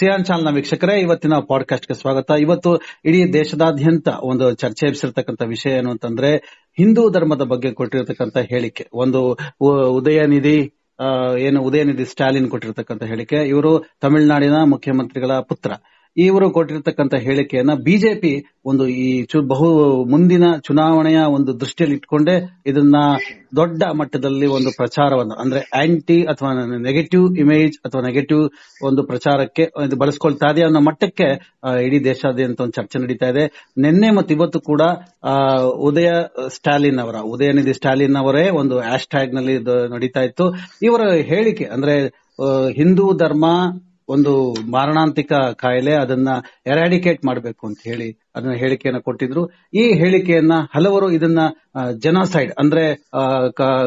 ಸಿಯಾನ್ನ ವೀಕ್ಷಕರೇ, ಇವತ್ತಿನ ಪಾಡ್ಕಾಸ್ಟ್ಗೆ ಸ್ವಾಗತ. ಇವತ್ತು ಇಡೀ ದೇಶದಾದ್ಯಂತ ಒಂದು ಚರ್ಚೆ ಎಬ್ಸಿರ್ತಕ್ಕಂಥ ವಿಷಯ ಏನು ಅಂತಂದ್ರೆ, ಹಿಂದೂ ಧರ್ಮದ ಬಗ್ಗೆ ಕೊಟ್ಟಿರತಕ್ಕಂಥ ಹೇಳಿಕೆ. ಒಂದು ಉದಯನಿಧಿ ಏನು ಉದಯನಿಧಿ ಸ್ಟಾಲಿನ್ ಕೊಟ್ಟಿರತಕ್ಕಂಥ ಹೇಳಿಕೆ. ಇವರು ತಮಿಳುನಾಡಿನ ಮುಖ್ಯಮಂತ್ರಿಗಳ ಪುತ್ರ. ಇವರು ಕೊಟ್ಟಿರತಕ್ಕಂಥ ಹೇಳಿಕೆಯನ್ನ ಬಿಜೆಪಿ ಒಂದು ಈ ಬಹು ಮುಂದಿನ ಚುನಾವಣೆಯ ಒಂದು ದೃಷ್ಟಿಯಲ್ಲಿ ಇಟ್ಕೊಂಡೆ ಇದನ್ನ ದೊಡ್ಡ ಮಟ್ಟದಲ್ಲಿ ಒಂದು ಪ್ರಚಾರವನ್ನು, ಅಂದ್ರೆ ಆಂಟಿ ಅಥವಾ ನೆಗೆಟಿವ್ ಇಮೇಜ್ ಅಥವಾ ನೆಗೆಟಿವ್ ಒಂದು ಪ್ರಚಾರಕ್ಕೆ ಇದು ಬಳಸ್ಕೊಳ್ತಾ ಇದೆ ಅನ್ನೋ ಮಟ್ಟಕ್ಕೆ ಇಡೀ ದೇಶಾದ್ಯಂತ ಒಂದು ಚರ್ಚೆ ನಡೀತಾ ಇದೆ. ನಿನ್ನೆ ಮತ್ತು ಇವತ್ತು ಕೂಡ ಉದಯ ಸ್ಟಾಲಿನ್ ಅವರ, ಉದಯನಿಧಿ ಸ್ಟಾಲಿನ್ ಅವರೇ ಒಂದು ಹ್ಯಾಶ್ ಟ್ಯಾಗ್ನಲ್ಲಿ ನಡೀತಾ ಇತ್ತು. ಇವರ ಹೇಳಿಕೆ, ಅಂದ್ರೆ ಹಿಂದೂ ಧರ್ಮ ಒಂದು ಮಾರಣಾಂತಿಕ ಕಾಯಿಲೆ ಅದನ್ನ ಎರಾಡಿಕೇಟ್ ಮಾಡಬೇಕು ಅಂತ ಹೇಳಿ ಅದನ್ನ ಹೇಳಿಕೆಯನ್ನ ಕೊಟ್ಟಿದ್ರು. ಈ ಹೇಳಿಕೆಯನ್ನ ಹಲವರು ಇದನ್ನ ಜನಸೈಡ್ ಅಂದ್ರೆ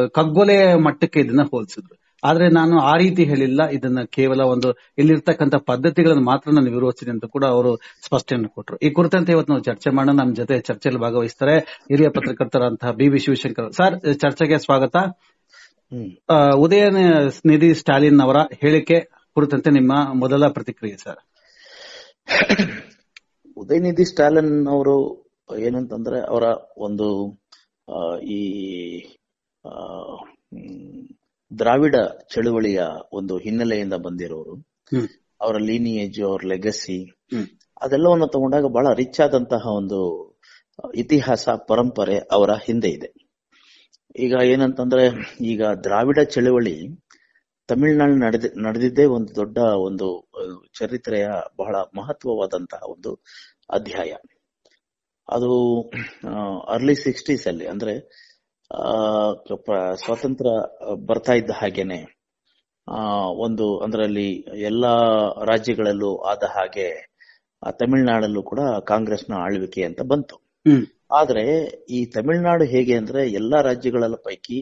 ಕಗ್ಗೊಲೆ ಮಟ್ಟಕ್ಕೆ ಇದನ್ನ ಹೋಲಿಸಿದ್ರು. ಆದ್ರೆ ನಾನು ಆ ರೀತಿ ಹೇಳಿಲ್ಲ. ಇದನ್ನ ಕೇವಲ ಒಂದು ಇಲ್ಲಿರ್ತಕ್ಕಂಥ ಪದ್ಧತಿಗಳನ್ನು ಮಾತ್ರ ನಾನು ವಿರೋಧಿಸಿದೆ ಅಂತ ಕೂಡ ಅವರು ಸ್ಪಷ್ಟನೆ ಕೊಟ್ಟರು ಈ ಕುರಿತಂತೆ ಇವತ್ತು ನಾವು ಚರ್ಚೆ ಮಾಡೋಣ. ನಮ್ಮ ಜೊತೆ ಚರ್ಚೆಯಲ್ಲಿ ಭಾಗವಹಿಸ್ತಾರೆ ಹಿರಿಯ ಪತ್ರಕರ್ತರಂತಹ ಬಿ. ವಿ. ಶಿವಶಂಕರ್. ಸರ್ ಚರ್ಚೆಗೆ ಸ್ವಾಗತ. ಉದಯ ನಿಧಿ ಸ್ಟಾಲಿನ್ ಅವರ ಹೇಳಿಕೆ ಕುರಿತಂತೆ ನಿಮ್ಮ ಮೊದಲ ಪ್ರತಿಕ್ರಿಯೆ ಸರ್? ಉದಯನಿಧಿ ಸ್ಟಾಲಿನ್ ಅವರು ಏನಂತಂದ್ರೆ ಅವರ ಒಂದು ಈ ದ್ರಾವಿಡ ಚಳುವಳಿಯ ಒಂದು ಹಿನ್ನೆಲೆಯಿಂದ ಬಂದಿರೋರು. ಅವರ ಲೀನಿಯೇಜ್ ಅವ್ರ ಲೆಗಸಿ. ಅದೆಲ್ಲವನ್ನು ತಗೊಂಡಾಗ ಬಹಳ ರಿಚ್ ಆದಂತಹ ಒಂದು ಇತಿಹಾಸ ಪರಂಪರೆ ಅವರ ಹಿಂದೆ ಇದೆ. ಈಗ ಏನಂತಂದ್ರೆ ಈಗ ದ್ರಾವಿಡ ಚಳುವಳಿ ತಮಿಳುನಾಡು ನಡೆದ ನಡೆದಿದ್ದೇ ಒಂದು ದೊಡ್ಡ ಒಂದು ಚರಿತ್ರೆಯ ಬಹಳ ಮಹತ್ವವಾದಂತಹ ಒಂದು ಅಧ್ಯಾಯ. ಅದು ಅರ್ಲಿ ಸಿಕ್ಸ್ಟೀಸ್ ಅಲ್ಲಿ ಅಂದ್ರೆ ಸ್ವಾತಂತ್ರ್ಯ ಬರ್ತಾ ಇದ್ದ ಹಾಗೇನೆ ಆ, ಒಂದು ಅದರಲ್ಲಿ ಎಲ್ಲಾ ರಾಜ್ಯಗಳಲ್ಲೂ ಆದ ಹಾಗೆ ಆ, ತಮಿಳುನಾಡಲ್ಲೂ ಕೂಡ ಕಾಂಗ್ರೆಸ್ನ ಆಳ್ವಿಕೆ ಅಂತ ಬಂತು. ಆದ್ರೆ ಈ ತಮಿಳುನಾಡು ಹೇಗೆ ಅಂದ್ರೆ ಎಲ್ಲಾ ರಾಜ್ಯಗಳ ಪೈಕಿ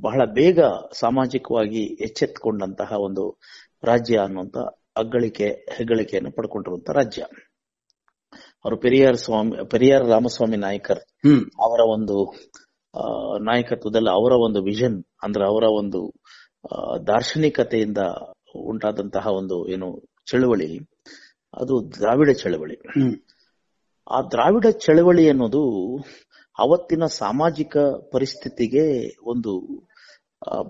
ಬಹಳ ಬೇಗ ಸಾಮಾಜಿಕವಾಗಿ ಎಚ್ಚೆತ್ತುಕೊಂಡಂತಹ ಒಂದು ರಾಜ್ಯ ಅನ್ನುವಂತ ಅಗ್ಗಳಿಕೆ ಹೆಗ್ಗಳಿಕೆಯನ್ನು ಪಡ್ಕೊಂಡಿರುವಂತ ರಾಜ್ಯ. ಅವರು ಪೆರಿಯಾರ್ ಸ್ವಾಮಿ ಪೆರಿಯಾರ್ ರಾಮಸ್ವಾಮಿ ನಾಯಕರ್ ಅವರ ಒಂದು ನಾಯಕತ್ವದಲ್ಲಿ ಅವರ ಒಂದು ವಿಷನ್ ಅಂದ್ರೆ ಅವರ ಒಂದು ದಾರ್ಶನಿಕತೆಯಿಂದ ಉಂಟಾದಂತಹ ಒಂದು ಏನು ಚಳವಳಿ ಅದು ದ್ರಾವಿಡ ಚಳವಳಿ. ಆ ದ್ರಾವಿಡ ಚಳವಳಿ ಅನ್ನೋದು ಅವತ್ತಿನ ಸಾಮಾಜಿಕ ಪರಿಸ್ಥಿತಿಗೆ ಒಂದು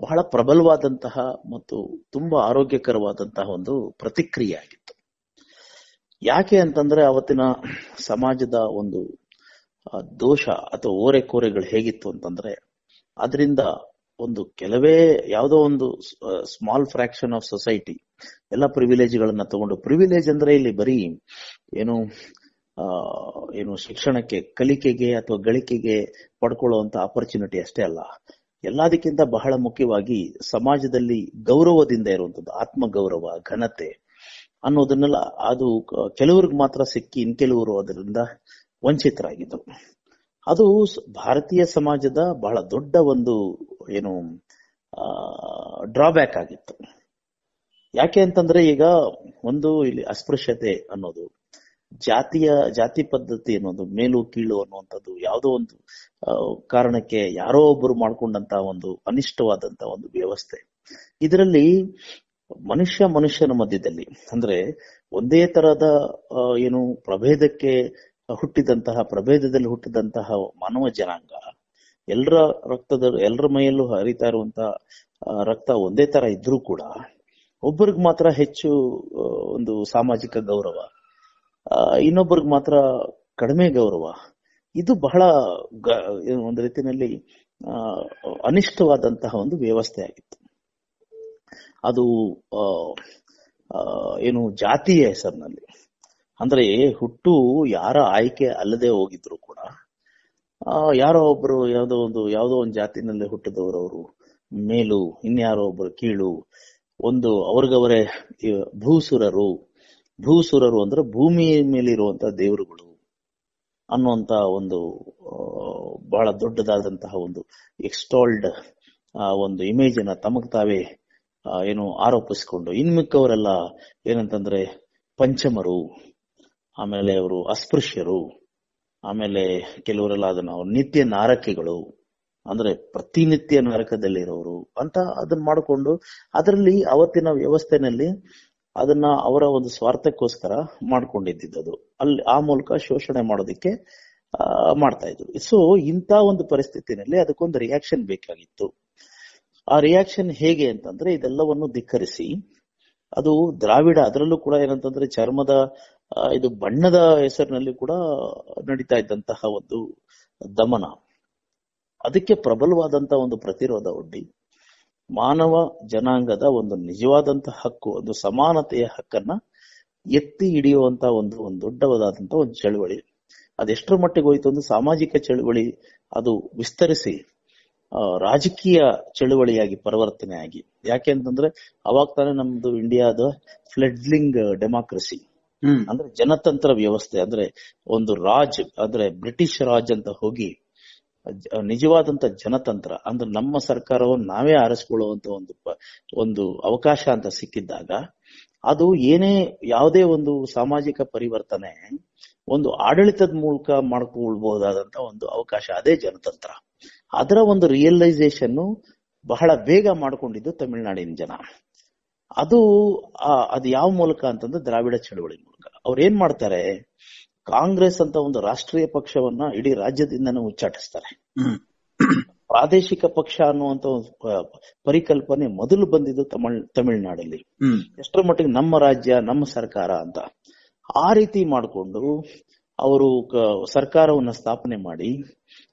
ಬಹಳ ಪ್ರಬಲವಾದಂತಹ ಮತ್ತು ತುಂಬಾ ಆರೋಗ್ಯಕರವಾದಂತಹ ಒಂದು ಪ್ರತಿಕ್ರಿಯೆ ಆಗಿತ್ತು. ಯಾಕೆ ಅಂತಂದ್ರೆ ಅವತ್ತಿನ ಸಮಾಜದ ಒಂದು ದೋಷ ಅಥವಾ ಓರೆಕೋರೆಗಳು ಹೇಗಿತ್ತು ಅಂತಂದ್ರೆ, ಅದರಿಂದ ಒಂದು ಕೆಲವೇ ಯಾವುದೋ ಒಂದು ಸ್ಮಾಲ್ ಫ್ರಾಕ್ಷನ್ ಆಫ್ ಸೊಸೈಟಿ ಎಲ್ಲ ಪ್ರಿವಿಲೇಜ್ಗಳನ್ನ ತಗೊಂಡು ಪ್ರಿವಿಲೇಜ್ ಅಂದ್ರೆ ಇಲ್ಲಿ ಬರೀ ಏನು ಏನು ಶಿಕ್ಷಣಕ್ಕೆ, ಕಲಿಕೆಗೆ ಅಥವಾ ಗಳಿಕೆಗೆ ಪಡ್ಕೊಳ್ಳುವಂತ ಅಪರ್ಚುನಿಟಿ ಅಷ್ಟೇ ಅಲ್ಲ. ಎಲ್ಲದಕ್ಕಿಂತ ಬಹಳ ಮುಖ್ಯವಾಗಿ ಸಮಾಜದಲ್ಲಿ ಗೌರವದಿಂದ ಇರುವಂತದ್ದು, ಆತ್ಮಗೌರವ, ಘನತೆ ಅನ್ನೋದನ್ನೆಲ್ಲ ಅದು ಕೆಲವ್ರಿಗೆ ಮಾತ್ರ ಸಿಕ್ಕಿ ಇನ್ ಕೆಲವರು ಅದರಿಂದ ವಂಚಿತರಾಗಿದ್ದರು ಅದು ಭಾರತೀಯ ಸಮಾಜದ ಬಹಳ ದೊಡ್ಡ ಒಂದು ಏನು ಡ್ರಾಬ್ಯಾಕ್ ಆಗಿತ್ತು. ಯಾಕೆ ಅಂತಂದ್ರೆ ಈಗ ಒಂದು ಇಲ್ಲಿ ಅಸ್ಪೃಶ್ಯತೆ ಅನ್ನೋದು ಜಾತಿಯ, ಜಾತಿ ಪದ್ಧತಿ ಅನ್ನೋದು, ಮೇಲು, ಕೀಳು ಅನ್ನುವಂಥದ್ದು ಯಾವುದೋ ಒಂದು ಕಾರಣಕ್ಕೆ ಯಾರೋ ಒಬ್ಬರು ಮಾಡಿಕೊಂಡಂತ ಒಂದು ಅನಿಷ್ಟವಾದಂತ ಒಂದು ವ್ಯವಸ್ಥೆ. ಇದರಲ್ಲಿ ಮನುಷ್ಯ ಮನುಷ್ಯನ ಮಧ್ಯದಲ್ಲಿ ಅಂದ್ರೆ ಒಂದೇ ತರಹದ ಏನು ಪ್ರಭೇದಕ್ಕೆ ಹುಟ್ಟಿದಂತಹ, ಪ್ರಭೇದದಲ್ಲಿ ಹುಟ್ಟಿದಂತಹ ಮಾನವ ಜನಾಂಗ ಎಲ್ಲರ ರಕ್ತದ ಎಲ್ಲರ ಮೈಯಲ್ಲೂ ಹರಿತಾ ಇರುವಂತಹ ರಕ್ತ ಒಂದೇ ತರ ಇದ್ರೂ ಕೂಡ ಒಬ್ಬರಿಗೆ ಮಾತ್ರ ಹೆಚ್ಚು ಒಂದು ಸಾಮಾಜಿಕ ಗೌರವ ಇನ್ನೊಬ್ಬರಿಗೆ ಮಾತ್ರ ಕಡಿಮೆ ಗೌರವ. ಇದು ಬಹಳ ಒಂದು ರೀತಿಯಲ್ಲಿ ಅನಿಷ್ಟವಾದಂತಹ ಒಂದು ವ್ಯವಸ್ಥೆ ಆಗಿತ್ತು. ಅದು ಏನು ಜಾತಿಯ ಹೆಸರಿನಲ್ಲಿ. ಅಂದ್ರೆ ಹುಟ್ಟು ಯಾರ ಆಯ್ಕೆ ಅಲ್ಲದೆ ಹೋಗಿದ್ರು ಕೂಡ ಯಾರೋ ಒಬ್ರು ಯಾವುದೋ ಒಂದು ಯಾವುದೋ ಒಂದು ಜಾತಿನಲ್ಲಿ ಹುಟ್ಟಿದವರು ಅವರು, ಮೇಲು, ಇನ್ಯಾರೋ ಒಬ್ರು ಕೀಳು, ಒಂದು ಅವ್ರಿಗವರೇ ಭೂಸುರರು ಭೂಸುರರು ಅಂದ್ರೆ ಭೂಮಿ ಮೇಲಿರುವಂತ ದೇವರುಗಳು ಅನ್ನುವಂತ ಒಂದು ಬಹಳ ದೊಡ್ಡದಾದಂತಹ ಒಂದು ಎಕ್ಸ್ಟಾಲ್ಡ್ ಒಂದು ಇಮೇಜ್ ಅನ್ನ ತಮಗ್ ತಾವೇ ಏನು ಆರೋಪಿಸಿಕೊಂಡು ಇನ್ಮಿಕ್ಕವರೆಲ್ಲ ಏನಂತಂದ್ರೆ ಪಂಚಮರು, ಆಮೇಲೆ ಅವರು ಅಸ್ಪೃಶ್ಯರು, ಆಮೇಲೆ ಕೆಲವರೆಲ್ಲ ಅದನ್ನ ಅವ್ರ ನಿತ್ಯ ನಾರಕಿಗಳು, ಅಂದ್ರೆ ಪ್ರತಿನಿತ್ಯ ನರಕದಲ್ಲಿರೋರು ಅಂತ ಅದನ್ನ ಮಾಡಿಕೊಂಡು, ಅದರಲ್ಲಿ ಅವತ್ತಿನ ವ್ಯವಸ್ಥೆನಲ್ಲಿ ಅದನ್ನ ಅವರ ಒಂದು ಸ್ವಾರ್ಥಕ್ಕೋಸ್ಕರ ಮಾಡ್ಕೊಂಡಿದ್ದದ್ದು ಅಲ್ಲಿ ಆ ಮೂಲಕ ಶೋಷಣೆ ಮಾಡೋದಕ್ಕೆ ಆ, ಮಾಡ್ತಾ ಇದ್ರು. ಸೊ ಇಂಥ ಒಂದು ಪರಿಸ್ಥಿತಿನಲ್ಲಿ ಅದಕ್ಕೊಂದು ರಿಯಾಕ್ಷನ್ ಬೇಕಾಗಿತ್ತು. ಆ ರಿಯಾಕ್ಷನ್ ಹೇಗೆ ಅಂತಂದ್ರೆ ಇದೆಲ್ಲವನ್ನು ಧಿಕ್ಕರಿಸಿ ಅದು ದ್ರಾವಿಡ ಅದರಲ್ಲೂ ಕೂಡ ಏನಂತಂದ್ರೆ ಚರ್ಮದ ಇದು ಬಣ್ಣದ ಹೆಸರಿನಲ್ಲಿ ಕೂಡ ನಡೀತಾ ಇದ್ದಂತಹ ಒಂದು ದಮನ. ಅದಕ್ಕೆ ಪ್ರಬಲವಾದಂತಹ ಒಂದು ಪ್ರತಿರೋಧ ಒಡ್ಡಿ ಮಾನವ ಜನಾಂಗದ ಒಂದು ನಿಜವಾದಂತಹ ಹಕ್ಕು ಒಂದು ಸಮಾನತೆಯ ಹಕ್ಕನ್ನ ಎತ್ತಿ ಹಿಡಿಯುವಂತ ಒಂದು ಒಂದು ದೊಡ್ಡವಾದಂತ ಒಂದು ಚಳುವಳಿ. ಅದೆಷ್ಟರ ಮಟ್ಟಿಗೆ ಹೋಯ್ತು ಅಂದ್ರೆ ಸಾಮಾಜಿಕ ಚಳುವಳಿ ಅದು ವಿಸ್ತರಿಸಿ ಆ, ರಾಜಕೀಯ ಚಳುವಳಿಯಾಗಿ ಪರಿವರ್ತನೆ ಆಗಿ. ಯಾಕೆ ಅಂತಂದ್ರೆ ಅವಾಗ ತಾನೇ ನಮ್ದು ಇಂಡಿಯಾದ ಫ್ಲೆಡ್ಲಿಂಗ್ ಡೆಮಾಕ್ರಸಿ. ಅಂದ್ರೆ ಜನತಂತ್ರ ವ್ಯವಸ್ಥೆ ಅಂದ್ರೆ ಒಂದು ರಾಜ್ ಅಂದ್ರೆ ಬ್ರಿಟಿಷ್ ರಾಜ್ ಅಂತ ಹೋಗಿ ನಿಜವಾದಂತ ಜನತಂತ್ರ ಅಂದ್ರೆ ನಮ್ಮ ಸರ್ಕಾರವನ್ನು ನಾವೇ ಆರಿಸ್ಕೊಳ್ಳುವಂತ ಒಂದು ಒಂದು ಅವಕಾಶ ಅಂತ ಸಿಕ್ಕಿದ್ದಾಗ ಅದು ಏನೇ ಯಾವುದೇ ಒಂದು ಸಾಮಾಜಿಕ ಪರಿವರ್ತನೆ ಒಂದು ಆಡಳಿತದ ಮೂಲಕ ಮಾಡ್ಕೊಳ್ಬಹುದಾದಂತ ಒಂದು ಅವಕಾಶ ಅದೇ ಜನತಂತ್ರ. ಅದರ ಒಂದು ರಿಯಲೈಸೇಷನ್ ಬಹಳ ಬೇಗ ಮಾಡ್ಕೊಂಡಿದ್ದು ತಮಿಳುನಾಡಿನ ಜನ. ಅದು ಅದು ಯಾವ ಮೂಲಕ ಅಂತಂದ್ರೆ ದ್ರಾವಿಡ ಚಳವಳಿ ಮೂಲಕ. ಅವ್ರು ಏನ್ ಮಾಡ್ತಾರೆ ಕಾಂಗ್ರೆಸ್ ಅಂತ ಒಂದು ರಾಷ್ಟ್ರೀಯ ಪಕ್ಷವನ್ನ ಇಡೀ ರಾಜ್ಯದಿಂದನೂ ಉಚ್ಚಾಟಿಸ್ತಾರೆ. ಪ್ರಾದೇಶಿಕ ಪಕ್ಷ ಅನ್ನುವಂತ ಪರಿಕಲ್ಪನೆ ಮೊದಲು ಬಂದಿದ್ದು ತಮಿಳ್ ತಮಿಳುನಾಡಲ್ಲಿ. ಎಷ್ಟರ ಮಟ್ಟಿಗೆ ನಮ್ಮ ರಾಜ್ಯ ನಮ್ಮ ಸರ್ಕಾರ ಅಂತ. ಆ ರೀತಿ ಮಾಡಿಕೊಂಡು ಅವರು ಸರ್ಕಾರವನ್ನ ಸ್ಥಾಪನೆ ಮಾಡಿ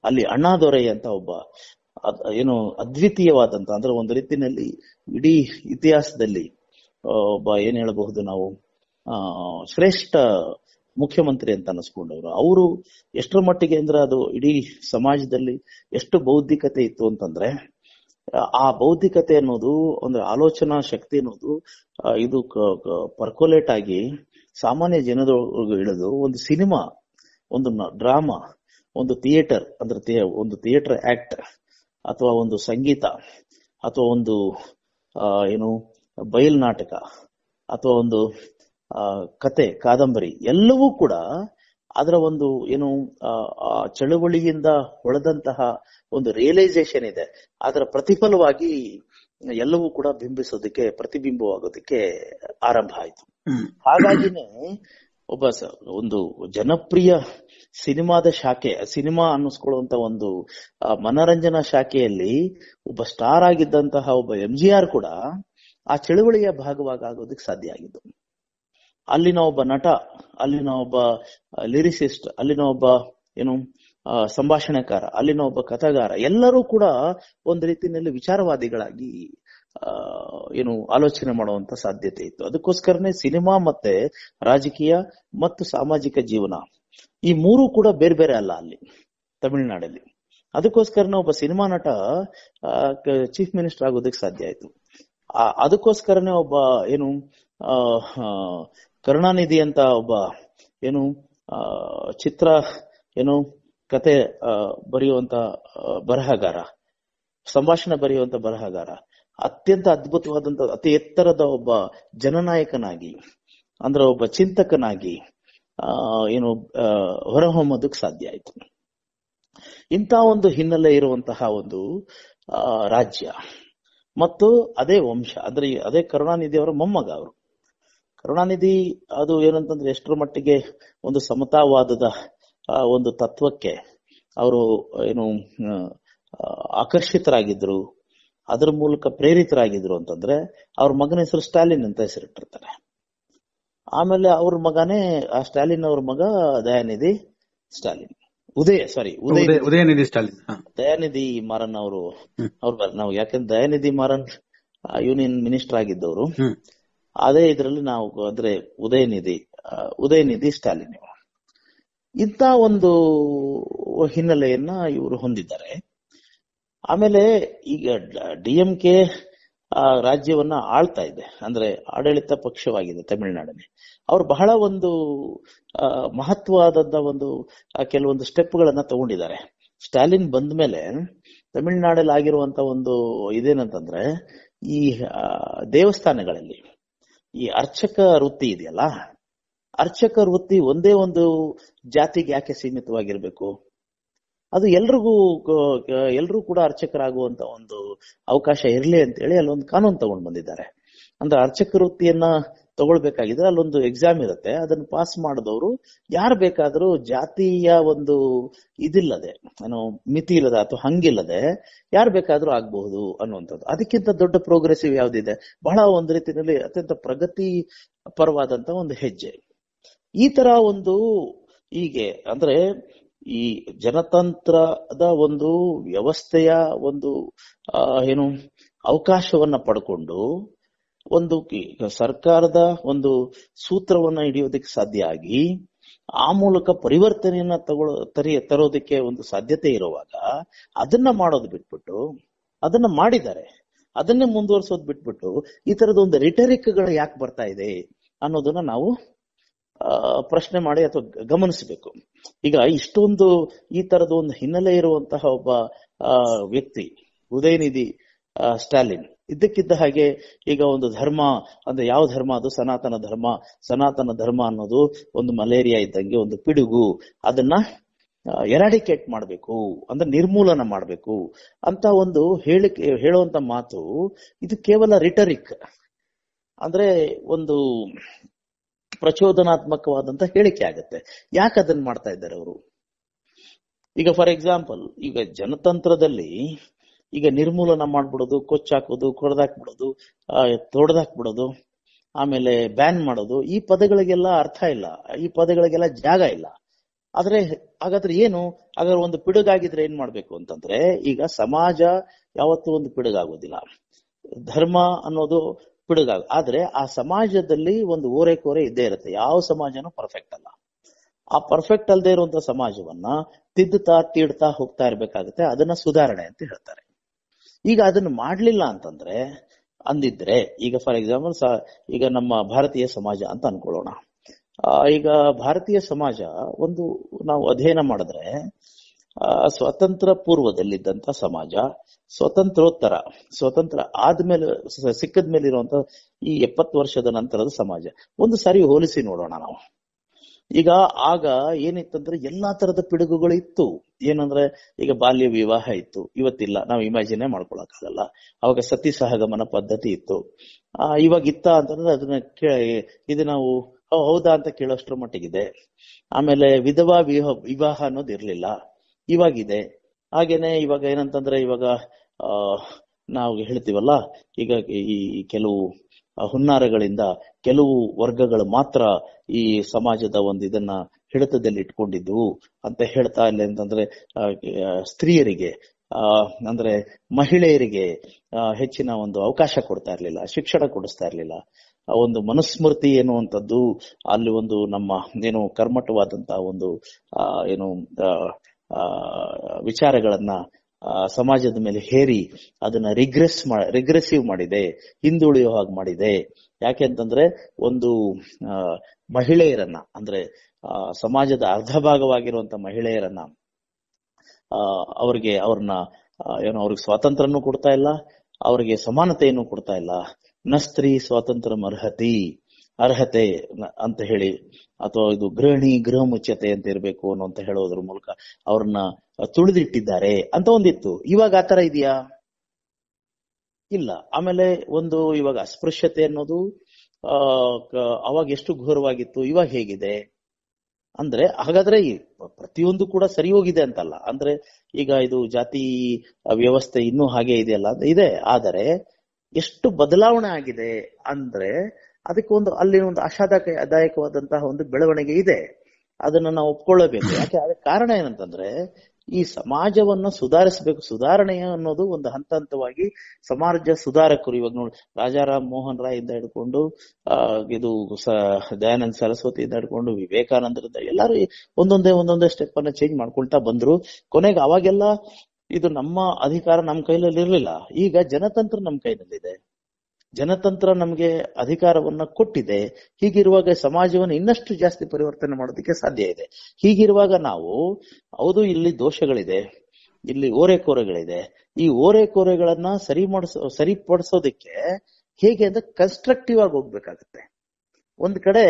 ಅಲ್ಲಿ ಅಣ್ಣಾದೊರೈ ಅಂತ ಒಬ್ಬ ಏನು ಅದ್ವಿತೀಯವಾದಂತ ಅಂದ್ರೆ ಒಂದು ರೀತಿನಲ್ಲಿ ಇಡೀ ಇತಿಹಾಸದಲ್ಲಿ ಒಬ್ಬ ಏನ್ ಹೇಳಬಹುದು ನಾವು ಆ ಶ್ರೇಷ್ಠ ಮುಖ್ಯಮಂತ್ರಿ ಅಂತ ಅನಿಸ್ಕೊಂಡವರು ಅವರು ಎಷ್ಟರ ಮಟ್ಟಿಗೆ ಅಂದ್ರೆ ಅದು ಇಡೀ ಸಮಾಜದಲ್ಲಿ ಎಷ್ಟು ಬೌದ್ಧಿಕತೆ ಇತ್ತು ಅಂತಂದ್ರೆ, ಆ ಬೌದ್ಧಿಕತೆ ಅನ್ನೋದು, ಅಂದ್ರೆ ಆಲೋಚನಾ ಶಕ್ತಿ ಅನ್ನೋದು ಇದು ಪರ್ಕೊಲೇಟ್ ಆಗಿ ಸಾಮಾನ್ಯ ಜನದೊಳಗೆ ಇಳಿದು ಒಂದು ಸಿನಿಮಾ, ಒಂದು ಡ್ರಾಮಾ, ಒಂದು ಥಿಯೇಟರ್, ಅಂದ್ರೆ ಒಂದು ಥಿಯೇಟರ್ ಆಕ್ಟ್ ಅಥವಾ ಒಂದು ಸಂಗೀತ ಅಥವಾ ಒಂದು ಏನು, ಬಯಲ್ ನಾಟಕ ಅಥವಾ ಒಂದು ಕತೆ ಕಾದಂಬರಿ ಎಲ್ಲವೂ ಕೂಡ ಅದರ ಒಂದು ಏನು ಚಳುವಳಿಯಿಂದ ಹೊಳೆದಂತಹ ಒಂದು ರಿಯಲೈಸೇಷನ್ ಇದೆ. ಅದರ ಪ್ರತಿಫಲವಾಗಿ ಎಲ್ಲವೂ ಕೂಡ ಬಿಂಬಿಸೋದಕ್ಕೆ ಪ್ರತಿಬಿಂಬವಾಗೋದಕ್ಕೆ ಆರಂಭ ಆಯ್ತು. ಹಾಗಾಗಿನೇ ಒಬ್ಬ ಒಂದು ಜನಪ್ರಿಯ ಸಿನಿಮಾದ ಶಾಖೆ ಸಿನಿಮಾ ಅನ್ನಿಸ್ಕೊಳ್ಳುವಂತ ಒಂದು ಆ, ಮನರಂಜನಾ ಶಾಖೆಯಲ್ಲಿ ಒಬ್ಬ ಸ್ಟಾರ್ ಆಗಿದ್ದಂತಹ ಒಬ್ಬ ಎಂ ಜಿ ಆರ್ ಕೂಡ ಆ ಚಳುವಳಿಯ ಭಾಗವಾಗಿ ಆಗೋದಕ್ಕೆ ಸಾಧ್ಯ ಆಗಿದ್ದು. ಅಲ್ಲಿನ ಒಬ್ಬ ನಟ, ಅಲ್ಲಿನ ಒಬ್ಬ ಲಿರಿಸಿಸ್ಟ್ ಅಲ್ಲಿನ ಒಬ್ಬ, ಏನು ಸಂಭಾಷಣೆಕಾರ, ಅಲ್ಲಿನ ಒಬ್ಬ ಕಥೆಗಾರ, ಎಲ್ಲರೂ ಕೂಡ ಒಂದು ರೀತಿಯಲ್ಲಿ ವಿಚಾರವಾದಿಗಳಾಗಿ ಏನು, ಆಲೋಚನೆ ಮಾಡುವಂತ ಸಾಧ್ಯತೆ ಇತ್ತು. ಅದಕ್ಕೋಸ್ಕರನೇ ಸಿನಿಮಾ ಮತ್ತೆ ರಾಜಕೀಯ ಮತ್ತು ಸಾಮಾಜಿಕ ಜೀವನ, ಈ ಮೂರು ಕೂಡ ಬೇರೆ ಬೇರೆ ಅಲ್ಲ ಅಲ್ಲಿ, ತಮಿಳುನಾಡಲ್ಲಿ. ಅದಕ್ಕೋಸ್ಕರನೇ ಒಬ್ಬ ಸಿನಿಮಾ ನಟ ಚೀಫ್ ಮಿನಿಸ್ಟರ್ ಆಗೋದಕ್ಕೆ ಸಾಧ್ಯ ಆಯ್ತು. ಅದಕ್ಕೋಸ್ಕರನೇ ಒಬ್ಬ, ಏನು ಕರುಣಾನಿಧಿ ಅಂತ ಒಬ್ಬ, ಏನು ಚಿತ್ರ, ಏನು, ಕತೆ ಬರೆಯುವಂತ ಬರಹಗಾರ, ಸಂಭಾಷಣೆ ಬರೆಯುವಂತ ಬರಹಗಾರ, ಅತ್ಯಂತ ಅದ್ಭುತವಾದಂತ, ಅತಿ ಎತ್ತರದ ಒಬ್ಬ ಜನನಾಯಕನಾಗಿ, ಅಂದ್ರೆ ಒಬ್ಬ ಚಿಂತಕನಾಗಿ ಏನು ಹೊರಹೊಮ್ಮೋದಕ್ ಸಾಧ್ಯ ಆಯ್ತು. ಇಂಥ ಒಂದು ಹಿನ್ನೆಲೆ ಇರುವಂತಹ ಒಂದು ರಾಜ್ಯ, ಮತ್ತು ಅದೇ ವಂಶ, ಅಂದ್ರೆ ಅದೇ ಕರುಣಾನಿಧಿ ಅವರ ಮೊಮ್ಮಗ ಅವರು. ಕರುಣಾನಿಧಿ ಅದು ಏನಂತಂದ್ರೆ ಎಷ್ಟರ ಮಟ್ಟಿಗೆ ಒಂದು ಸಮತಾವಾದದ ಒಂದು ತತ್ವಕ್ಕೆ ಅವರು ಏನು ಆಕರ್ಷಿತರಾಗಿದ್ರು ಅದರ ಮೂಲಕ ಪ್ರೇರಿತರಾಗಿದ್ರು ಅಂತಂದ್ರೆ ಅವ್ರ ಮಗನ ಹೆಸರು ಸ್ಟಾಲಿನ್ ಅಂತ ಹೆಸರಿಟ್ಟಿರ್ತಾರೆ ಆಮೇಲೆ ಅವ್ರ ಮಗನೇ ಆ ಸ್ಟಾಲಿನ್ ಅವ್ರ ಮಗ ದಯಾನಿಧಿ ಸ್ಟಾಲಿನ್ ಉದಯ ಸಾರಿ ಉದಯ ಉದಯ ಉದಯನಿಧಿ ಸ್ಟಾಲಿನ್. ದಯಾನಿಧಿ ಮಾರನ್ ಅವರು. ಅವ್ರು ನಾವು ಯಾಕಂದ್ರೆ ದಯಾನಿಧಿ ಮಾರನ್ ಯೂನಿಯನ್ ಮಿನಿಸ್ಟರ್ ಆಗಿದ್ದವರು ಅದೇ ಇದರಲ್ಲಿ ನಾವು ಅಂದ್ರೆ ಉದಯನಿಧಿ ಉದಯ ಉದಯನಿಧಿ ಸ್ಟಾಲಿನ್. ಇಂಥ ಒಂದು ಹಿನ್ನೆಲೆಯನ್ನ ಇವರು ಹೊಂದಿದ್ದಾರೆ. ಆಮೇಲೆ ಈಗ ಡಿ ಎಂ ರಾಜ್ಯವನ್ನ ಆಳ್ತಾ ಇದೆ. ಅಂದ್ರೆ ಆಡಳಿತ ಪಕ್ಷವಾಗಿದೆ ತಮಿಳುನಾಡಲ್ಲಿ ಅವ್ರು ಬಹಳ ಒಂದು ಮಹತ್ವವಾದಂತ ಒಂದು ಕೆಲವೊಂದು ಸ್ಟೆಪ್ಗಳನ್ನ ತಗೊಂಡಿದ್ದಾರೆ. ಸ್ಟಾಲಿನ್ ಬಂದ ಮೇಲೆ ತಮಿಳುನಾಡಲ್ಲಿ ಆಗಿರುವಂತ ಒಂದು ಇದೇನಂತಂದ್ರೆ ಈ ದೇವಸ್ಥಾನಗಳಲ್ಲಿ ಈ ಅರ್ಚಕ ವೃತ್ತಿ ಇದೆಯಲ್ಲ, ಅರ್ಚಕ ವೃತ್ತಿ ಒಂದೇ ಒಂದು ಜಾತಿಗೆ ಯಾಕೆ ಸೀಮಿತವಾಗಿರ್ಬೇಕು? ಅದು ಎಲ್ರಿಗೂ ಎಲ್ರೂ ಕೂಡ ಅರ್ಚಕರಾಗುವಂತ ಒಂದು ಅವಕಾಶ ಇರಲಿ ಅಂತ ಹೇಳಿ ಅಲ್ಲೊಂದು ಕಾನೂನು ತಗೊಂಡ್ ಬಂದಿದ್ದಾರೆ. ಅಂದ್ರೆ ಅರ್ಚಕ ವೃತ್ತಿಯನ್ನ ತಗೊಳ್ಬೇಕಾಗಿದ್ರೆ ಅಲ್ಲೊಂದು ಎಕ್ಸಾಮ್ ಇರುತ್ತೆ. ಅದನ್ನ ಪಾಸ್ ಮಾಡಿದವರು ಯಾರು ಬೇಕಾದರೂ ಜಾತಿಯ ಒಂದು ಇದಿಲ್ಲದೆ, ಏನು ಮಿತಿ ಇಲ್ಲದೆ ಅಥವಾ ಹಂಗಿಲ್ಲದೆ ಯಾರು ಬೇಕಾದರೂ ಆಗ್ಬಹುದು ಅನ್ನುವಂಥದ್ದು. ಅದಕ್ಕಿಂತ ದೊಡ್ಡ ಪ್ರೋಗ್ರೆಸಿವ್ ಯಾವ್ದಿದೆ? ಬಹಳ ಒಂದು ರೀತಿಯಲ್ಲಿ ಅತ್ಯಂತ ಪ್ರಗತಿ ಪರವಾದಂತ ಒಂದು ಹೆಜ್ಜೆ. ಈ ತರ ಒಂದು ಹೀಗೆ ಅಂದ್ರೆ ಈ ಜನತಂತ್ರದ ಒಂದು ವ್ಯವಸ್ಥೆಯ ಒಂದು ಏನು ಅವಕಾಶವನ್ನ ಪಡ್ಕೊಂಡು ಒಂದು ಸರ್ಕಾರದ ಒಂದು ಸೂತ್ರವನ್ನ ಹಿಡಿಯೋದಕ್ಕೆ ಸಾಧ್ಯ ಆಗಿ, ಆ ಮೂಲಕ ಪರಿವರ್ತನೆಯನ್ನ ತಗೊಳ್ಳೋ ತರಿ, ತರೋದಕ್ಕೆ ಒಂದು ಸಾಧ್ಯತೆ ಇರುವಾಗ ಅದನ್ನ ಮಾಡೋದು ಬಿಟ್ಬಿಟ್ಟು, ಅದನ್ನ ಮಾಡಿದ್ದಾರೆ ಅದನ್ನೇ ಮುಂದುವರಿಸೋದು ಬಿಟ್ಬಿಟ್ಟು, ಈ ತರದ ಒಂದು ರಿಟರಿಕ್ಗಳು ಯಾಕೆ ಬರ್ತಾ ಇದೆ ಅನ್ನೋದನ್ನ ನಾವು ಪ್ರಶ್ನೆ ಮಾಡಿ ಅಥವಾ ಗಮನಿಸಬೇಕು. ಈಗ ಇಷ್ಟೊಂದು ಈ ತರದ ಒಂದು ಹಿನ್ನೆಲೆ ಇರುವಂತಹ ಒಬ್ಬ ವ್ಯಕ್ತಿ, ಉದಯನಿಧಿ ಸ್ಟಾಲಿನ್ ಇದ್ದಕ್ಕಿದ್ದ ಹಾಗೆ ಈಗ ಒಂದು ಧರ್ಮ, ಅಂದ್ರೆ ಯಾವ ಧರ್ಮ ಅದು? ಸನಾತನ ಧರ್ಮ. ಸನಾತನ ಧರ್ಮ ಅನ್ನೋದು ಒಂದು ಮಲೇರಿಯಾ ಇದ್ದಂಗೆ ಒಂದು ಪಿಡುಗು. ಅದನ್ನ ಎರಾಡಿಕೇಟ್ ಮಾಡಬೇಕು, ಅಂದ್ರೆ ನಿರ್ಮೂಲನ ಮಾಡಬೇಕು. ಅಂತ ಒಂದು ಹೇಳಿಕೆ, ಹೇಳುವಂತ ಮಾತು, ಇದು ಕೇವಲ ರಿಟರಿಕ್ ಅಂದ್ರೆ ಒಂದು ಪ್ರಚೋದನಾತ್ಮಕವಾದಂತ ಹೇಳಿಕೆ ಆಗುತ್ತೆ. ಯಾಕೆ ಅದನ್ನ ಮಾಡ್ತಾ ಇದ್ದಾರೆ ಅವರು? ಈಗ ಫಾರ್ ಎಕ್ಸಾಂಪಲ್ ಈಗ ಜನತಂತ್ರದಲ್ಲಿ ಈಗ ನಿರ್ಮೂಲನ ಮಾಡ್ಬಿಡೋದು, ಕೊಚ್ಚಾಕೋದು, ಕೊಡ್ದಾಕ್ಬಿಡೋದು ತೊಡೆದಾಕ್ಬಿಡೋದು, ಆಮೇಲೆ ಬ್ಯಾನ್ ಮಾಡೋದು, ಈ ಪದಗಳಿಗೆಲ್ಲ ಅರ್ಥ ಇಲ್ಲ. ಈ ಪದಗಳಿಗೆಲ್ಲ ಜಾಗ ಇಲ್ಲ. ಆದ್ರೆ, ಹಾಗಾದ್ರೆ ಏನು? ಹಾಗಾದ್ರೆ ಒಂದು ಪಿಡುಗಾಗಿದ್ರೆ ಏನ್ ಮಾಡ್ಬೇಕು ಅಂತಂದ್ರೆ, ಈಗ ಸಮಾಜ ಯಾವತ್ತೂ ಒಂದು ಪಿಡುಗಾಗೋದಿಲ್ಲ. ಧರ್ಮ ಅನ್ನೋದು ಪಿಡುಗಾಗ ಆದ್ರೆ ಆ ಸಮಾಜದಲ್ಲಿ ಒಂದು ಓರೆಕೋರೆ ಇದ್ದೇ ಇರುತ್ತೆ. ಯಾವ ಸಮಾಜನೂ ಪರ್ಫೆಕ್ಟ್ ಅಲ್ಲ. ಆ ಪರ್ಫೆಕ್ಟ್ ಅಲ್ಲದೆ ಇರುವಂತ ಸಮಾಜವನ್ನ ತಿದ್ದುತ್ತಾ ತೀಡ್ತಾ ಹೋಗ್ತಾ ಇರ್ಬೇಕಾಗುತ್ತೆ. ಅದನ್ನ ಸುಧಾರಣೆ ಅಂತ ಹೇಳ್ತಾರೆ. ಈಗ ಅದನ್ನ ಮಾಡಲಿಲ್ಲ ಅಂತಂದ್ರೆ, ಅಂದಿದ್ರೆ, ಈಗ ಫಾರ್ ಎಕ್ಸಾಂಪಲ್ ಈಗ ನಮ್ಮ ಭಾರತೀಯ ಸಮಾಜ ಅಂತ ಅನ್ಕೊಳ್ಳೋಣ. ಈಗ ಭಾರತೀಯ ಸಮಾಜ ಒಂದು, ನಾವು ಅಧ್ಯಯನ ಮಾಡಿದ್ರೆ ಸ್ವತಂತ್ರ ಪೂರ್ವದಲ್ಲಿದ್ದಂತ ಸಮಾಜ ಸ್ವತಂತ್ರೋತ್ತರ ಸ್ವತಂತ್ರ ಆದ್ಮೇಲೆ ಸಿಕ್ಕದ್ಮೇಲೆ ಸಿಕ್ಕದ ಮೇಲೆ ಇರುವಂತ ಈ ಎಪ್ಪತ್ತು ವರ್ಷದ ನಂತರದ ಸಮಾಜ. ಒಂದು ಸಾರಿ ಹೋಲಿಸಿ ನೋಡೋಣ ನಾವು. ಈಗ ಆಗ ಏನಿತ್ತಂದ್ರೆ ಎಲ್ಲಾ ತರದ ಪಿಡುಗುಗಳು ಇತ್ತು. ಏನಂದ್ರೆ ಈಗ ಬಾಲ್ಯ ವಿವಾಹ ಇತ್ತು. ಇವತ್ತಿಲ್ಲ. ನಾವು ಇಮ್ಯಾಜಿನೇ ಮಾಡ್ಕೊಳಕ್ಕಾಗಲ್ಲ. ಅವಾಗ ಸತಿ ಸಹಗಮನ ಪದ್ಧತಿ ಇತ್ತು. ಆ, ಇವಾಗ ಇತ್ತ ಅಂತಂದ್ರೆ ಅದನ್ನ ಇದು ನಾವು ಹೌದಾ ಅಂತ ಕೇಳೋಷ್ಟ್ರ ಮಟ್ಟಿಗಿದೆ. ಆಮೇಲೆ ವಿಧವಾ ವಿವಾಹ ವಿವಾಹ ಅನ್ನೋದು ಇರ್ಲಿಲ್ಲ. ಇವಾಗಿದೆ. ಹಾಗೇನೆ ಇವಾಗ ಏನಂತಂದ್ರೆ ಇವಾಗ, ಆ, ನಾವು ಹೇಳ್ತೀವಲ್ಲ, ಈಗ ಈ ಕೆಲವು ಹುನ್ನಾರಗಳಿಂದ ಕೆಲವು ವರ್ಗಗಳು ಮಾತ್ರ ಈ ಸಮಾಜದ ಒಂದು ಇದನ್ನ ಹಿಡಿತದಲ್ಲಿ ಇಟ್ಕೊಂಡಿದ್ವು ಅಂತ ಹೇಳ್ತಾ ಇಲ್ಲ ಅಂತಂದ್ರೆ ಸ್ತ್ರೀಯರಿಗೆ ಆ ಅಂದ್ರೆ ಮಹಿಳೆಯರಿಗೆ ಹೆಚ್ಚಿನ ಒಂದು ಅವಕಾಶ ಕೊಡ್ತಾ ಇರ್ಲಿಲ್ಲ ಶಿಕ್ಷಣ ಕೊಡಿಸ್ತಾ ಇರ್ಲಿಲ್ಲ. ಆ ಒಂದು ಮನುಸ್ಮೃತಿ ಎನ್ನುವಂಥದ್ದು ಅಲ್ಲಿ ಒಂದು ನಮ್ಮ ಏನು ಕರ್ಮಠವಾದಂತಹ ಒಂದು ಏನು ಆ, ವಿಚಾರಗಳನ್ನ ಸಮಾಜದ ಮೇಲೆ ಹೇರಿ, ಅದನ್ನ ರಿಗ್ರೆಸ್ ರಿಗ್ರೆಸಿವ್ ಮಾಡಿದೆ, ಹಿಂದುಳಿಯೋ ಹಾಗೆ ಮಾಡಿದೆ. ಯಾಕೆ ಅಂತಂದ್ರೆ, ಒಂದು ಮಹಿಳೆಯರನ್ನ, ಅಂದ್ರೆ ಸಮಾಜದ ಅರ್ಧ ಭಾಗವಾಗಿರುವಂತ ಮಹಿಳೆಯರನ್ನ ಅವರಿಗೆ ಅವ್ರನ್ನ ಏನು ಅವ್ರಿಗೆ ಸ್ವಾತಂತ್ರ್ಯನೂ ಕೊಡ್ತಾ ಇಲ್ಲ, ಅವ್ರಿಗೆ ಸಮಾನತೆಯನ್ನು ಕೊಡ್ತಾ ಇಲ್ಲ. ನ ಸ್ತ್ರೀ ಸ್ವಾತಂತ್ರ್ಯ ಅರ್ಹತಿ ಅರ್ಹತೆ ಅಂತ ಹೇಳಿ, ಅಥವಾ ಇದು ಗೃಹಿಣಿ ಗೃಹ ಮುಚ್ಚತೆ ಅಂತ ಇರಬೇಕು ಅನ್ನೋ ಅಂತ ಹೇಳೋದ್ರ ಮೂಲಕ ಅವ್ರನ್ನ ತುಳಿದಿಟ್ಟಿದ್ದಾರೆ ಅಂತ ಒಂದಿತ್ತು. ಇವಾಗ ಆತರ ಇದೆಯಾ? ಇಲ್ಲ. ಆಮೇಲೆ ಒಂದು ಇವಾಗ ಅಸ್ಪೃಶ್ಯತೆ ಅನ್ನೋದು ಅವಾಗ ಎಷ್ಟು ಘೋರವಾಗಿತ್ತು, ಇವಾಗ ಹೇಗಿದೆ? ಅಂದ್ರೆ ಹಾಗಾದ್ರೆ ಪ್ರತಿಯೊಂದು ಕೂಡ ಸರಿ ಹೋಗಿದೆ ಅಂತಲ್ಲ. ಅಂದ್ರೆ ಈಗ ಇದು ಜಾತಿ ವ್ಯವಸ್ಥೆ ಇನ್ನೂ ಹಾಗೆ ಇದೆಯಲ್ಲ ಇದೆ. ಆದರೆ ಎಷ್ಟು ಬದಲಾವಣೆ ಆಗಿದೆ ಅಂದ್ರೆ ಅದಕ್ಕೆ ಒಂದು ಅಲ್ಲಿ ಒಂದು ಆಶಾದಾಯಕವಾದಂತಹ ಒಂದು ಬೆಳವಣಿಗೆ ಇದೆ. ಅದನ್ನ ನಾವು ಒಪ್ಕೊಳ್ಳಬೇಕು. ಯಾಕೆ, ಅದಕ್ಕೆ ಕಾರಣ ಏನಂತಂದ್ರೆ, ಈ ಸಮಾಜವನ್ನ ಸುಧಾರಿಸಬೇಕು. ಸುಧಾರಣೆ ಅನ್ನೋದು ಒಂದು ಹಂತ ಹಂತವಾಗಿ ಸಮಾಜ ಸುಧಾರಕರು ಇವಾಗ ನೋಡಿ. ರಾಜಾರಾಮ್ ಮೋಹನ್ ರಾಯ್ ಇಂದ ಹಿಡ್ಕೊಂಡು, ಆ, ಇದು ದಯಾನಂದ ಸರಸ್ವತಿಯಿಂದ ಹಿಡ್ಕೊಂಡು, ವಿವೇಕಾನಂದರಿಂದ ಎಲ್ಲಾರು ಒಂದೊಂದೇ ಒಂದೊಂದೇ ಸ್ಟೆಪ್ ಅನ್ನ ಚೇಂಜ್ ಮಾಡ್ಕೊಳ್ತಾ ಬಂದ್ರು. ಕೊನೆಗೆ ಅವಾಗೆಲ್ಲ ಇದು ನಮ್ಮ ಅಧಿಕಾರ ನಮ್ಮ ಕೈಲಲ್ಲಿ ಇರ್ಲಿಲ್ಲ. ಈಗ ಜನತಂತ್ರ ನಮ್ಮ ಕೈನಲ್ಲಿದೆ. ಜನತಂತ್ರ ನಮಗೆ ಅಧಿಕಾರವನ್ನ ಕೊಟ್ಟಿದೆ. ಹೀಗಿರುವಾಗ ಸಮಾಜವನ್ನು ಇನ್ನಷ್ಟು ಜಾಸ್ತಿ ಪರಿವರ್ತನೆ ಮಾಡೋದಕ್ಕೆ ಸಾಧ್ಯ ಇದೆ. ಹೀಗಿರುವಾಗ ನಾವು, ಹೌದು, ಇಲ್ಲಿ ದೋಷಗಳಿದೆ, ಇಲ್ಲಿ ಓರೆಕೋರೆಗಳಿದೆ. ಈ ಓರೆಕೋರೆಗಳನ್ನ ಸರಿ ಮಾಡಿಸೋ, ಸರಿಪಡಿಸೋದಕ್ಕೆ ಹೇಗೆ ಅಂದ್ರೆ ಕನ್ಸ್ಟ್ರಕ್ಟಿವ್ ಆಗಿ ಹೋಗ್ಬೇಕಾಗತ್ತೆ. ಒಂದ್ ಕಡೆ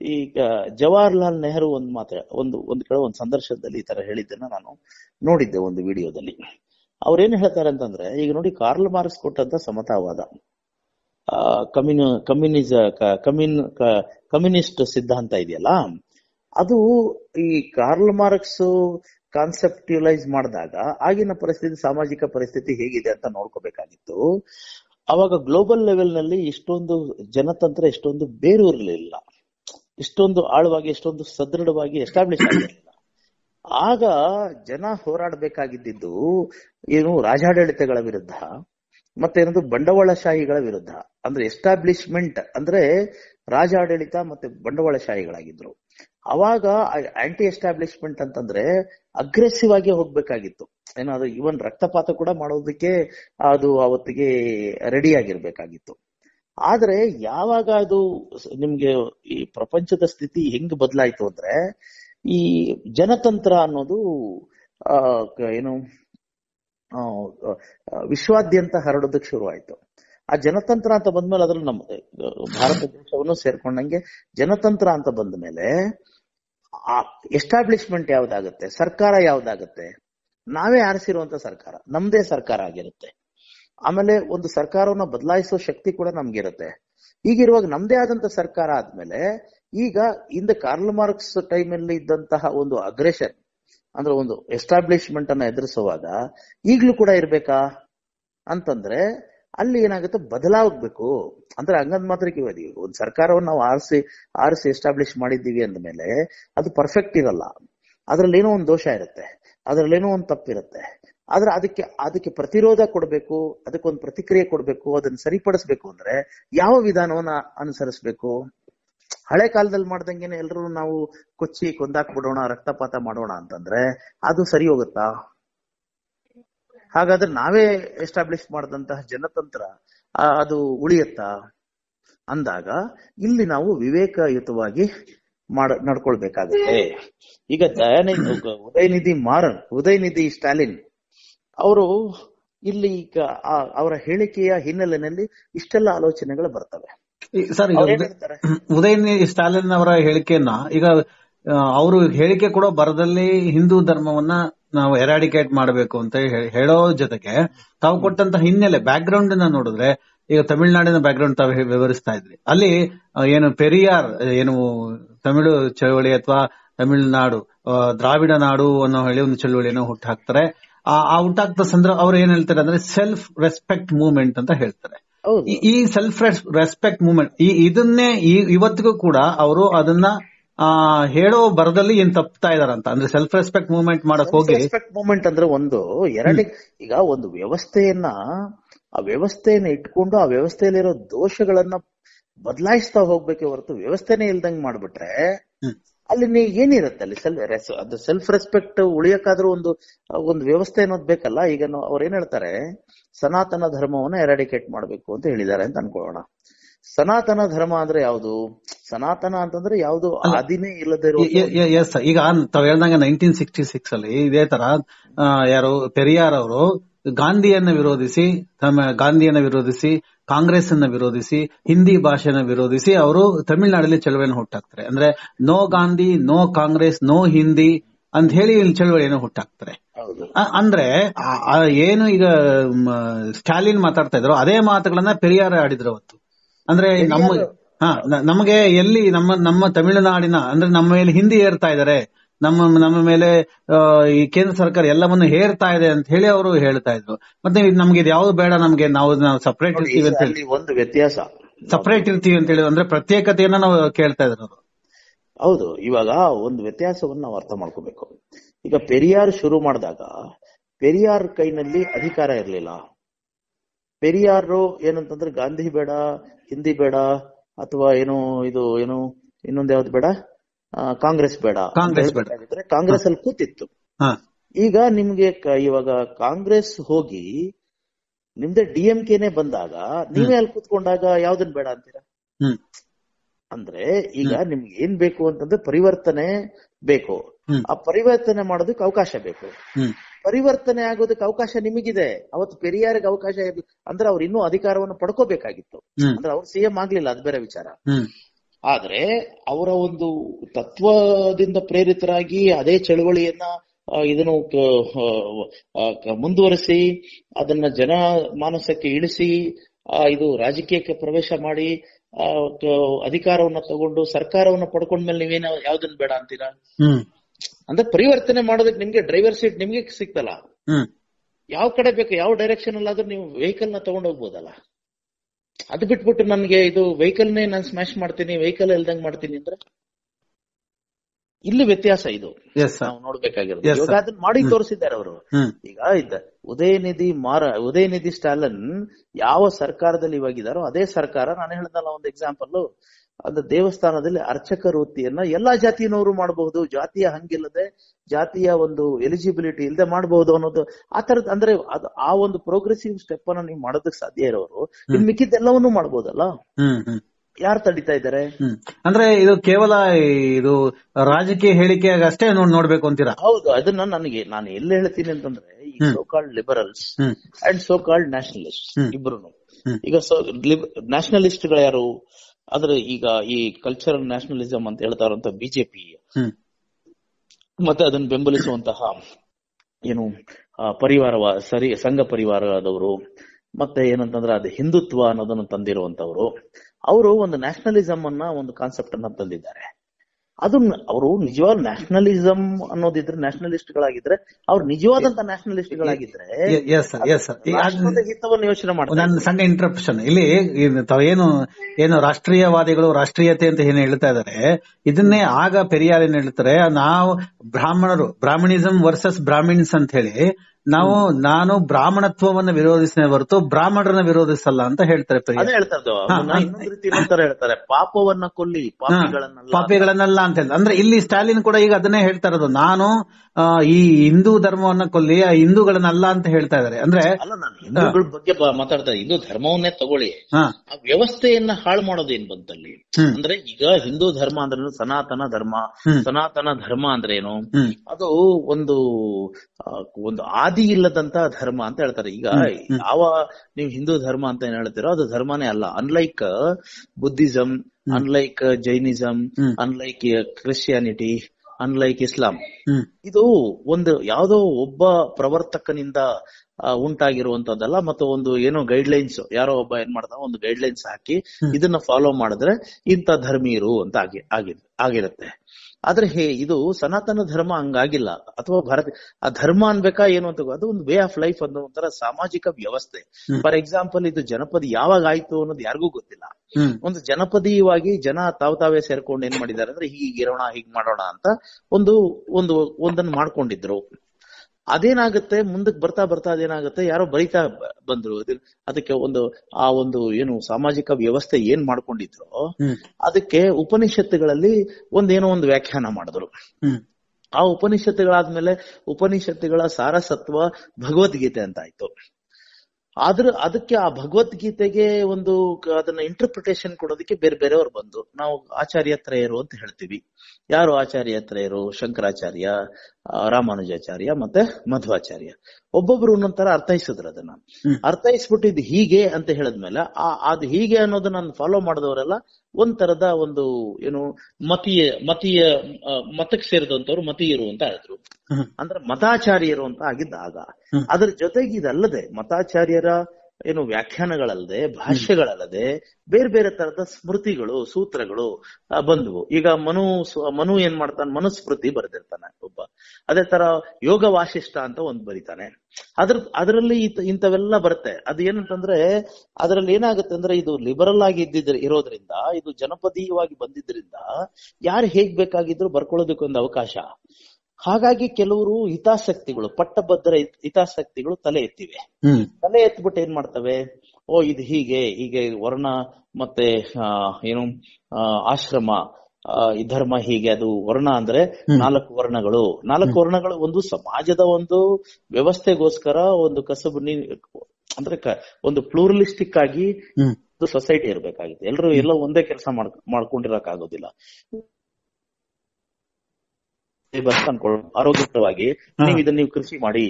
ಈಗ ಜವಾಹರ್ಲಾಲ್ ನೆಹರು ಒಂದ್ ಮಾತ್ರ ಒಂದು, ಒಂದ್ ಕಡೆ ಒಂದು ಸಂದರ್ಶನದಲ್ಲಿ ಈ ತರ ಹೇಳಿದ್ದನ್ನ ನಾನು ನೋಡಿದ್ದೆ ಒಂದು ವಿಡಿಯೋದಲ್ಲಿ. ಅವ್ರೇನ್ ಹೇಳ್ತಾರೆ ಅಂತಂದ್ರೆ, ಈಗ ನೋಡಿ, ಕಾರ್ಲ್ ಮಾರ್ಕ್ಸ್ ಕೊಟ್ಟಂತ ಸಮತಾವಾದ. ಕಮ್ಯುನಿ, ಕಮ್ಯುನಿಸ ಕಮ್ಯುನ್ ಕಮ್ಯುನಿಸ್ಟ್ ಸಿದ್ಧಾಂತ ಇದೆಯಲ್ಲ? ಅದು ಈ ಕಾರ್ಲ್ ಮಾರ್ಕ್ಸ್ ಕಾನ್ಸೆಪ್ಟ್ಯುಲೈಸ್ ಮಾಡಿದಾಗ ಆಗಿನ ಪರಿಸ್ಥಿತಿ, ಸಾಮಾಜಿಕ ಪರಿಸ್ಥಿತಿ ಹೇಗಿದೆ ಅಂತ ನೋಡ್ಕೋಬೇಕಾಗಿತ್ತು. ಅವಾಗ ಗ್ಲೋಬಲ್ ಲೆವೆಲ್ನಲ್ಲಿ ಇಷ್ಟೊಂದು ಜನತಂತ್ರ ಇಷ್ಟೊಂದು ಬೇರೂರ್ಲಿಲ್ಲ. ಇಷ್ಟೊಂದು ಆಳವಾಗಿ ಇಷ್ಟೊಂದು ಸದೃಢವಾಗಿ ಎಸ್ಟಾಬ್ಲಿಷ್ ಆಗಿರಲಿಲ್ಲ ಆಗ ಜನ ಹೋರಾಡಬೇಕಾಗಿದ್ದು ಏನು ರಾಜಾಡಳಿತಗಳ ವಿರುದ್ಧ. ಮತ್ತೆ ಏನದು ಬಂಡವಾಳಶಾಹಿಗಳ ವಿರುದ್ಧ, ಅಂದ್ರೆ ಎಸ್ಟಾಬ್ಲಿಷ್ಮೆಂಟ್ ಅಂದ್ರೆ ರಾಜಾಡಳಿತ ಮತ್ತೆ ಬಂಡವಾಳಶಾಹಿಗಳಾಗಿದ್ರು. ಅವಾಗ ಆಂಟಿ ಎಸ್ಟಾಬ್ಲಿಷ್ಮೆಂಟ್ ಅಂತಂದ್ರೆ ಅಗ್ರೆಸಿವ್ ಆಗಿ ಹೋಗ್ಬೇಕಾಗಿತ್ತು. ಏನಾದ್ರು ಇವನ್ ರಕ್ತಪಾತ ಕೂಡ ಮಾಡೋದಕ್ಕೆ ಅದು ಅವತ್ತಿಗೆ ರೆಡಿ ಆಗಿರ್ಬೇಕಾಗಿತ್ತು. ಆದ್ರೆ ಯಾವಾಗ ಅದು ನಿಮ್ಗೆ ಈ ಪ್ರಪಂಚದ ಸ್ಥಿತಿ ಹೆಂಗ್ ಬದಲಾಯ್ತು ಅಂದ್ರೆ ಈ ಜನತಂತ್ರ ಅನ್ನೋದು ಏನು ವಿಶ್ವಾದ್ಯಂತ ಹರಡೋದಕ್ಕೆ ಶುರುವಾಯ್ತು. ಆ ಜನತಂತ್ರ ಅಂತ ಬಂದ್ಮೇಲೆ ಅದ್ರಲ್ಲಿ ನಮ್ಮ ಭಾರತ ದೇಶವನ್ನು ಸೇರ್ಕೊಂಡಂಗೆ ಜನತಂತ್ರ ಅಂತ ಬಂದ ಮೇಲೆ ಎಸ್ಟಾಬ್ಲಿಷ್ಮೆಂಟ್ ಯಾವ್ದಾಗತ್ತೆ, ಸರ್ಕಾರ ಯಾವ್ದಾಗತ್ತೆ, ನಾವೇ ಆರಿಸಿರುವಂತ ಸರ್ಕಾರ, ನಮ್ದೇ ಸರ್ಕಾರ ಆಗಿರುತ್ತೆ. ಆಮೇಲೆ ಒಂದು ಸರ್ಕಾರವನ್ನ ಬದಲಾಯಿಸೋ ಶಕ್ತಿ ಕೂಡ ನಮ್ಗಿರುತ್ತೆ. ಈಗಿರುವಾಗ ನಮ್ದೇ ಆದಂತ ಸರ್ಕಾರ ಆದ್ಮೇಲೆ ಈಗ ಇಂದ ಕಾರ್ಲ್ ಮಾರ್ಕ್ಸ್ ಟೈಮ್ ಅಲ್ಲಿ ಇದ್ದಂತಹ ಒಂದು ಅಗ್ರೆಷನ್ ಅಂದ್ರೆ ಒಂದು ಎಸ್ಟಾಬ್ಲಿಷ್ಮೆಂಟ್ ಅನ್ನ ಎದುರಿಸುವಾಗ ಈಗ್ಲೂ ಕೂಡ ಇರ್ಬೇಕಾ? ಅಂತಂದ್ರೆ ಅಲ್ಲಿ ಏನಾಗುತ್ತೆ? ಬದಲಾಗಬೇಕು. ಅಂದ್ರೆ ಹಂಗಂದ್ ಮಾತ್ರ ಒಂದು ಸರ್ಕಾರವನ್ನು ನಾವು ಆರಿಸಿ ಆರಿಸಿ ಎಸ್ಟಾಬ್ಲಿಷ್ ಮಾಡಿದ್ದೀವಿ ಅಂದ್ಮೇಲೆ ಅದು ಪರ್ಫೆಕ್ಟ್ ಇರಲ್ಲ. ಅದ್ರಲ್ಲಿ ಏನೋ ಒಂದು ದೋಷ ಇರುತ್ತೆ. ಅದ್ರಲ್ಲೇನೋ ಒಂದು ತಪ್ಪಿರುತ್ತೆ ಆದ್ರೆ ಅದಕ್ಕೆ ಅದಕ್ಕೆ ಪ್ರತಿರೋಧ ಕೊಡಬೇಕು, ಅದಕ್ಕೊಂದು ಪ್ರತಿಕ್ರಿಯೆ ಕೊಡಬೇಕು, ಅದನ್ನ ಸರಿಪಡಿಸ್ಬೇಕು ಅಂದ್ರೆ ಯಾವ ವಿಧಾನವನ್ನ ಅನುಸರಿಸಬೇಕು? ಹಳೆ ಕಾಲದಲ್ಲಿ ಮಾಡ್ದಂಗೆನೆ ಎಲ್ರು ನಾವು ಕೊಚ್ಚಿ ಕೊಂದಾಕ್ ಬಿಡೋಣ ರಕ್ತಪಾತ ಮಾಡೋಣ ಅಂತಂದ್ರೆ ಅದು ಸರಿ ಹೋಗುತ್ತಾ? ಹಾಗಾದ್ರೆ ನಾವೇ ಎಸ್ಟಾಬ್ಲಿಷ್ ಮಾಡಿದಂತಹ ಜನತಂತ್ರ ಅದು ಉಳಿಯುತ್ತಾ? ಅಂದಾಗ ಇಲ್ಲಿ ನಾವು ವಿವೇಕಯುತವಾಗಿ ಮಾಡ, ನಡ್ಕೊಳ್ಬೇಕಾಗುತ್ತೆ. ಈಗ ದಯಾನಿಧಿ ಉದಯನಿಧಿ ಮಾರನ್, ಉದಯನಿಧಿ ಸ್ಟಾಲಿನ್ ಅವರು ಇಲ್ಲಿ ಈಗ ಅವರ ಹೇಳಿಕೆಯ ಹಿನ್ನೆಲೆಯಲ್ಲಿ ಇಷ್ಟೆಲ್ಲ ಆಲೋಚನೆಗಳು ಬರ್ತವೆ. ಸರ್ ಉದಯನಿ ಸ್ಟಾಲಿನ್ ಅವರ ಹೇಳಿಕೆಯನ್ನ ಈಗ ಅವರು ಹೇಳಿಕೆ ಕೊಡೋ ಬರದಲ್ಲಿ ಹಿಂದೂ ಧರ್ಮವನ್ನ ನಾವು ಎರಾಡಿಕೇಟ್ ಮಾಡಬೇಕು ಅಂತ ಹೇಳೋ ಜೊತೆಗೆ ತಾವು ಕೊಟ್ಟಂತ ಹಿನ್ನೆಲೆ ಬ್ಯಾಕ್ ಗ್ರೌಂಡ್ನ ನೋಡಿದ್ರೆ ಈಗ ತಮಿಳುನಾಡಿನ ಬ್ಯಾಕ್ ಗ್ರೌಂಡ್ ತಾವು ವಿವರಿಸ್ತಾ ಇದ್ರಿ. ಅಲ್ಲಿ ಏನು ಪೆರಿಯಾರ್ ಏನು ತಮಿಳು ಚಳವಳಿ ಅಥವಾ ತಮಿಳುನಾಡು ದ್ರಾವಿಡ ನಾಡು ಅನ್ನೋ ಹೇಳಿ ಒಂದು ಚಳವಳಿಯನ್ನು ಹುಟ್ಟು ಹಾಕ್ತಾರೆ. ಆ ಹುಟ್ಟಾಕ್ತ ಸಂದರ್ಭ ಅವ್ರು ಏನ್ ಹೇಳ್ತಾರೆ ಅಂದ್ರೆ ಸೆಲ್ಫ್ ರೆಸ್ಪೆಕ್ಟ್ ಮೂವ್ಮೆಂಟ್ ಅಂತ ಹೇಳ್ತಾರೆ. ಈ ಸೆಲ್ಫ್ ರೆಸ್ಪೆಕ್ಟ್ ಮೂವ್ಮೆಂಟ್ ಈ ಇದನ್ನೇ ಇವತ್ತಿಗೂ ಕೂಡ ಅವರು ಅದನ್ನ ಆ ಹೇಳೋ ಬರದಲ್ಲಿ ಏನ್ ತಪ್ತಾ ಇದಾರಂತ? ಅಂದ್ರೆ ಸೆಲ್ಫ್ ರೆಸ್ಪೆಕ್ಟ್ ಮೂವ್ಮೆಂಟ್ ಮಾಡಕ್ ಹೋಗಿ ರೆಸ್ಪೆಕ್ಟ್ ಮೂವ್ಮೆಂಟ್ ಅಂದ್ರೆ ಒಂದು ಎರಡು ಈಗ ಒಂದು ವ್ಯವಸ್ಥೆಯನ್ನ ಆ ವ್ಯವಸ್ಥೆಯನ್ನ ಇಟ್ಕೊಂಡು ಆ ವ್ಯವಸ್ಥೆಯಲ್ಲಿರೋ ದೋಷಗಳನ್ನ ಬದಲಾಯಿಸ್ತಾ ಹೋಗ್ಬೇಕೆ ಹೊರತು ವ್ಯವಸ್ಥೆನೇ ಇಲ್ದಂಗ್ ಮಾಡ್ಬಿಟ್ರೆ ಅಲ್ಲಿ ನೀ ಏನಿರುತ್ತೆ ಅಲ್ಲಿ ಸೆಲ್ಫ್ ಅದು ಸೆಲ್ಫ್ ರೆಸ್ಪೆಕ್ಟ್ ಉಳಿಯಕ್ಕಾದ್ರೂ ಒಂದು ಒಂದು ವ್ಯವಸ್ಥೆ ಅನ್ನೋದು ಬೇಕಲ್ಲ ಈಗ ಅವ್ರು ಏನ್ ಹೇಳ್ತಾರೆ ಸನಾತನ ಧರ್ಮವನ್ನ ಎರಡಿಕೇಟ್ ಮಾಡ್ಬೇಕು ಅಂತ ಹೇಳಿದ್ದಾರೆ ಅಂತ ಅನ್ಕೊಳ್ಳೋಣ. ಸನಾತನ ಧರ್ಮ ಅಂದ್ರೆ ಯಾವುದು? ಸನಾತನ ಅಂತಂದ್ರೆ ಯಾವುದು ಆದಿನೇ ಇಲ್ಲದೆ ಎಸ್ ಈಗ ತಾವ್ ಹೇಳ್ದಂಗೆ ನೈನ್ಟೀನ್ ಸಿಕ್ಸ್ಟಿ ಸಿಕ್ಸ್ ಅಲ್ಲಿ ಇದೇ ತರ ಯಾರು ಪೆರಿಯಾರ್ ಅವರು ಗಾಂಧಿಯನ್ನ ವಿರೋಧಿಸಿ ತಮ್ಮ ಗಾಂಧಿಯನ್ನ ವಿರೋಧಿಸಿ ಕಾಂಗ್ರೆಸ್ ಅನ್ನ ವಿರೋಧಿಸಿ ಹಿಂದಿ ಭಾಷೆನ ವಿರೋಧಿಸಿ ಅವರು ತಮಿಳುನಾಡಲ್ಲಿ ಚಳವಳಿಯನ್ನು ಹುಟ್ಟಾಕ್ತಾರೆ. ಅಂದ್ರೆ no Gandhi no Congress no Hindi ಅಂತ ಹೇಳಿ ಚಳವಳಿಯನ್ನು ಹುಟ್ಟಾಕ್ತಾರೆ. ಅಂದ್ರೆ ಏನು ಈಗ ಸ್ಟಾಲಿನ್ ಮಾತಾಡ್ತಾ ಇದ್ರು ಅದೇ ಮಾತುಗಳನ್ನ ಪೆರಿಯಾರ ಆಡಿದ್ರು ಅವತ್ತು. ಅಂದ್ರೆ ನಮ್ಮ ಹಾ ನಮಗೆ ಎಲ್ಲಿ ನಮ್ಮ ನಮ್ಮ ತಮಿಳುನಾಡಿನ ಅಂದ್ರೆ ನಮ್ಮ ಮೇಲೆ ಹಿಂದಿ ಏರ್ತಾ ಇದಾರೆ ನಮ್ಮ ನಮ್ಮ ಮೇಲೆ ಈ ಕೇಂದ್ರ ಸರ್ಕಾರ ಎಲ್ಲವನ್ನು ಹೇರ್ತಾ ಇದೆ ಅಂತ ಹೇಳಿ ಅವರು ಹೇಳ್ತಾ ಇದ್ರು. ಮತ್ತೆ ನಮ್ಗೆ ಇದು ಯಾವ್ದು ಬೇಡ ನಮ್ಗೆ ನಾವು ನಾವು ಸಪರೇಟ್ ಇರ್ತೀವಿ ಅಂತ ಹೇಳಿ. ಒಂದು ವ್ಯತ್ಯಾಸ. ಸಪರೇಟ್ ಇರ್ತೀವಿ ಅಂತ ಹೇಳಿ ಅಂದ್ರೆ ಪ್ರತ್ಯೇಕತೆಯನ್ನ ನಾವು ಕೇಳ್ತಾ ಇದ್ರು ಅವರು. ಹೌದು ಇವಾಗ ಒಂದು ವ್ಯತ್ಯಾಸವನ್ನು ನಾವು ಅರ್ಥ ಮಾಡ್ಕೋಬೇಕು. ಈಗ ಪೆರಿಯಾರ್ ಶುರು ಮಾಡಿದಾಗ ಪೆರಿಯಾರ್ ಕೈನಲ್ಲಿ ಅಧಿಕಾರ ಇರಲಿಲ್ಲ. ಪೆರಿಯಾರು ಏನಂತಂದ್ರೆ ಗಾಂಧಿ ಬೇಡ ಹಿಂದಿ ಬೇಡ ಅಥವಾ ಏನು ಇದು ಏನು ಇನ್ನೊಂದ್ ಯಾವ್ದು ಬೇಡ? ಕಾಂಗ್ರೆಸ್ ಬೇಡ ಕಾಂಗ್ರೆಸ್ ಬೇಡ. ಕಾಂಗ್ರೆಸ್ ಅಲ್ಲಿ ಕೂತಿತ್ತು. ಈಗ ನಿಮ್ಗೆ ಇವಾಗ ಕಾಂಗ್ರೆಸ್ ಹೋಗಿ ನಿಮ್ದೆ ಡಿ ಎಂ ಕೆನೆ ಬಂದಾಗ ನೀವೇ ಅಲ್ಲಿ ಕೂತ್ಕೊಂಡಾಗ ಯಾವ್ದನ್ ಬೇಡ ಅಂತೀರಾ? ಅಂದ್ರೆ ಈಗ ನಿಮ್ಗೆ ಏನ್ ಬೇಕು ಅಂತಂದ್ರೆ ಪರಿವರ್ತನೆ ಬೇಕು. ಆ ಪರಿವರ್ತನೆ ಮಾಡೋದಕ್ಕೆ ಅವಕಾಶ ಬೇಕು. ಪರಿವರ್ತನೆ ಆಗೋದಕ್ಕೆ ಅವಕಾಶ ನಿಮಗಿದೆ. ಅವತ್ತು ಪೆರಿಯಾರಿಗೆ ಅವಕಾಶ ಅಂದ್ರೆ ಅವ್ರು ಇನ್ನೂ ಅಧಿಕಾರವನ್ನು ಪಡ್ಕೋಬೇಕಾಗಿತ್ತು. ಅಂದ್ರೆ ಅವ್ರು ಸಿಎಂ ಆಗ್ಲಿಲ್ಲ ಅದ್ ಬೇರೆ ವಿಚಾರ. ಆದ್ರೆ ಅವರ ಒಂದು ತತ್ವದಿಂದ ಪ್ರೇರಿತರಾಗಿ ಅದೇ ಚಳವಳಿಯನ್ನ ಇದನ್ನು ಮುಂದುವರಿಸಿ ಅದನ್ನ ಜನ ಮಾನಸಕ್ಕೆ ಇಳಿಸಿ ಇದು ರಾಜಕೀಯಕ್ಕೆ ಪ್ರವೇಶ ಮಾಡಿ ಅಧಿಕಾರವನ್ನ ತಗೊಂಡು ಸರ್ಕಾರವನ್ನ ಪಡ್ಕೊಂಡ್ಮೇಲೆ ನೀವೇನ ಯಾವ್ದನ್ ಬೇಡ ಅಂತೀರಾ? ಅಂದ್ರೆ ಪರಿವರ್ತನೆ ಮಾಡೋದಕ್ಕೆ ನಿಮ್ಗೆ ಡ್ರೈವರ್ ಸೀಟ್ ನಿಮ್ಗೆ ಸಿಕ್ತಲ್ಲ ಯಾವ ಕಡೆ ಬೇಕು ಯಾವ ಡೈರೆಕ್ಷನ್ ಅಲ್ಲಾದ್ರೂ ನೀವು ವೆಹಿಕಲ್ನ ತಗೊಂಡ್ ಹೋಗ್ಬೋದಲ್ಲ. ಅದು ಬಿಟ್ಬಿಟ್ಟು ನನ್ಗೆ ಇದು ವೆಹಿಕಲ್ ನೇ ನಾನು ಸ್ಮ್ಯಾಶ್ ಮಾಡ್ತೀನಿ ವೆಹಿಕಲ್ ಇಲ್ದಂಗ್ ಮಾಡ್ತೀನಿ ಅಂದ್ರೆ ಇಲ್ಲಿ ವ್ಯತ್ಯಾಸ ಇದು. ನಾವು ನೋಡ್ಬೇಕಾಗಿರೋದು. Yes, ಇವಾಗ ಅದನ್ನ ಮಾಡಿ ತೋರಿಸಿದ್ದಾರೆ ಅವರು. ಈಗ ಇದ್ದ ಉದಯನಿಧಿ ಮಾರ ಉದಯನಿಧಿ ಸ್ಟಾಲನ್ ಯಾವ ಸರ್ಕಾರದಲ್ಲಿ ಇವಾಗಿದಾರೋ ಅದೇ ಸರ್ಕಾರ. ನಾನು ಹೇಳ್ದಲ್ಲ ಒಂದು ಎಕ್ಸಾಂಪಲ್ ಅದು ದೇವಸ್ಥಾನದಲ್ಲಿ ಅರ್ಚಕ ವೃತ್ತಿಯನ್ನ ಎಲ್ಲಾ ಜಾತಿಯನವರು ಮಾಡಬಹುದು ಜಾತಿಯ ಹಂಗಿಲ್ಲದೆ ಜಾತಿಯ ಒಂದು ಎಲಿಜಿಬಿಲಿಟಿ ಇಲ್ಲದೆ ಮಾಡಬಹುದು ಅನ್ನೋದು ಆ ತರದ್ ಅಂದ್ರೆ ಅದು ಆ ಒಂದು ಪ್ರೋಗ್ರೆಸಿವ್ ಸ್ಟೆಪ್ ಅನ್ನ ನೀವು ಮಾಡೋದಕ್ಕೆ ಸಾಧ್ಯ ಇರೋರು. ಇನ್ ಮಿಕ್ಕಿದ್ದೆಲ್ಲವನ್ನೂ ಮಾಡಬಹುದಲ್ಲ? ಯಾರು ತಡಿತಾ ಇದ್ದಾರೆ? ಅಂದ್ರೆ ಇದು ಕೇವಲ ಇದು ರಾಜಕೀಯ ಹೇಳಿಕೆ ಅಷ್ಟೇ ನೋಡ್ ನೋಡ್ಬೇಕು ಅಂತೀರಾ? ಹೌದು ಅದನ್ನ ನನಗೆ ನಾನು ಎಲ್ಲಿ ಹೇಳ್ತೀನಿ ಅಂತಂದ್ರೆ ಈ so called liberals and so called nationalist. ಇಬ್ರು ಈಗ ಸೊ ನ್ಯಾಷನಲಿಸ್ಟ್ಗಳು ಯಾರು? ಆದ್ರೆ ಈಗ ಈ ಕಲ್ಚರಲ್ ನ್ಯಾಷನಲಿಸಂ ಅಂತ ಹೇಳ್ತಾ ಇರುವಂತ ಬಿಜೆಪಿ ಮತ್ತೆ ಅದನ್ನ ಬೆಂಬಲಿಸುವಂತಹ ಏನು ಪರಿವಾರವ ಸರಿ ಸಂಘ ಪರಿವಾರದವರು ಮತ್ತೆ ಏನಂತಂದ್ರೆ ಅದು ಹಿಂದುತ್ವ ಅನ್ನೋದನ್ನ ತಂದಿರುವಂತವ್ರು ಅವರು ಒಂದು ನ್ಯಾಷನಲಿಸಂ ಅನ್ನ ಒಂದು ಕಾನ್ಸೆಪ್ಟ್ ಅನ್ನ ತಂದಿದ್ದಾರೆ. ಅದು ಅವರು ನಿಜವಾದ ನ್ಯಾಷನಲಿಸಂ ಅನ್ನೋದಿದ್ರೆ ನ್ಯಾಷನಲಿಸ್ಟ್ ಗಳಾಗಿದ್ರೆ ಅವ್ರು ನಿಜವಾದಂತ ನ್ಯಾಷನಲಿಸ್ಟ್ ಗಳಾಗಿದ್ರೆ ಹಿತವನ್ನು ಯೋಚನೆ ಮಾಡ್ತಾರೆ ನನ್ನ ಸಣ್ಣ ಇಂಟ್ರಪ್ಷನ್ ಇಲ್ಲಿ ಏನು ಏನು ರಾಷ್ಟ್ರೀಯವಾದಿಗಳು ರಾಷ್ಟ್ರೀಯತೆ ಅಂತ ಏನು ಹೇಳ್ತಾ ಇದಾರೆ ಇದನ್ನೇ ಆಗ ಪೆರಿಯಾರ್ ಏನ್ ಹೇಳ್ತಾರೆ ನಾವು ಬ್ರಾಹ್ಮಣರು ಬ್ರಾಹ್ಮಣಿಸಂ ವರ್ಸಸ್ ಬ್ರಾಹ್ಮಿನ್ಸ್ ಅಂತ ಹೇಳಿ ನಾವು ನಾನು ಬ್ರಾಹ್ಮಣತ್ವವನ್ನ ವಿರೋಧಿಸನೇ ಹೊರತು ಬ್ರಾಹ್ಮಣರನ್ನ ವಿರೋಧಿಸಲ್ಲ ಅಂತ ಹೇಳ್ತಾರೆ ಹೇಳ್ತಾರೆ ಪಾಪವನ್ನ ಕೊಲ್ಲಿ ಪಾಪಿಗಳನ್ನೆಲ್ಲ. ಅಂತ ಹೇಳಿ ಅಂದ್ರೆ ಇಲ್ಲಿ ಸ್ಟಾಲಿನ್ ಕೂಡ ಈಗ ಅದನ್ನೇ ಹೇಳ್ತಾ ಇರೋದು. ನಾನು ಈ ಹಿಂದೂ ಧರ್ಮವನ್ನ ಕೊಲ್ಲಿ ಆ ಹಿಂದೂಗಳನ್ನಲ್ಲ ಅಂತ ಹೇಳ್ತಾ ಇದಾರೆ ಅಂದ್ರೆ ಹಿಂದೂಗಳ ಬಗ್ಗೆ ಮಾತಾಡ್ತಾರೆ ಮಾತಾಡ್ತಾ ಹಿಂದೂ ಧರ್ಮವನ್ನೇ ತಗೊಳ್ಳಿ. ಆ ವ್ಯವಸ್ಥೆಯನ್ನ ಹಾಳು ಮಾಡೋದು ಏನ್ ಬಂತಲ್ಲಿ. ಅಂದ್ರೆ ಈಗ ಹಿಂದೂ ಧರ್ಮ ಅಂದ್ರೆ ಸನಾತನ ಧರ್ಮ. ಸನಾತನ ಧರ್ಮ ಅಂದ್ರೆ ಏನು? ಅದು ಒಂದು ಒಂದು ಆದಿ ಇಲ್ಲದಂತ ಧರ್ಮ ಅಂತ ಹೇಳ್ತಾರೆ. ಈಗ ಯಾವ ನೀವು ಹಿಂದೂ ಧರ್ಮ ಅಂತ ಏನ್ ಹೇಳ್ತೀರೋ ಅದು ಧರ್ಮನೇ ಅಲ್ಲ. Unlike Buddhism unlike Jainism. Unlike Christianity unlike Islam ಇದು ಒಂದು ಯಾವುದೋ ಒಬ್ಬ ಪ್ರವರ್ತಕನಿಂದ ಉಂಟಾಗಿರುವಂತದ್ದಲ್ಲ ಮತ್ತು ಒಂದು ಏನೋ ಗೈಡ್ ಲೈನ್ಸ್ ಯಾರೋ ಒಬ್ಬ ಏನ್ ಮಾಡ್ದ ಒಂದು ಗೈಡ್ ಲೈನ್ಸ್ ಹಾಕಿ ಇದನ್ನ ಫಾಲೋ ಮಾಡಿದ್ರೆ ಇಂಥ ಧರ್ಮೀಯರು ಅಂತ ಆಗಿ ಆಗಿ- ಆಗಿರುತ್ತೆ. ಆದ್ರೆ ಹೇ ಇದು ಸನಾತನ ಧರ್ಮ ಹಂಗಾಗಿಲ್ಲ. ಅಥವಾ ಭಾರತ ಆ ಧರ್ಮ ಅನ್ಬೇಕಾ ಏನು ಅಂತ ಅದು ಒಂದು ವೇ ಆಫ್ ಲೈಫ್ ಅನ್ನೋ ಒಂಥರ ಸಾಮಾಜಿಕ ವ್ಯವಸ್ಥೆ. ಫಾರ್ ಎಕ್ಸಾಂಪಲ್ ಇದು ಜನಪದ ಯಾವಾಗ ಆಯ್ತು ಅನ್ನೋದು ಯಾರಿಗೂ ಗೊತ್ತಿಲ್ಲ. ಒಂದು ಜನಪದೀಯವಾಗಿ ಜನ ತಾವ್ ತಾವೇ ಸೇರ್ಕೊಂಡು ಏನ್ ಮಾಡಿದಾರೆ ಅಂದ್ರೆ ಹೀಗಿರೋಣ ಹೀಗ್ ಮಾಡೋಣ ಅಂತ ಒಂದು ಒಂದು ಒಂದನ್ನು ಮಾಡ್ಕೊಂಡಿದ್ರು. ಅದೇನಾಗುತ್ತೆ? ಮುಂದಕ್ಕೆ ಬರ್ತಾ ಬರ್ತಾ ಅದೇನಾಗುತ್ತೆ? ಯಾರೋ ಬರಿತಾ ಬಂದ್ರು. ಅದು- ಅದಕ್ಕೆ ಒಂದು ಆ ಒಂದು ಏನು ಸಾಮಾಜಿಕ ವ್ಯವಸ್ಥೆ ಏನ್ ಮಾಡ್ಕೊಂಡಿದ್ರು ಅದಕ್ಕೆ ಉಪನಿಷತ್ತುಗಳಲ್ಲಿ ಒಂದೇನೋ ಒಂದು ವ್ಯಾಖ್ಯಾನ ಮಾಡಿದ್ರು. ಆ ಉಪನಿಷತ್ತುಗಳಾದ್ಮೇಲೆ ಉಪನಿಷತ್ತುಗಳ ಸಾರಸತ್ವ ಭಗವದ್ಗೀತೆ ಅಂತ ಆಯ್ತು. ಆದ್ರ ಅದಕ್ಕೆ ಆ ಭಗವದ್ಗೀತೆಗೆ ಒಂದು ಅದನ್ನ ಇಂಟರ್ಪ್ರಿಟೇಷನ್ ಕೊಡೋದಕ್ಕೆ ಬೇರೆ ಬೇರೆಯವ್ರು ಬಂದು, ನಾವು ಆಚಾರ್ಯತ್ರಯರು ಅಂತ ಹೇಳ್ತೀವಿ. ಯಾರು ಆಚಾರ್ಯತ್ರಯರು? ಶಂಕರಾಚಾರ್ಯ ರಾಮಾನುಜಾಚಾರ್ಯ ಮತ್ತೆ ಮಧ್ವಾಚಾರ್ಯ. ಒಬ್ಬೊಬ್ರು ಒಂದೊಂದರ ಅರ್ಥೈಸಿದ್ರು ಅದನ್ನ. ಅರ್ಥೈಸ್ಬಿಟ್ಟು ಇದು ಹೀಗೆ ಅಂತ ಹೇಳದ್ಮೇಲೆ ಆ ಅದು ಹೀಗೆ ಅನ್ನೋದನ್ನ ಫಾಲೋ ಮಾಡಿದವರೆಲ್ಲ ಒಂದ್ ತರದ ಒಂದು ಏನು ಮತೀಯ ಮತೀಯ ಮತಕ್ಕೆ ಸೇರಿದಂತವ್ರು ಮತೀಯರು ಅಂತ ಹೇಳಿದ್ರು ಅಂದ್ರೆ ಮತಾಚಾರ್ಯರು ಅಂತ ಆಗಿದ್ದಾಗ. ಆಗ ಅದ್ರ ಜೊತೆಗೆ ಇದಲ್ಲದೆ ಮತಾಚಾರ್ಯರ ಏನು ವ್ಯಾಖ್ಯಾನಗಳಲ್ಲದೆ ಭಾಷೆಗಳಲ್ಲದೆ ಬೇರೆ ಬೇರೆ ತರದ ಸ್ಮೃತಿಗಳು ಸೂತ್ರಗಳು ಬಂದವು. ಈಗ ಮನು ಮನು ಏನ್ ಮಾಡ್ತಾನೆ? ಮನುಸ್ಮೃತಿ ಬರೆದಿರ್ತಾನೆ ಒಬ್ಬ. ಅದೇ ತರ ಯೋಗ ವಾಶಿಷ್ಠ ಅಂತ ಒಂದ್ ಬರೀತಾನೆ. ಅದ್ರ ಅದರಲ್ಲಿ ಇಂಥವೆಲ್ಲ ಬರುತ್ತೆ. ಅದು ಏನಂತಂದ್ರೆ ಅದರಲ್ಲಿ ಏನಾಗುತ್ತೆ ಅಂದ್ರೆ ಇದು ಲಿಬರಲ್ ಆಗಿ ಇದ್ದಿದ್ರೆ ಇರೋದ್ರಿಂದ ಇದು ಜನಪದೀಯವಾಗಿ ಬಂದಿದ್ರಿಂದ ಯಾರು ಹೇಗ್ ಬೇಕಾಗಿದ್ರು ಬರ್ಕೊಳ್ಳೋದಕ್ಕೊಂದು ಅವಕಾಶ. ಹಾಗಾಗಿ ಕೆಲವರು ಹಿತಾಸಕ್ತಿಗಳು ಪಟ್ಟಭದ್ರ ಹಿತ- ಹಿತಾಸಕ್ತಿಗಳು ತಲೆ ಎತ್ತಿವೆ. ತಲೆ ಎತ್ಬಿಟ್ಟು ಏನ್ ಮಾಡ್ತವೆ? ಓ ಇದು ಹೀಗೆ ಹೀಗೆ ವರ್ಣ ಮತ್ತೆ ಏನು ಆಶ್ರಮ ಈ ಧರ್ಮ ಹೀಗೆ ಅದು ವರ್ಣ ಅಂದ್ರೆ. ನಾಲ್ಕು ವರ್ಣಗಳು. ನಾಲ್ಕು ವರ್ಣಗಳು ಒಂದು ಸಮಾಜದ ಒಂದು ವ್ಯವಸ್ಥೆಗೋಸ್ಕರ ಒಂದು ಕಸಬು ಅಂದ್ರೆ ಒಂದು ಪ್ಲೂರಲಿಸ್ಟಿಕ್ ಆಗಿ ಸೊಸೈಟಿ ಇರ್ಬೇಕಾಗಿತ್ತು. ಎಲ್ಲರೂ ಎಲ್ಲ ಒಂದೇ ಕೆಲಸ ಮಾಡ್ಕೊಂಡಿರಕ್ ಆಗೋದಿಲ್ಲ ಅನ್ಕೊಳ್ಳೋಣ ಆರೋಗ್ಯಕರವಾಗಿ. ನೀವು ಇದನ್ನ ನೀವು ಕೃಷಿ ಮಾಡಿ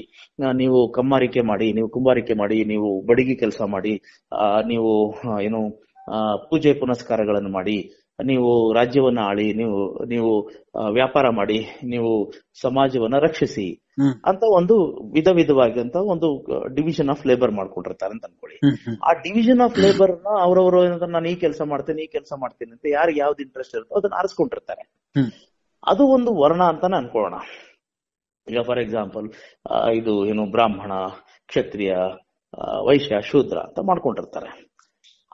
ನೀವು ಕಮ್ಮಾರಿಕೆ ಮಾಡಿ ನೀವು ಕುಂಬಾರಿಕೆ ಮಾಡಿ ನೀವು ಬಡಗಿ ಕೆಲಸ ಮಾಡಿ ಆ, ನೀವು ಏನು ಆ, ಪೂಜೆ ಪುನಸ್ಕಾರಗಳನ್ನು ಮಾಡಿ ನೀವು ರಾಜ್ಯವನ್ನ ಆಳಿ ನೀವು ನೀವು ವ್ಯಾಪಾರ ಮಾಡಿ ನೀವು ಸಮಾಜವನ್ನ ರಕ್ಷಿಸಿ ಅಂತ ಒಂದು ವಿಧ ವಿಧವಾಗಿಂತ ಒಂದು ಡಿವಿಷನ್ ಆಫ್ ಲೇಬರ್ ಮಾಡ್ಕೊಂಡಿರ್ತಾರೆ ಅಂತ ಅನ್ಕೊಳ್ಳಿ. ಆ ಡಿವಿಷನ್ ಆಫ್ ಲೇಬರ್ನ ಅವ್ರವ್ರು ಏನಂತ ನಾನು ಈ ಕೆಲಸ ಮಾಡ್ತೇನೆ ಈ ಕೆಲಸ ಮಾಡ್ತೇನೆ ಅಂತ ಯಾರಿಗೆ ಯಾವ್ದು ಇಂಟ್ರೆಸ್ಟ್ ಇರುತ್ತೋ ಅದನ್ನ ಆರಿಸ್ಕೊಂಡಿರ್ತಾರೆ. ಅದು ಒಂದು ವರ್ಣ ಅಂತಾನೆ ಅನ್ಕೊಳ್ಳೋಣ. ಈಗ ಫಾರ್ ಎಕ್ಸಾಂಪಲ್ ಇದು ಏನು ಬ್ರಾಹ್ಮಣ ಕ್ಷತ್ರಿಯ ವೈಶ್ಯ ಶೂದ್ರ ಅಂತ ಮಾಡ್ಕೊಂಡಿರ್ತಾರೆ.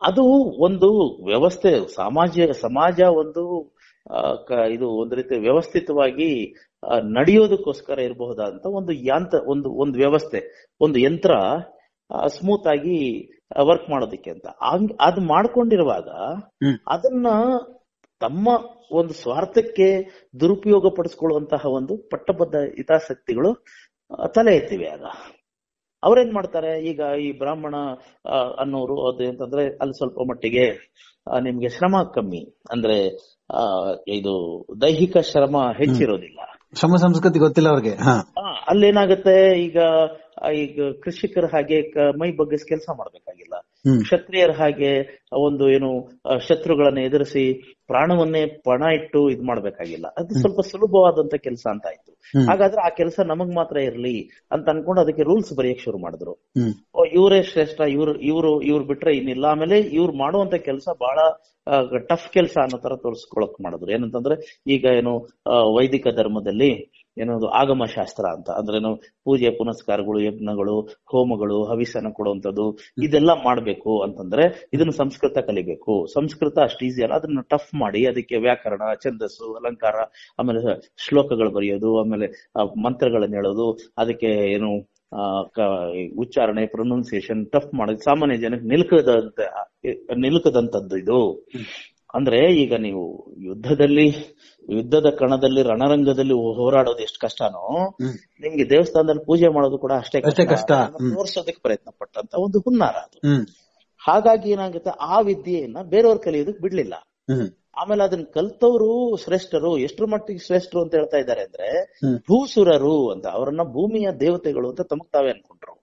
ಅದು ಒಂದು ವ್ಯವಸ್ಥೆ ಸಮಾಜ ಸಮಾಜ ಒಂದು ಇದು ಒಂದು ರೀತಿ ವ್ಯವಸ್ಥಿತವಾಗಿ ನಡೆಯೋದಕ್ಕೋಸ್ಕರ ಇರಬಹುದಾದಂತ ಒಂದು ಯಾಂತ್ರ ಒಂದು ಒಂದು ವ್ಯವಸ್ಥೆ ಒಂದು ಯಂತ್ರ ಸ್ಮೂತ್ ಆಗಿ ವರ್ಕ್ ಮಾಡೋದಕ್ಕೆ ಅಂತ. ಅದು ಮಾಡ್ಕೊಂಡಿರುವಾಗ ಅದನ್ನ ತಮ್ಮ ಒಂದು ಸ್ವಾರ್ಥಕ್ಕೆ ದುರುಪಯೋಗ ಪಡಿಸ್ಕೊಳ್ಳುವಂತಹ ಒಂದು ಪಟ್ಟಬದ್ಧ ಹಿತಾಸಕ್ತಿಗಳು ತಲೆ ಎತ್ತಿವೆ ಆಗ. ಅವ್ರೇನ್ ಮಾಡ್ತಾರೆ? ಈಗ ಈ ಬ್ರಾಹ್ಮಣ ಅನ್ನೋರು ಅದು ಅಂತಂದ್ರೆ ಅಲ್ಲಿ ಸ್ವಲ್ಪ ಮಟ್ಟಿಗೆ ನಿಮ್ಗೆ ಶ್ರಮ ಕಮ್ಮಿ. ಅಂದ್ರೆ ಆ, ಇದು ದೈಹಿಕ ಶ್ರಮ ಹೆಚ್ಚಿರೋದಿಲ್ಲ. ಶ್ರಮ ಸಂಸ್ಕೃತಿ ಗೊತ್ತಿಲ್ಲ ಅವ್ರಿಗೆ. ಅಲ್ಲೇನಾಗತ್ತೆ? ಈಗ ಈಗ ಕೃಷಿಕರ ಹಾಗೆ ಮೈ ಬಗ್ಗೆ ಕೆಲಸ ಹ್ಮ್ ಕ್ಷತ್ರಿಯರ ಹಾಗೆ ಒಂದು ಏನು ಶತ್ರುಗಳನ್ನ ಎದುರಿಸಿ ಪ್ರಾಣವನ್ನೇ ಪಣ ಇಟ್ಟು ಇದ್ ಮಾಡ್ಬೇಕಾಗಿಲ್ಲ. ಅದು ಸ್ವಲ್ಪ ಸುಲಭವಾದಂತ ಕೆಲಸ ಅಂತ ಆಯ್ತು. ಹಾಗಾದ್ರೆ ಆ ಕೆಲಸ ನಮಗ್ ಮಾತ್ರ ಇರ್ಲಿ ಅಂತ ಅನ್ಕೊಂಡು ಅದಕ್ಕೆ ರೂಲ್ಸ್ ಬರೆಯಕ್ ಶುರು ಮಾಡಿದ್ರು. ಇವರೇ ಶ್ರೇಷ್ಠ ಇವ್ರು ಇವ್ರು ಇವ್ರು ಬಿಟ್ರೆ ಇನ್ನಿಲ್ಲ. ಆಮೇಲೆ ಇವ್ರು ಮಾಡುವಂತ ಕೆಲಸ ಬಹಳ ಟಫ್ ಕೆಲಸ ಅನ್ನೋ ತರ ತೋರಿಸ್ಕೊಳಕ್ ಮಾಡಿದ್ರು. ಏನಂತಂದ್ರೆ ಈಗ ಏನು ವೈದಿಕ ಧರ್ಮದಲ್ಲಿ ಏನದು ಆಗಮ ಶಾಸ್ತ್ರ ಅಂತ. ಅಂದ್ರೆ ಪೂಜೆ, ಪುನಸ್ಕಾರಗಳು, ಯಜ್ಞಗಳು, ಹೋಮಗಳು ಹವಿಸನ ಕೊಡುವಂತದ್ದು ಇದೆಲ್ಲ ಮಾಡ್ಬೇಕು ಅಂತಂದ್ರೆ ಇದನ್ನ ಸಂಸ್ಕೃತ ಕಲಿಬೇಕು. ಸಂಸ್ಕೃತ ಅಷ್ಟು ಈಸಿ ಅಲ್ಲ, ಅದನ್ನ ಟಫ್ ಮಾಡಿ ಅದಕ್ಕೆ ವ್ಯಾಕರಣ, ಛಂದಸ್ಸು, ಅಲಂಕಾರ, ಆಮೇಲೆ ಶ್ಲೋಕಗಳು ಬರೆಯೋದು, ಆಮೇಲೆ ಮಂತ್ರಗಳನ್ನ ಹೇಳೋದು, ಅದಕ್ಕೆ ಏನು ಉಚ್ಚಾರಣೆ ಪ್ರೊನೌನ್ಸಿಯೇಷನ್ ಟಫ್ ಮಾಡೋದು, ಸಾಮಾನ್ಯ ಜನಕ್ಕೆ ನಿಲ್ಕದಂತ ನಿಲ್ಕದಂತದ್ದು ಇದು. ಅಂದ್ರೆ ಈಗ ನೀವು ಯುದ್ಧದಲ್ಲಿ ಯುದ್ಧದ ಕಣದಲ್ಲಿ ರಣರಂಗದಲ್ಲಿ ಹೋರಾಡೋದು ಎಷ್ಟು ಕಷ್ಟನೋ ನಿಮ್ಗೆ ದೇವಸ್ಥಾನದಲ್ಲಿ ಪೂಜೆ ಮಾಡೋದು ಕೂಡ ಅಷ್ಟೇ ಕಷ್ಟ. ತೋರ್ಸೋದಕ್ಕೆ ಪ್ರಯತ್ನ ಪಟ್ಟಂತ ಒಂದು ಹುನ್ನಾರ ಅದು. ಹಾಗಾಗಿ ಏನಾಗುತ್ತೆ ಆ ವಿದ್ಯೆಯನ್ನ ಬೇರೆಯವ್ರ ಕಲಿಯೋದಕ್ಕೆ ಬಿಡ್ಲಿಲ್ಲ. ಆಮೇಲೆ ಅದನ್ನ ಕಲ್ತವ್ರು ಶ್ರೇಷ್ಠರು ಎಷ್ಟ್ರ ಮಟ್ಟಿಗೆ ಶ್ರೇಷ್ಠರು ಅಂತ ಹೇಳ್ತಾ ಇದ್ದಾರೆ ಅಂದ್ರೆ ಭೂಸುರರು ಅಂತ ಅವರನ್ನ ಭೂಮಿಯ ದೇವತೆಗಳು ಅಂತ ತಮಗ್ ತಾವೇ ಅನ್ಕೊಂಡ್ರು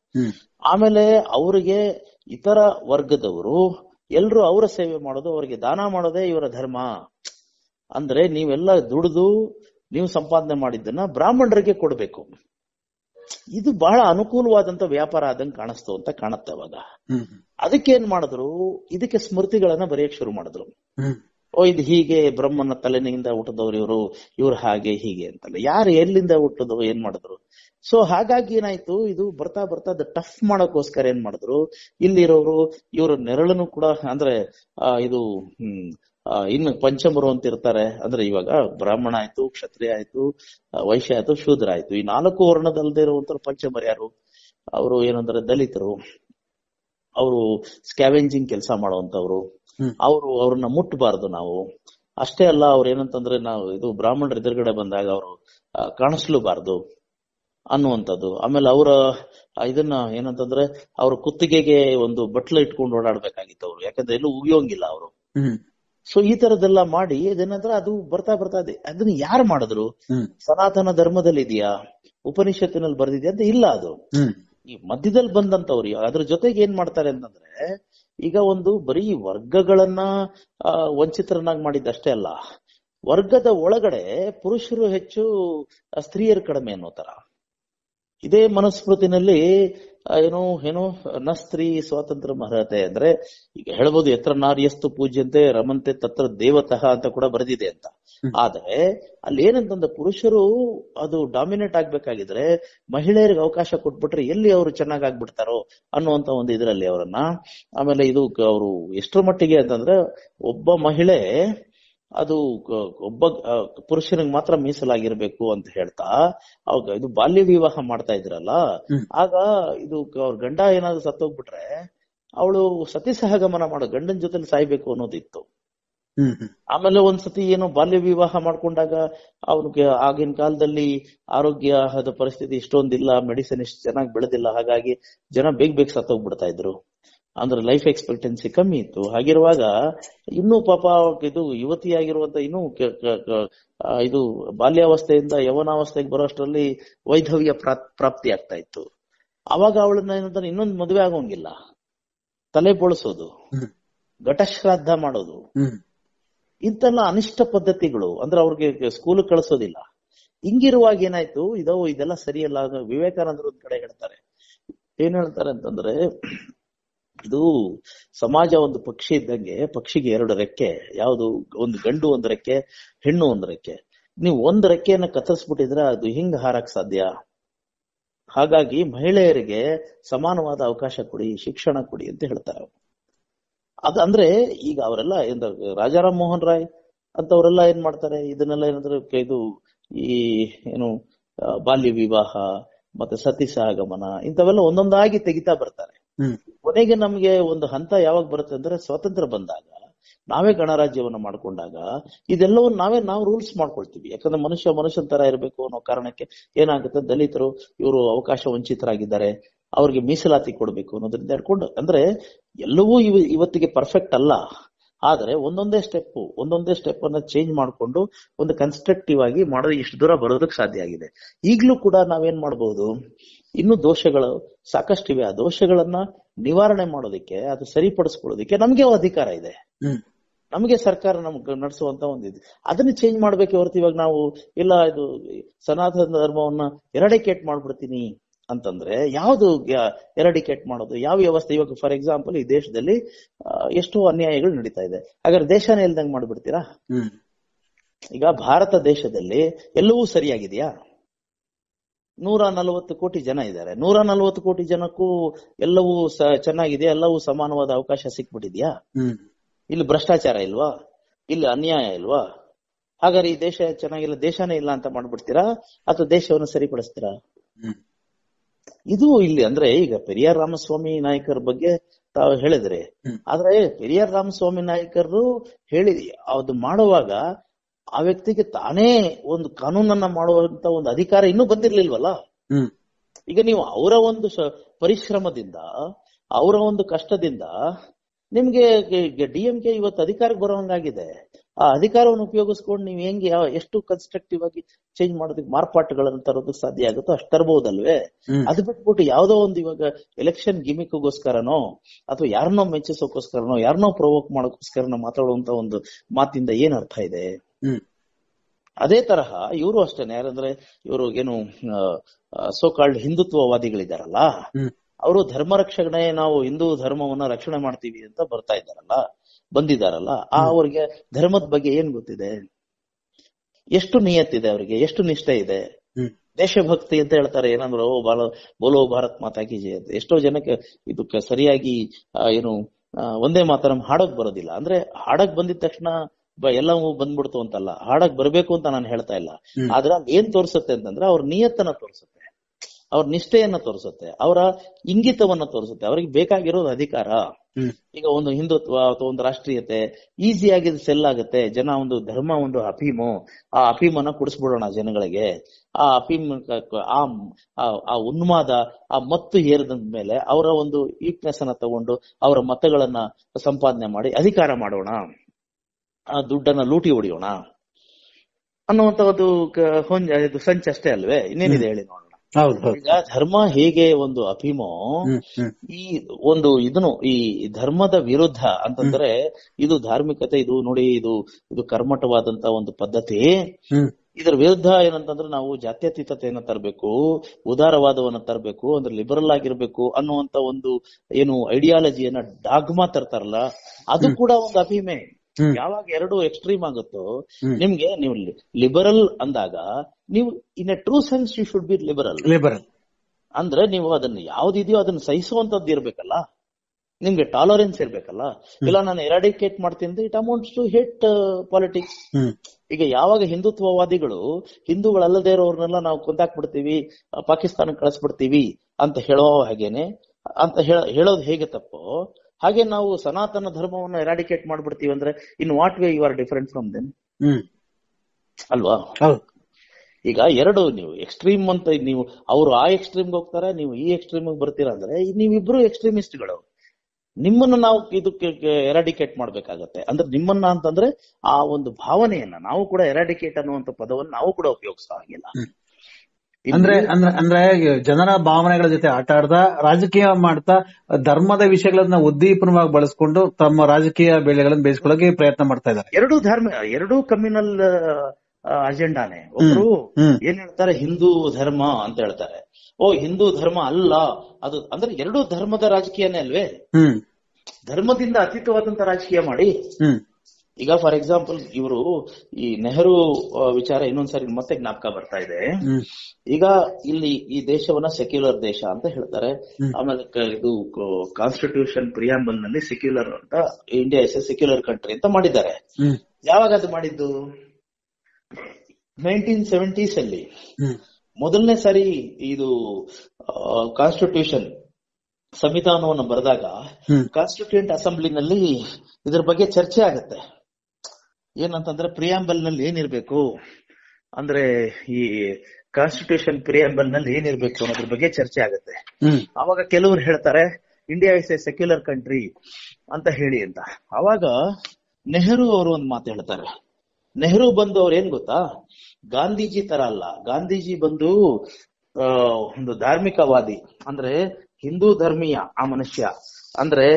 ಆಮೇಲೆ ಅವರಿಗೆ ಇತರ ವರ್ಗದವರು ಎಲ್ರು ಅವರ ಸೇವೆ ಮಾಡೋದು ಅವರಿಗೆ ದಾನ ಮಾಡೋದೇ ಇವರ ಧರ್ಮ. ಅಂದ್ರೆ ನೀವೆಲ್ಲ ದುಡಿದು ನೀವು ಸಂಪಾದನೆ ಮಾಡಿದ್ದನ್ನ ಬ್ರಾಹ್ಮಣರಿಗೆ ಕೊಡ್ಬೇಕು. ಇದು ಬಹಳ ಅನುಕೂಲವಾದಂತ ವ್ಯಾಪಾರ ಆದಂಗೆ ಕಾಣಿಸ್ತು ಅಂತ ಕಾಣತ್ತೆ ಅವಾಗ. ಹ್ಮ್ ಅದಕ್ಕೆ ಏನ್ ಮಾಡಿದ್ರು? ಇದಕ್ಕೆ ಸ್ಮೃತಿಗಳನ್ನ ಬರೆಯಕ್ ಶುರು ಮಾಡಿದ್ರು. ಓ ಇದು ಹೀಗೆ ಬ್ರಹ್ಮನ ತಲೆನಿಂದ ಹುಟ್ಟದವ್ರು ಇವರು ಇವ್ರು ಹಾಗೆ ಹೀಗೆ ಅಂತಲ್ಲ. ಯಾರು ಎಲ್ಲಿಂದ ಹುಟ್ಟದು ಏನ್ ಮಾಡಿದ್ರು? ಸೊ ಹಾಗಾಗಿ ಏನಾಯ್ತು? ಇದು ಬರ್ತಾ ಬರ್ತಾ ಅದು ಟಫ್ ಮಾಡೋಕೋಸ್ಕರ ಏನ್ ಮಾಡಿದ್ರು? ಇಲ್ಲಿರೋರು ಇವರು ನೆರಳನ್ನು ಕೂಡ ಅಂದ್ರೆ ಆ, ಇದು ಹ್ಮ್ ಇನ್ನು ಪಂಚಮರು ಅಂತ ಇರ್ತಾರೆ. ಅಂದ್ರೆ ಇವಾಗ ಬ್ರಾಹ್ಮಣ ಆಯ್ತು ಕ್ಷತ್ರಿಯ ಆಯ್ತು ವೈಶ್ಯ ಆಯ್ತು ಶೂದ್ರ ಆಯ್ತು. ಈ ನಾಲ್ಕು ವರ್ಣದಲ್ಲದೆ ಇರುವಂತ ಪಂಚಮರು ಯಾರು? ಅವರು ಏನಂದ್ರೆ ದಲಿತರು. ಅವರು ಸ್ಕ್ಯಾವೆಂಜಿಂಗ್ ಕೆಲಸ ಮಾಡುವಂತವ್ರು. ಅವರು ಅವ್ರನ್ನ ಮುಟ್ಟಬಾರದು ನಾವು. ಅಷ್ಟೇ ಅಲ್ಲ ಅವ್ರು ಏನಂತಂದ್ರೆ ನಾವು ಇದು ಬ್ರಾಹ್ಮಣರ ಎದುರುಗಡೆ ಬಂದಾಗ ಅವರು ಕಾಣಿಸ್ಲೂಬಾರ್ದು. ಅನ್ನುವಂಥದ್ದು. ಆಮೇಲೆ ಅವರ ಇದನ್ನ ಏನಂತಂದ್ರೆ ಅವ್ರ ಕುತ್ತಿಗೆಗೆ ಒಂದು ಬಟ್ಲು ಇಟ್ಕೊಂಡು ಓಡಾಡ್ಬೇಕಾಗಿತ್ತು ಅವ್ರು. ಯಾಕಂದ್ರೆ ಎಲ್ಲೂ ಉಗಿಯೋಂಗಿಲ್ಲ ಅವರು. ಸೊ ಈ ತರದೆಲ್ಲ ಮಾಡಿ ಇದೇನಂದ್ರೆ ಅದು ಬರ್ತಾ ಬರ್ತಾ ಇದೆ ಅದನ್ನ ಯಾರು ಮಾಡಿದ್ರು? ಸನಾತನ ಧರ್ಮದಲ್ಲಿ ಇದೆಯಾ? ಉಪನಿಷತ್ತಿನಲ್ಲಿ ಬರ್ದಿದ್ಯಾ? ಅಂತ ಇಲ್ಲ ಅದು. ಈ ಮಧ್ಯದಲ್ಲಿ ಬಂದಂತವ್ರು ಅದ್ರ ಜೊತೆಗೆ ಏನ್ ಮಾಡ್ತಾರೆ ಅಂತಂದ್ರೆ ಈಗ ಒಂದು ಬರೀ ವರ್ಗಗಳನ್ನ ವಂಚಿತರನ್ನಾಗಿ ಮಾಡಿದ್ದಷ್ಟೇ ಅಲ್ಲ. ವರ್ಗದ ಒಳಗಡೆ ಪುರುಷರು ಹೆಚ್ಚು ಸ್ತ್ರೀಯರು ಕಡಿಮೆ ಅನ್ನೋ ತರ. ಇದೇ ಮನುಸ್ಮೃತಿನಲ್ಲಿ ಏನೋ ಏನು ನ ಸ್ತ್ರೀ ಸ್ವಾತಂತ್ರ್ಯ ಅರ್ಹತೆ ಅಂದ್ರೆ ಈಗ ಹೇಳ್ಬೋದು ಎತ್ರ ನಾರ್ಯಸ್ತು ಪೂಜ್ಯಂತೆ ರಮಂತೆ ತತ್ರ ದೇವತಃ ಅಂತ ಕೂಡ ಬರೆದಿದೆ ಅಂತ. ಆದ್ರೆ ಅಲ್ಲಿ ಏನಂತಂದ್ರೆ ಪುರುಷರು ಅದು ಡಾಮಿನೇಟ್ ಆಗ್ಬೇಕಾಗಿದ್ರೆ ಮಹಿಳೆಯರಿಗೆ ಅವಕಾಶ ಕೊಟ್ಬಿಟ್ರೆ ಎಲ್ಲಿ ಅವರು ಚೆನ್ನಾಗ್ ಆಗ್ಬಿಡ್ತಾರೋ ಅನ್ನುವಂತ ಒಂದು ಇದರಲ್ಲಿ ಅವರನ್ನ ಆಮೇಲೆ ಇದು ಅವರು ಎಷ್ಟರ ಮಟ್ಟಿಗೆ ಅಂತಂದ್ರೆ ಒಬ್ಬ ಮಹಿಳೆ ಅದು ಒಬ್ಬ ಪುರುಷನಿಗೆ ಮಾತ್ರ ಮೀಸಲಾಗಿರ್ಬೇಕು ಅಂತ ಹೇಳ್ತಾ ಅವಾಗ ಇದು ಬಾಲ್ಯ ವಿವಾಹ ಮಾಡ್ತಾ ಇದ್ರಲ್ಲ ಆಗ ಇದು ಅವ್ರ ಗಂಡ ಏನಾದ್ರು ಸತ್ತೋಗ್ಬಿಟ್ರೆ ಅವಳು ಸತಿ ಸಹಗಮನ ಮಾಡೋ ಗಂಡನ ಜೊತೆ ಸಾಯ್ಬೇಕು ಅನ್ನೋದಿತ್ತು. ಆಮೇಲೆ ಒಂದ್ಸತಿ ಏನೋ ಬಾಲ್ಯ ವಿವಾಹ ಮಾಡ್ಕೊಂಡಾಗ ಅವ್ನಿಗೆ ಆಗಿನ ಕಾಲದಲ್ಲಿ ಆರೋಗ್ಯದ ಪರಿಸ್ಥಿತಿ ಇಷ್ಟೊಂದಿಲ್ಲ ಮೆಡಿಸಿನ್ ಇಷ್ಟು ಚೆನ್ನಾಗಿ ಬೆಳೆದಿಲ್ಲ ಹಾಗಾಗಿ ಜನ ಬೇಗ ಬೇಗ ಸತ್ತೋಗ್ಬಿಡ್ತಾ ಇದ್ರು. ಅಂದ್ರೆ ಲೈಫ್ ಎಕ್ಸ್ಪೆಕ್ಟೆನ್ಸಿ ಕಮ್ಮಿ ಇತ್ತು. ಹಾಗಿರುವಾಗ ಇನ್ನೂ ಪಾಪ ಇದು ಯುವತಿಯಾಗಿರುವಂತ ಇನ್ನೂ ಇದು ಬಾಲ್ಯಾವಸ್ಥೆಯಿಂದ ಯವನಾವಸ್ಥೆಗೆ ಬರೋಷ್ಟರಲ್ಲಿ ವೈಧವ್ಯ ಪ್ರಾ- ಪ್ರಾಪ್ತಿ ಆಗ್ತಾ ಇತ್ತು. ಅವಾಗ ಅವಳನ್ನ ಏನಂತಾರೆ ಇನ್ನೊಂದು ಮದುವೆ ಆಗೋಂಗಿಲ್ಲ. ತಲೆ ಬೋಳಿಸೋದು. ಘಟಶ್ರಾದ್ದ ಮಾಡೋದು. ಇಂತೆಲ್ಲ ಅನಿಷ್ಟ ಪದ್ಧತಿಗಳು ಅಂದ್ರೆ ಅವ್ರಿಗೆ ಸ್ಕೂಲ್ ಕಳಿಸೋದಿಲ್ಲ. ಹಿಂಗಿರುವಾಗ ಏನಾಯ್ತು ಇದೋ ಇದೆಲ್ಲ ಸರಿಯಲ್ಲ ವಿವೇಕಾನಂದರು ಒಂದ್ ಕಡೆ ಹೇಳ್ತಾರೆ. ಏನ್ ಹೇಳ್ತಾರೆ ಅಂತಂದ್ರೆ ಇದು ಸಮಾಜ ಒಂದು ಪಕ್ಷಿ ಇದ್ದಂಗೆ ಪಕ್ಷಿಗೆ ಎರಡು ರೆಕ್ಕೆ, ಯಾವುದು ಒಂದು ಗಂಡು ಒಂದು ರೆಕ್ಕೆ, ಹೆಣ್ಣು ಒಂದು ರೆಕ್ಕೆ. ನೀವು ಒಂದು ರೆಕ್ಕೆಯನ್ನ ಕತ್ತರಿಸ್ಬಿಟ್ಟಿದ್ರೆ ಅದು ಹಿಂಗ್ ಹಾರಕ್ ಸಾಧ್ಯ? ಹಾಗಾಗಿ ಮಹಿಳೆಯರಿಗೆ ಸಮಾನವಾದ ಅವಕಾಶ ಕೊಡಿ, ಶಿಕ್ಷಣ ಕೊಡಿ ಅಂತ ಹೇಳ್ತಾರೆ ಅಂದ್ರೆ ಈಗ ಅವರೆಲ್ಲ ಏನ್ ರಾಜಾರಾಮ್ ಮೋಹನ್ ರಾಯ್ ಅಂತವರೆಲ್ಲ ಏನ್ ಮಾಡ್ತಾರೆ? ಇದನ್ನೆಲ್ಲ ಏನಂದ್ರೆ ಇದು ಈ ಏನು ಬಾಲ್ಯ ವಿವಾಹ, ಮತ್ತೆ ಸತಿ ಸಹಗಮನ ಇಂಥವೆಲ್ಲ ಒಂದೊಂದಾಗಿ ತೆಗಿತಾ ಬರ್ತಾರೆ. ಕೊನೆಗೆ ನಮ್ಗೆ ಒಂದು ಹಂತ ಯಾವಾಗ ಬರುತ್ತೆ ಅಂದ್ರೆ ಸ್ವಾತಂತ್ರ್ಯ ಬಂದಾಗ, ನಾವೇ ಗಣರಾಜ್ಯವನ್ನ ಮಾಡ್ಕೊಂಡಾಗ, ಇದೆಲ್ಲವನ್ನ ನಾವೇ, ನಾವು ರೂಲ್ಸ್ ಮಾಡ್ಕೊಳ್ತೀವಿ. ಯಾಕಂದ್ರೆ ಮನುಷ್ಯ ಮನುಷ್ಯನ ತರ ಇರಬೇಕು ಅನ್ನೋ ಕಾರಣಕ್ಕೆ ಏನಾಗುತ್ತೆ, ದಲಿತರು ಇವರು ಅವಕಾಶ ವಂಚಿತರಾಗಿದ್ದಾರೆ, ಅವ್ರಿಗೆ ಮೀಸಲಾತಿ ಕೊಡಬೇಕು ಅನ್ನೋದ್ರಿಂದ ಹಿಡ್ಕೊಂಡು, ಅಂದ್ರೆ ಎಲ್ಲವೂ ಇವ, ಇವತ್ತಿಗೆ ಪರ್ಫೆಕ್ಟ್ ಅಲ್ಲ. ಆದ್ರೆ ಒಂದೊಂದೇ ಸ್ಟೆಪ್ ಒಂದೊಂದೇ ಸ್ಟೆಪ್ ಅನ್ನ ಚೇಂಜ್ ಮಾಡ್ಕೊಂಡು ಒಂದು ಕನ್ಸ್ಟ್ರಕ್ಟಿವ್ ಆಗಿ ಮಾಡೋದು ಇಷ್ಟು ದೂರ ಬರೋದಕ್ಕೆ ಸಾಧ್ಯ ಆಗಿದೆ. ಈಗಲೂ ಕೂಡ ನಾವೇನ್ ಮಾಡಬಹುದು ಇನ್ನು ದೋಷಗಳು ಸಾಕಷ್ಟಿವೆ. ಆ ದೋಷಗಳನ್ನ ನಿವಾರಣೆ ಮಾಡೋದಕ್ಕೆ ಅದು ಸರಿಪಡಿಸ್ಕೊಳ್ಳೋದಕ್ಕೆ ನಮ್ಗೆ ಅಧಿಕಾರ ಇದೆ. ನಮ್ಗೆ ಸರ್ಕಾರ ನಮ್ಗೆ ನಡೆಸುವಂತ ಒಂದು ಇದು. ಅದನ್ನ ಚೇಂಜ್ ಮಾಡ್ಬೇಕು ಹೊರತು ಇವಾಗ ನಾವು ಇಲ್ಲ ಇದು ಸನಾತನ ಧರ್ಮವನ್ನ ಎರಡಿಕೇಟ್ ಮಾಡ್ಬಿಡ್ತೀನಿ ಅಂತಂದ್ರೆ ಯಾವ್ದು ಎರಡಿಕೇಟ್ ಮಾಡೋದು? ಯಾವ ವ್ಯವಸ್ಥೆ? ಇವಾಗ ಫಾರ್ ಎಕ್ಸಾಂಪಲ್ ಈ ದೇಶದಲ್ಲಿ ಎಷ್ಟೋ ಅನ್ಯಾಯಗಳು ನಡೀತಾ ಇದೆ. ಹಾಗಾದ್ರೆ ದೇಶನೇ ಇಲ್ದಂಗ್ ಮಾಡ್ಬಿಡ್ತೀರಾ? ಹ್ಮ್. ಈಗ ಭಾರತ ದೇಶದಲ್ಲಿ ಎಲ್ಲವೂ ಸರಿಯಾಗಿದೆಯಾ? ನೂರ ನಲವತ್ತು ಕೋಟಿ ಜನ ಇದ್ದಾರೆ. ನೂರ ನಲವತ್ತು ಕೋಟಿ ಜನಕ್ಕೂ ಎಲ್ಲವೂ ಚೆನ್ನಾಗಿದೆ ಎಲ್ಲವೂ ಸಮಾನವಾದ ಅವಕಾಶ ಸಿಕ್ಬಿಟ್ಟಿದ್ಯಾ? ಇಲ್ಲಿ ಭ್ರಷ್ಟಾಚಾರ ಇಲ್ವಾ? ಇಲ್ಲಿ ಅನ್ಯಾಯ ಇಲ್ವಾ? ಹಾಗಾದ್ರೆ ಈ ದೇಶ ಚೆನ್ನಾಗಿಲ್ಲ ದೇಶನೇ ಇಲ್ಲ ಅಂತ ಮಾಡ್ಬಿಡ್ತೀರಾ? ಅಥವಾ ದೇಶವನ್ನು ಸರಿಪಡಿಸ್ತೀರಾ? ಇದು ಇಲ್ಲಿ ಅಂದ್ರೆ ಈಗ ಪೆರಿಯಾರ್ ರಾಮಸ್ವಾಮಿ ನಾಯಕರ ಬಗ್ಗೆ ತಾವು ಹೇಳಿದ್ರೆ. ಆದ್ರೆ ಪೆರಿಯಾರ್ ರಾಮಸ್ವಾಮಿ ನಾಯಕರು ಹೇಳಿ ಅದು ಮಾಡುವಾಗ ಆ ವ್ಯಕ್ತಿಗೆ ತಾನೇ ಒಂದು ಕಾನೂನನ್ನ ಮಾಡುವಂತ ಒಂದು ಅಧಿಕಾರ ಇನ್ನೂ ಬಂದಿರ್ಲಿಲ್ವಲ್ಲ? ಈಗ ನೀವು ಅವರ ಒಂದು ಪರಿಶ್ರಮದಿಂದ ಅವರ ಒಂದು ಕಷ್ಟದಿಂದ ನಿಮ್ಗೆ ಡಿ ಎಂ ಕೆ ಇವತ್ತು ಅಧಿಕಾರಕ್ಕೆ ಬರೋಂಗಾಗಿದೆ ಆ ಅಧಿಕಾರವನ್ನು ಉಪಯೋಗಿಸ್ಕೊಂಡು ನೀವು ಹೆಂಗೆ ಎಷ್ಟು ಕನ್ಸ್ಟ್ರಕ್ಟಿವ್ ಆಗಿ ಚೇಂಜ್ ಮಾಡೋದಕ್ಕೆ ಮಾರ್ಪಾಟುಗಳನ್ನು ತರೋದಕ್ಕೆ ಸಾಧ್ಯ ಆಗುತ್ತೋ ಅಷ್ಟು ತರಬಹುದಲ್ವೇ ಅದು ಬಿಟ್ಬಿಟ್ಟು ಯಾವ್ದೋ ಒಂದು ಇವಾಗ ಎಲೆಕ್ಷನ್ ಗಿಮಿಕ್ಗೋಸ್ಕರನೋ ಅಥವಾ ಯಾರನ್ನೋ ಮೆಚ್ಚಿಸೋಕೋಸ್ಕರನೋ ಯಾರನ್ನೋ ಪ್ರೊವೋಕ್ ಮಾಡೋಕ್ಕೋಸ್ಕರನೋ ಮಾತಾಡುವಂತ ಒಂದು ಮಾತಿಂದ ಏನ್ ಅರ್ಥ ಇದೆ? ಅದೇ ತರಹ ಇವರು ಅಷ್ಟೇನೆ ಯಾರಂದ್ರೆ ಇವರು ಏನು ಸೋ ಕಾಲ್ಡ್ ಹಿಂದುತ್ವವಾದಿಗಳಿದಾರಲ್ಲ ಅವರು ಧರ್ಮ ರಕ್ಷಣೆ ನಾವು ಹಿಂದೂ ಧರ್ಮವನ್ನ ರಕ್ಷಣೆ ಮಾಡ್ತೀವಿ ಅಂತ ಬರ್ತಾ ಇದ್ದಾರಲ್ಲ ಬಂದಿದಾರಲ್ಲ ಆ ಅವ್ರಿಗೆ ಧರ್ಮದ ಬಗ್ಗೆ ಏನ್ ಗೊತ್ತಿದೆ? ಎಷ್ಟು ನಿಯತ್ತಿದೆ ಅವರಿಗೆ? ಎಷ್ಟು ನಿಷ್ಠೆ ಇದೆ? ದೇಶಭಕ್ತಿ ಅಂತ ಹೇಳ್ತಾರೆ ಏನಂದ್ರೆ ಓ ಬಾಲ ಬೋಲೋ ಭಾರತ್ ಮಾತಾಕಿ ಜಯ ಅಂತ. ಎಷ್ಟೋ ಜನಕ್ಕೆ ಇದಕ್ಕೆ ಸರಿಯಾಗಿ ಏನು ಒಂದೇ ಮಾತರಂ ಹಾಡಕ್ ಬರೋದಿಲ್ಲ. ಅಂದ್ರೆ ಹಾಡಕ್ ಬಂದಿದ ತಕ್ಷಣ ಎಲ್ಲವೂ ಬಂದ್ಬಿಡ್ತು ಅಂತಲ್ಲ. ಹಾಡಕ್ ಬರ್ಬೇಕು ಅಂತ ನಾನು ಹೇಳ್ತಾ ಇಲ್ಲ. ಆದ್ರೆ ಅಲ್ಲಿ ಏನ್ ತೋರಿಸುತ್ತೆ ಅಂತಂದ್ರೆ ಅವ್ರ ನಿಯತ್ತನ್ನ ತೋರಿಸುತ್ತೆ. ಅವ್ರ ನಿಷ್ಠೆಯನ್ನ ತೋರಿಸುತ್ತೆ. ಅವರ ಇಂಗಿತವನ್ನ ತೋರಿಸುತ್ತೆ. ಅವ್ರಿಗೆ ಬೇಕಾಗಿರೋದು ಅಧಿಕಾರ. ಈಗ ಒಂದು ಹಿಂದುತ್ವ ಅಥವಾ ಒಂದು ರಾಷ್ಟ್ರೀಯತೆ ಈಸಿಯಾಗಿ ಸೆಲ್ ಆಗುತ್ತೆ. ಜನ ಒಂದು ಧರ್ಮ ಒಂದು ಅಫೀಮು. ಆ ಅಫೀಮನ್ನ ಕುಡಿಸ್ಬಿಡೋಣ ಜನಗಳಿಗೆ. ಆ ಅಫೀಮ್ ಆ ಉನ್ಮಾದ ಆ ಮತ್ತು ಏರಿದ ಮೇಲೆ ಅವರ ಒಂದು ವೀಕ್ನೆಸ್ ಅನ್ನ ತಗೊಂಡು ಅವರ ಮತಗಳನ್ನ ಸಂಪಾದನೆ ಮಾಡಿ ಅಧಿಕಾರ ಮಾಡೋಣ. ಆ ದುಡ್ಡನ್ನ ಲೂಟಿ ಹೊಡಿಯೋಣ? ಅನ್ನುವಂತ ಒಂದು ಹೊಂಜ ಇದು ಸಂಚ್ ಅಷ್ಟೇ ಅಲ್ವೇ? ಇನ್ನೇನಿದೆ ಹೇಳಿ ನೋಡೋಣ. ಈಗ ಧರ್ಮ ಹೇಗೆ ಒಂದು ಅಫೀಮೋ ಹ್ಮ್ ಈ ಒಂದು ಇದನ್ನು ಈ ಧರ್ಮದ ವಿರುದ್ಧ ಅಂತಂದ್ರೆ ಇದು ಧಾರ್ಮಿಕತೆ ಇದು ನೋಡಿ ಇದು ಇದು ಕರ್ಮಠವಾದಂತ ಒಂದು ಪದ್ಧತಿ. ಇದರ ವಿರುದ್ಧ ಏನಂತಂದ್ರೆ ನಾವು ಜಾತ್ಯತೀತತೆಯನ್ನ ತರಬೇಕು ಉದಾರವಾದವನ್ನ ತರಬೇಕು ಅಂದ್ರೆ ಲಿಬರಲ್ ಆಗಿರ್ಬೇಕು ಅನ್ನುವಂತ ಒಂದು ಏನು ಐಡಿಯಾಲಜಿಯನ್ನ ಡಾಗ್ಮಾ ತರ್ತಾರಲ್ಲ ಅದು ಕೂಡ ಒಂದು ಅಭಿಮೆ. ಯಾವಾಗ ಎರಡು ಎಕ್ಸ್ಟ್ರೀಮ್ ಆಗುತ್ತೋ. ನಿಮ್ಗೆ ನೀವು ಲಿಬರಲ್ ಅಂದಾಗ ನೀವು in a true sense you should be liberal. Liberal. ಅಂದ್ರೆ ನೀವು ಅದನ್ನ ಯಾವ್ದಿದೆಯೋ ಅದನ್ನ ಸಹಿಸುವಂತದ್ದು ಇರ್ಬೇಕಲ್ಲ. ನಿಮ್ಗೆ ಟಾಲರೆನ್ಸ್ ಇರ್ಬೇಕಲ್ಲ. ಇಲ್ಲ ನಾನು ಎರಾಡಿಕೇಟ್ ಮಾಡ್ತೀನಿ it amounts to hit politics. ಈಗ ಯಾವಾಗ ಹಿಂದುತ್ವವಾದಿಗಳು ಹಿಂದೂಗಳಲ್ಲದೇ ಇರೋರ್ನೆಲ್ಲ ನಾವು ಕೊಂದಾಕ್ಬಿಡ್ತೀವಿ ಬಿಡ್ತೀವಿ ಪಾಕಿಸ್ತಾನಕ್ಕೆ ಕಳಿಸ್ಬಿಡ್ತೀವಿ ಅಂತ ಹೇಳೋ ಹಾಗೇನೆ ಅಂತ ಹೇಳ- ಹೇಳೋದು ಹೇಗೆ ತಪ್ಪೋ ಹಾಗೆ ನಾವು ಸನಾತನ ಧರ್ಮವನ್ನ ಎರಾಡಿಕೇಟ್ ಮಾಡ್ಬಿಡ್ತೀವಿ ಅಂದ್ರೆ in what way you are different from then? ಅಲ್ವಾ? ಈಗ ಎರಡು ನೀವು ಎಕ್ಸ್ಟ್ರೀಮ್ ಅಂತ ನೀವು ಅವರು ಆ ಎಕ್ಸ್ಟ್ರೀಮ್ಗೆ ಹೋಗ್ತಾರೆ ನೀವು ಈ ಎಕ್ಸ್ಟ್ರೀಮ್ ಬರ್ತೀರಾ ಅಂದ್ರೆ ನೀವಿಬ್ರು ಎಕ್ಸ್ಟ್ರೀಮಿಸ್ಟ್ಗಳು. ನಿಮ್ಮನ್ನು ನಾವು ಇದಕ್ಕೆ ಎರಾಡಿಕೇಟ್ ಮಾಡ್ಬೇಕಾಗತ್ತೆ. ಅಂದ್ರೆ ನಿಮ್ಮನ್ನ ಅಂತಂದ್ರೆ ಆ ಒಂದು ಭಾವನೆಯನ್ನ ನಾವು ಕೂಡ ಎರಾಡಿಕೇಟ್ ಅನ್ನುವಂತ ಪದವನ್ನು ನಾವು ಕೂಡ ಉಪಯೋಗಿಸೋ ಹಾಗಿಲ್ಲ ಅಂದ್ರೆ ಅಂದ್ರೆ ಅಂದ್ರೆ ಜನರ ಭಾವನೆಗಳ ಜೊತೆ ಆಟ ಆಡ್ತಾ ರಾಜಕೀಯ ಮಾಡ್ತಾ ಧರ್ಮದ ವಿಷಯಗಳನ್ನ ಉದ್ದೀಪನವಾಗಿ ಬಳಸ್ಕೊಂಡು ತಮ್ಮ ರಾಜಕೀಯ ಬೆಳೆಗಳನ್ನ ಬೇಯಿಸ್ಕೊಳ್ಳೋಕೆ ಪ್ರಯತ್ನ ಮಾಡ್ತಾ ಇದ್ದಾರೆ. ಎರಡು ಧರ್ಮ ಎರಡು ಕಮ್ಯುನಲ್ ಅಜೆಂಡಾನೆ. ಒಬ್ರು ಏನ್ ಹೇಳ್ತಾರೆ? ಹಿಂದೂ ಧರ್ಮ ಅಂತ ಹೇಳ್ತಾರೆ. ಓ ಹಿಂದೂ ಧರ್ಮ ಅಲ್ಲ. ಅದು ಅಂದ್ರೆ ಎರಡು ಧರ್ಮದ ರಾಜಕೀಯನೇ ಅಲ್ವೇ? ಧರ್ಮದಿಂದ ಅತೀತವಾದಂತ ರಾಜಕೀಯ ಮಾಡಿ. ಹ್ಮ್. ಈಗ ಫಾರ್ ಎಕ್ಸಾಂಪಲ್ ಇವರು ಈ ನೆಹರು ವಿಚಾರ ಇನ್ನೊಂದ್ಸರಿ ಮತ್ತೆ ಜ್ಞಾಪಕ ಬರ್ತಾ ಇದೆ. ಈಗ ಇಲ್ಲಿ ಈ ದೇಶವನ್ನ ಸೆಕ್ಯುಲರ್ ದೇಶ ಅಂತ ಹೇಳ್ತಾರೆ. ಆಮೇಲೆ ಇದು ಕಾನ್ಸ್ಟಿಟ್ಯೂಷನ್ ಪ್ರಿಯಾಂಬಲ್ನಲ್ಲಿ ಸೆಕ್ಯುಲರ್ ಅಂತ India is a secular country ಅಂತ ಮಾಡಿದ್ದಾರೆ. ಯಾವಾಗ ಅದು ಮಾಡಿದ್ದು? ನೈನ್ಟೀನ್ ಸೆವೆಂಟೀಸ್ ಅಲ್ಲಿ. ಮೊದಲನೇ ಸಾರಿ ಇದು ಕಾನ್ಸ್ಟಿಟ್ಯೂಷನ್ ಸಂವಿಧಾನವನ್ನು ಬರೆದಾಗ ಕಾನ್ಸ್ಟಿಟ್ಯೂಂಟ್ ಅಸೆಂಬ್ಲಿನಲ್ಲಿ ಇದ್ರ ಬಗ್ಗೆ ಚರ್ಚೆ ಆಗತ್ತೆ. ಏನಂತಂದ್ರೆ ಪ್ರಿಯಾಂಬಲ್ನಲ್ಲಿ ಏನಿರ್ಬೇಕು? ಅಂದ್ರೆ ಈ ಕಾನ್ಸ್ಟಿಟ್ಯೂಷನ್ ಪ್ರಿಯಾಂಬಲ್ನಲ್ಲಿ ಏನಿರ್ಬೇಕು ಅನ್ನೋದ್ರ ಬಗ್ಗೆ ಚರ್ಚೆ ಆಗುತ್ತೆ. ಅವಾಗ ಕೆಲವರು ಹೇಳ್ತಾರೆ India is a secular country ಅಂತ ಹೇಳಿ ಅಂತ. ಅವಾಗ ನೆಹರು ಅವರು ಒಂದು ಮಾತು ಹೇಳ್ತಾರೆ. ನೆಹರು ಬಂದು ಅವ್ರು ಏನ್ ಗೊತ್ತಾ? ಗಾಂಧೀಜಿ ತರ ಅಲ್ಲ. ಗಾಂಧೀಜಿ ಬಂದು ಒಂದು ಧಾರ್ಮಿಕವಾದಿ ಅಂದ್ರೆ ಹಿಂದೂ ಧರ್ಮೀಯ ಆ ಮನುಷ್ಯ. ಅಂದ್ರೆ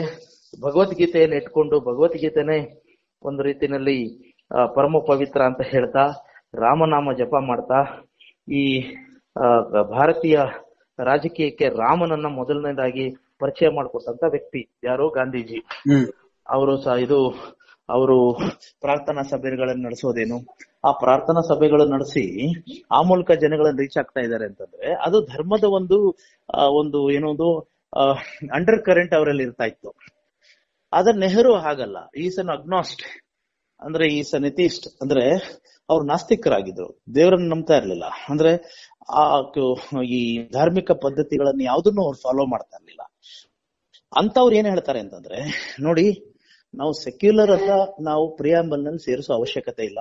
ಭಗವದ್ಗೀತೆಯನ್ನು ಇಟ್ಕೊಂಡು ಭಗವದ್ಗೀತೆನೆ ಒಂದು ರೀತಿನಲ್ಲಿ ಪರಮ ಪವಿತ್ರ ಅಂತ ಹೇಳ್ತಾ ರಾಮನಾಮ ಜಪ ಮಾಡ್ತಾ ಈ ಭಾರತೀಯ ರಾಜಕೀಯಕ್ಕೆ ರಾಮನನ್ನ ಮೊದಲನೇದಾಗಿ ಪರಿಚಯ ಮಾಡಿಕೊಟ್ಟಂತ ವ್ಯಕ್ತಿ ಯಾರು ಗಾಂಧೀಜಿ. ಅವರು ಸಹ ಇದು ಅವರು ಪ್ರಾರ್ಥನಾ ಸಭೆಗಳನ್ನು ನಡೆಸೋದೇನು? ಆ ಪ್ರಾರ್ಥನಾ ಸಭೆಗಳು ನಡೆಸಿ ಆ ಮೂಲಕ ಜನಗಳನ್ನ ರೀಚ್ ಆಗ್ತಾ ಇದ್ದಾರೆ ಅಂತಂದ್ರೆ ಅದು ಧರ್ಮದ ಒಂದು ಒಂದು ಏನೋ ಒಂದು ಅಂಡರ್ ಕರೆಂಟ್ ಅವರಲ್ಲಿ ಇರ್ತಾ ಇತ್ತು. ಆದ್ರೆ ನೆಹರು ಹಾಗಲ್ಲ. ಈಸ್ ಅನ್ ಅಗ್ನಾಸ್ಟ್ ಅಂದ್ರೆ ಈಸ್ ಅನ್ ಎಥಿಸ್ಟ್ ಅಂದ್ರೆ ಅವ್ರು ನಾಸ್ತಿಕರಾಗಿದ್ರು. ದೇವರನ್ನ ನಂಬ್ತಾ ಇರ್ಲಿಲ್ಲ. ಅಂದ್ರೆ ಆ ಈ ಧಾರ್ಮಿಕ ಪದ್ಧತಿಗಳನ್ನ ಯಾವ್ದನ್ನು ಅವ್ರು ಫಾಲೋ ಮಾಡ್ತಾ ಇರ್ಲಿಲ್ಲ. ಅಂತವ್ರು ಏನ್ ಹೇಳ್ತಾರೆ ಅಂತಂದ್ರೆ ನೋಡಿ ನಾವು ಸೆಕ್ಯುಲರ್ ಅಂತ ನಾವು ಪ್ರಿಯಾಂಬಲ್ನಲ್ಲಿ ಸೇರಿಸೋ ಅವಶ್ಯಕತೆ ಇಲ್ಲ.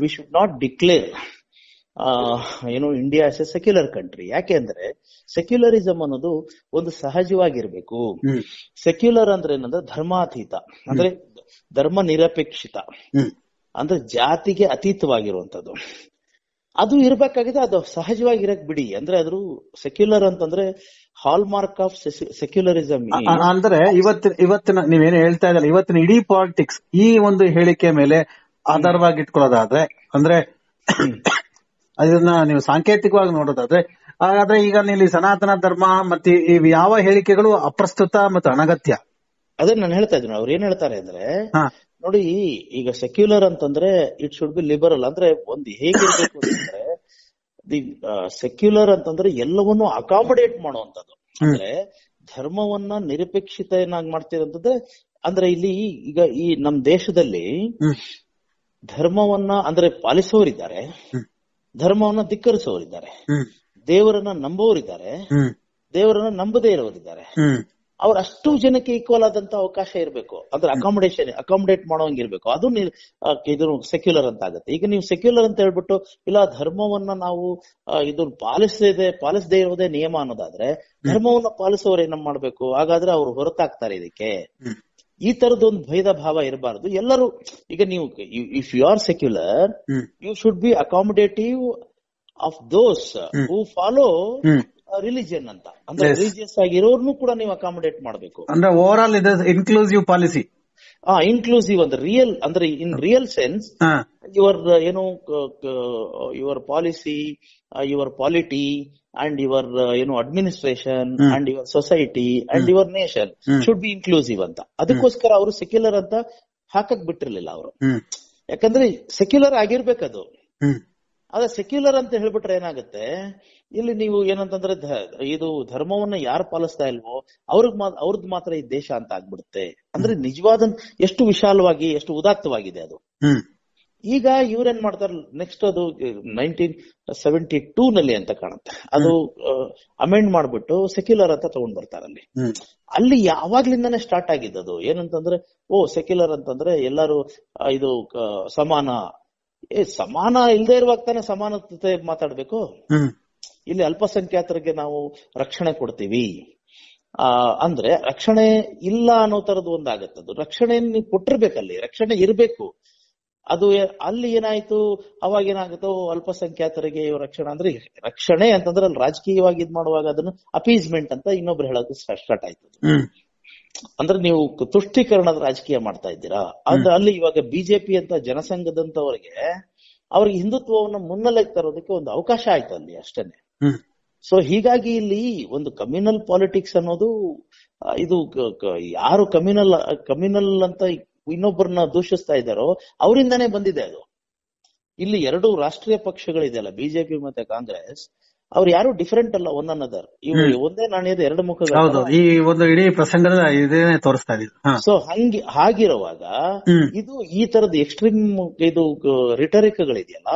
ವಿ ಶುಡ್ ನಾಟ್ ಡಿಕ್ಲೇರ್ ಏನು India as a secular country ಯಾಕೆ ಅಂದ್ರೆ ಸೆಕ್ಯುಲರಿಸಂ ಅನ್ನೋದು ಒಂದು ಸಹಜವಾಗಿರ್ಬೇಕು. ಸೆಕ್ಯುಲರ್ ಅಂದ್ರೆ ಏನಂದ್ರೆ ಧರ್ಮಾತೀತ. ಅಂದ್ರೆ ಧರ್ಮ ನಿರಪೇಕ್ಷಿತ. ಅಂದ್ರೆ ಜಾತಿಗೆ ಅತೀತವಾಗಿರುವಂತದ್ದು ಅದು ಇರ್ಬೇಕಾಗಿದೆ ಅದು ಸಹಜವಾಗಿ ಇರಕ್ ಬಿಡಿ. ಅಂದ್ರೆ ಅದ್ರ ಸೆಕ್ಯುಲರ್ ಅಂತಂದ್ರೆ ಹಾಲ್ ಮಾರ್ಕ್ ಆಫ್ ಸೆಕ್ಯುಲರಿಸಂ ಅಂದ್ರೆ ಇವತ್ತಿನ ಇವತ್ತಿನ ನೀವೇನು ಹೇಳ್ತಾ ಇದ್ದಲ್ಲ ಇವತ್ತಿನ ಇಡೀ ಪಾಲಿಟಿಕ್ಸ್ ಈ ಒಂದು ಹೇಳಿಕೆ ಮೇಲೆ ಆಧಾರವಾಗಿ ಇಟ್ಕೊಳ್ಳೋದಾದ್ರೆ ಅಂದ್ರೆ ಅದನ್ನ ನೀವು ಸಾಂಕೇತಿಕವಾಗಿ ನೋಡೋದಾದ್ರೆ ಹಾಗಾದ್ರೆ ಈಗ ಇಲ್ಲಿ ಸನಾತನ ಧರ್ಮ ಮತ್ತೆ ಇವ್ ಯಾವ ಹೇಳಿಕೆಗಳು ಅಪ್ರಸ್ತುತ ಮತ್ತು ಅನಗತ್ಯ? ಅದೇ ನಾನು ಹೇಳ್ತಾ ಇದ್ದೀನಿ. ಅವ್ರು ಏನ್ ಹೇಳ್ತಾರೆ ಅಂದ್ರೆ ನೋಡಿ ಈಗ ಸೆಕ್ಯುಲರ್ ಅಂತಂದ್ರೆ ಇಟ್ ಶುಡ್ ಬಿ ಲಿಬರಲ್ ಅಂದ್ರೆ ಒಂದು ಹೇಗಿರ್ಬೇಕು ಅಂತಂದ್ರೆ ದಿ ಸೆಕ್ಯುಲರ್ ಅಂತಂದ್ರೆ ಎಲ್ಲವನ್ನೂ ಅಕಾಮಡೇಟ್ ಮಾಡುವಂತದ್ದು ಅಂದ್ರೆ ಧರ್ಮವನ್ನ ನಿರಪೇಕ್ಷಿತ ನಿರಪೇಕ್ಷಿತನಾಗಿ ಮಾಡ್ತಿರಂತಂದ್ರೆ ಅಂದ್ರೆ ಇಲ್ಲಿ ಈಗ ಈ ನಮ್ ದೇಶದಲ್ಲಿ ಧರ್ಮವನ್ನ ಅಂದ್ರೆ ಪಾಲಿಸೋರಿದ್ದಾರೆ. ಧರ್ಮವನ್ನ ಧಿಕ್ಕರಿಸುವವರಿದ್ದಾರೆ. ದೇವರನ್ನ ನಂಬುವವರಿದ್ದಾರೆ. ದೇವರನ್ನ ನಂಬದೇ ಇರೋರಿದ್ದಾರೆ. ಅವ್ರ ಅಷ್ಟು ಜನಕ್ಕೆ ಈಕ್ವಲ್ ಆದಂತ ಅವಕಾಶ ಇರಬೇಕು. ಅಂದ್ರೆ ಅಕಾಮಡೇಷನ್ ಅಕಾಮಡೇಟ್ ಮಾಡೋಂಗಿರ್ಬೇಕು ಅದು ಇದು ಸೆಕ್ಯುಲರ್ ಅಂತ ಆಗುತ್ತೆ. ಈಗ ನೀವು ಸೆಕ್ಯುಲರ್ ಅಂತ ಹೇಳ್ಬಿಟ್ಟು ಇಲ್ಲ ಧರ್ಮವನ್ನ ನಾವು ಇದು ಪಾಲಿಸದೆ ಪಾಲಿಸದೇ ಇರೋದೇ ನಿಯಮ ಅನ್ನೋದಾದ್ರೆ ಧರ್ಮವನ್ನ ಪಾಲಿಸೋರು ಏನ ಮಾಡ್ಬೇಕು? ಹಾಗಾದ್ರೆ ಅವ್ರು ಹೊರತಾಗ್ತಾರೆ ಇದಕ್ಕೆ. ಈ ತರದೊಂದು ಭಯದ ಭಾವ ಇರಬಾರದು. ಎಲ್ಲರೂ ಈಗ ನೀವು if you are secular you should be accommodative of those who follow religion ಅಂತ. ಅಂದ್ರೆ. ರಿಲಿಜಿಯಸ್ ಆಗಿರೋರ್ನು ಕೂಡ ನೀವು ಅಕಾಮಿಡೇಟ್ ಮಾಡಬೇಕು. ಅಂದ್ರೆ ಓವರ್ ಆಲ್ ಇದು ಇನ್ಕ್ಲೂಸಿವ್ ಪಾಲಿಸಿ ಆ ಇನ್ಕ್ಲೂಸಿವ್ ಅಂದ್ರೆ ರಿಯಲ್ ಅಂದ್ರೆ ಇನ್ ರಿಯಲ್ ಸೆನ್ಸ್ ಯುವರ್ ಏನು your policy your polity and your ಏನು administration. And your society and your nation. Should be inclusive ಅಂತ. ಅದಕ್ಕೋಸ್ಕರ ಅವರು ಸೆಕ್ಯುಲರ್ ಅಂತ ಹಾಕಕ್ ಬಿಟ್ಟಿರ್ಲಿಲ್ಲ ಅವರು. ಯಾಕಂದ್ರೆ ಸೆಕ್ಯುಲರ್ ಆಗಿರ್ಬೇಕದು. ಆದ್ರೆ ಅದೇ ಸೆಕ್ಯುಲರ್ ಅಂತ ಹೇಳ್ಬಿಟ್ರೆ ಏನಾಗುತ್ತೆ? ಇಲ್ಲಿ ನೀವು ಏನಂತಂದ್ರೆ ಇದು ಧರ್ಮವನ್ನ ಯಾರು ಪಾಲಿಸ್ತಾ ಇಲ್ವೋ ಅವ್ರಿಗೆ ಅವ್ರದ್ ಮಾತ್ರ ಈ ದೇಶ ಅಂತ ಆಗ್ಬಿಡುತ್ತೆ. ಅಂದ್ರೆ ನಿಜವಾದ ಎಷ್ಟು ವಿಶಾಲವಾಗಿ ಎಷ್ಟು ಉದಾತ್ತವಾಗಿದೆ ಅದು. ಈಗ ಇವ್ರೇನ್ ಮಾಡ್ತಾರ ನೆಕ್ಸ್ಟ್ ಅದು ನೈನ್ಟೀನ್ ಸೆವೆಂಟಿ ಟೂ ನಲ್ಲಿ ಅಂತ ಕಾಣುತ್ತೆ. ಅದು ಅಮೆಂಡ್ ಮಾಡ್ಬಿಟ್ಟು ಸೆಕ್ಯುಲರ್ ಅಂತ ತಗೊಂಡ್ ಬರ್ತಾರೆ ಅಲ್ಲಿ. ಅಲ್ಲಿ ಯಾವಾಗ್ಲಿಂದಾನೇ ಸ್ಟಾರ್ಟ್ ಆಗಿದ್ದದು. ಏನಂತಂದ್ರೆ ಓ ಸೆಕ್ಯುಲರ್ ಅಂತಂದ್ರೆ ಎಲ್ಲರೂ ಇದು ಸಮಾನ. ಏ ಸಮಾನ ಇಲ್ದೆ ಇರುವಾಗ ತಾನೆ ಸಮಾನತೆ ಮಾತಾಡ್ಬೇಕು? ಇಲ್ಲಿ ಅಲ್ಪಸಂಖ್ಯಾತರಿಗೆ ನಾವು ರಕ್ಷಣೆ ಕೊಡ್ತೀವಿ. ಆ ಅಂದ್ರೆ ರಕ್ಷಣೆ ಇಲ್ಲ ಅನ್ನೋ ತರದ್ ಒಂದಾಗತ್ತದು ರಕ್ಷಣೆ ನೀವು ಕೊಟ್ಟಿರ್ಬೇಕಲ್ಲಿ. ರಕ್ಷಣೆ ಇರ್ಬೇಕು. ಅದು ಅಲ್ಲಿ ಏನಾಯ್ತು? ಅವಾಗ ಏನಾಗುತ್ತೋ? ಅಲ್ಪಸಂಖ್ಯಾತರಿಗೆ ರಕ್ಷಣೆ ಅಂದ್ರೆ ರಕ್ಷಣೆ ಅಂತಂದ್ರೆ ಅಲ್ಲಿ ರಾಜಕೀಯವಾಗಿ ಇದ್ ಮಾಡುವಾಗ ಅದನ್ನ ಅಪೀಸ್ಮೆಂಟ್ ಅಂತ ಇನ್ನೊಬ್ರು ಹೇಳೋದು ಸ್ಟಾರ್ಟ್ ಆಯ್ತು. ಅಂದ್ರೆ ನೀವು ತುಷ್ಟೀಕರಣದ ರಾಜಕೀಯ ಮಾಡ್ತಾ ಇದ್ದೀರಾ? ಅಂದ್ರೆ ಅಲ್ಲಿ ಇವಾಗ ಬಿಜೆಪಿ ಅಂತ ಜನಸಂಘದಂತವರಿಗೆ ಅವ್ರಿಗೆ ಹಿಂದುತ್ವವನ್ನು ಮುನ್ನೆಲೆಗೆ ತರೋದಕ್ಕೆ ಒಂದು ಅವಕಾಶ ಆಯ್ತು ಅಲ್ಲಿ ಅಷ್ಟೇನೆ. ಸೊ ಹೀಗಾಗಿ ಇಲ್ಲಿ ಒಂದು ಕಮ್ಯುನಲ್ ಪಾಲಿಟಿಕ್ಸ್ ಅನ್ನೋದು ಇದು ಯಾರು ಕಮ್ಯುನಲ್ ಕಮ್ಯುನಲ್ ಅಂತ ಇನ್ನೊಬ್ಬರನ್ನ ದೂಷಿಸ್ತಾ ಇದ್ದಾರೋ ಅವರಿಂದಾನೇ ಬಂದಿದೆ ಅದು. ಇಲ್ಲಿ ಎರಡು ರಾಷ್ಟ್ರೀಯ ಪಕ್ಷಗಳಿದೆಯಲ್ಲ ಬಿಜೆಪಿ ಮತ್ತೆ ಕಾಂಗ್ರೆಸ್ ಅವ್ರು ಯಾರು ಡಿಫರೆಂಟ್ ಅಲ್ಲ ಒನ್ ಅನ್ನದರ್ ಇವು ಒಂದೇ ನಾಣ್ಯದ ಎರಡು ಮುಖಗಳು ಈ ಒಂದು ಇಡೀ ಪ್ರಸಂಗದ ಇದೇನೆ ತೋರಿಸ್ತಾ ಇದ್ದೀವಿ ಹಾ. ಸೊ ಹಂಗೆ ಹಾಗಿರುವಾಗ ಇದು ಈ ತರದ ಎಕ್ಸ್ಟ್ರೀಮ್ ಇದು ರಿಟರಿಕ್ ಗಳಿದೆಯಲ್ಲ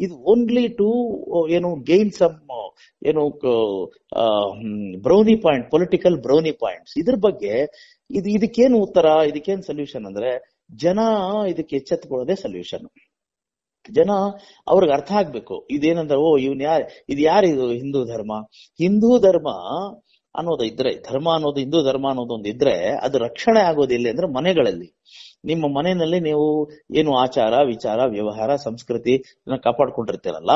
ಇದು ಓನ್ಲಿ ಟು ಏನು ಗೇನ್ ಸಮ್ ಏನು brownie point political brownie points ಇದ್ರ ಬಗ್ಗೆ ಇದು ಇದಕ್ಕೇನು ಉತ್ತರ, ಇದಕ್ಕೇನು ಸೊಲ್ಯೂಷನ್ ಅಂದ್ರೆ ಜನ ಇದಕ್ಕೆ ಎಚ್ಚೆತ್ತುಕೊಳ್ಳೋದೇ ಸೊಲ್ಯೂಷನ್ ಜನ ಅವ್ರಿಗೆ ಅರ್ಥ ಆಗ್ಬೇಕು. ಇದೇನಂದ್ರೆ, ಓ, ಇವನ್ ಯಾರ್, ಇದು ಯಾರಿದು ಹಿಂದೂ ಧರ್ಮ? ಹಿಂದೂ ಧರ್ಮ ಅನ್ನೋದು ಇದ್ರೆ, ಧರ್ಮ ಅನ್ನೋದು ಹಿಂದೂ ಧರ್ಮ ಅನ್ನೋದು ಒಂದು ಇದ್ರೆ, ಅದು ರಕ್ಷಣೆ ಆಗೋದು ಎಲ್ಲಿ ಅಂದ್ರೆ ಮನೆಗಳಲ್ಲಿ. ನಿಮ್ಮ ಮನೆಯಲ್ಲಿ ನೀವು ಏನು ಆಚಾರ, ವಿಚಾರ, ವ್ಯವಹಾರ, ಸಂಸ್ಕೃತಿ ಕಾಪಾಡ್ಕೊಂಡಿರ್ತೀರಲ್ಲ?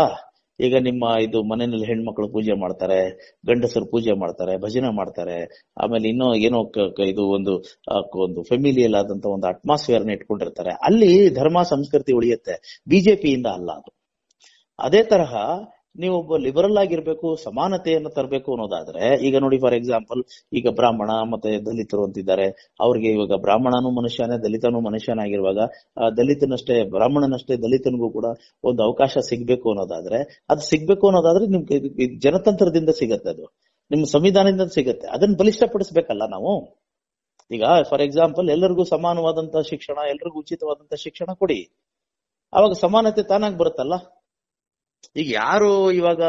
ಈಗ ನಿಮ್ಮ ಇದು ಮನೆಯಲ್ಲಿ ಹೆಣ್ಮಕ್ಳು ಪೂಜೆ ಮಾಡ್ತಾರೆ, ಗಂಡಸರು ಪೂಜೆ ಮಾಡ್ತಾರೆ, ಭಜನೆ ಮಾಡ್ತಾರೆ, ಆಮೇಲೆ ಇನ್ನೂ ಏನೋ ಇದು ಒಂದು ಒಂದು ಫೆಮಿಲಿಯಲ್ ಆದಂತ ಒಂದು ಅಟ್ಮಾಸ್ಫಿಯರ್ ಇಟ್ಕೊಂಡಿರ್ತಾರೆ. ಅಲ್ಲಿ ಧರ್ಮ ಸಂಸ್ಕೃತಿ ಉಳಿಯುತ್ತೆ. ಬಿಜೆಪಿಯಿಂದ ಅಲ್ಲ ಅದು. ಅದೇ ತರಹ ನೀವು ಒಬ್ಬ ಲಿಬರಲ್ ಆಗಿರ್ಬೇಕು, ಸಮಾನತೆಯನ್ನು ತರಬೇಕು ಅನ್ನೋದಾದ್ರೆ, ಈಗ ನೋಡಿ ಫಾರ್ ಎಕ್ಸಾಂಪಲ್ ಈಗ ಬ್ರಾಹ್ಮಣ ಮತ್ತೆ ದಲಿತರು ಅಂತಿದ್ದಾರೆ. ಅವ್ರಿಗೆ ಇವಾಗ ಬ್ರಾಹ್ಮಣನು ಮನುಷ್ಯನೇ, ದಲಿತನು ಮನುಷ್ಯನಾಗಿರುವಾಗ ದಲಿತನಷ್ಟೇ, ಬ್ರಾಹ್ಮಣನಷ್ಟೇ ದಲಿತನಿಗೂ ಕೂಡ ಒಂದು ಅವಕಾಶ ಸಿಗ್ಬೇಕು ಅನ್ನೋದಾದ್ರೆ, ಅದು ಸಿಗ್ಬೇಕು ಅನ್ನೋದಾದ್ರೆ ನಿಮ್ಗೆ ಜನತಂತ್ರದಿಂದ ಸಿಗತ್ತೆ ಅದು. ನಿಮ್ ಸಂವಿಧಾನದಿಂದ ಸಿಗತ್ತೆ. ಅದನ್ನ ಬಲಿಷ್ಠಪಡಿಸ್ಬೇಕಲ್ಲ ನಾವು. ಈಗ ಫಾರ್ ಎಕ್ಸಾಂಪಲ್ ಎಲ್ಲರಿಗೂ ಸಮಾನವಾದಂತಹ ಶಿಕ್ಷಣ ಎಲ್ರಿಗೂ ಉಚಿತವಾದಂತಹ ಶಿಕ್ಷಣ ಕೊಡಿ. ಅವಾಗ ಸಮಾನತೆ ತಾನಾಗ್ ಬರುತ್ತಲ್ಲ. ಈಗ ಯಾರು ಇವಾಗ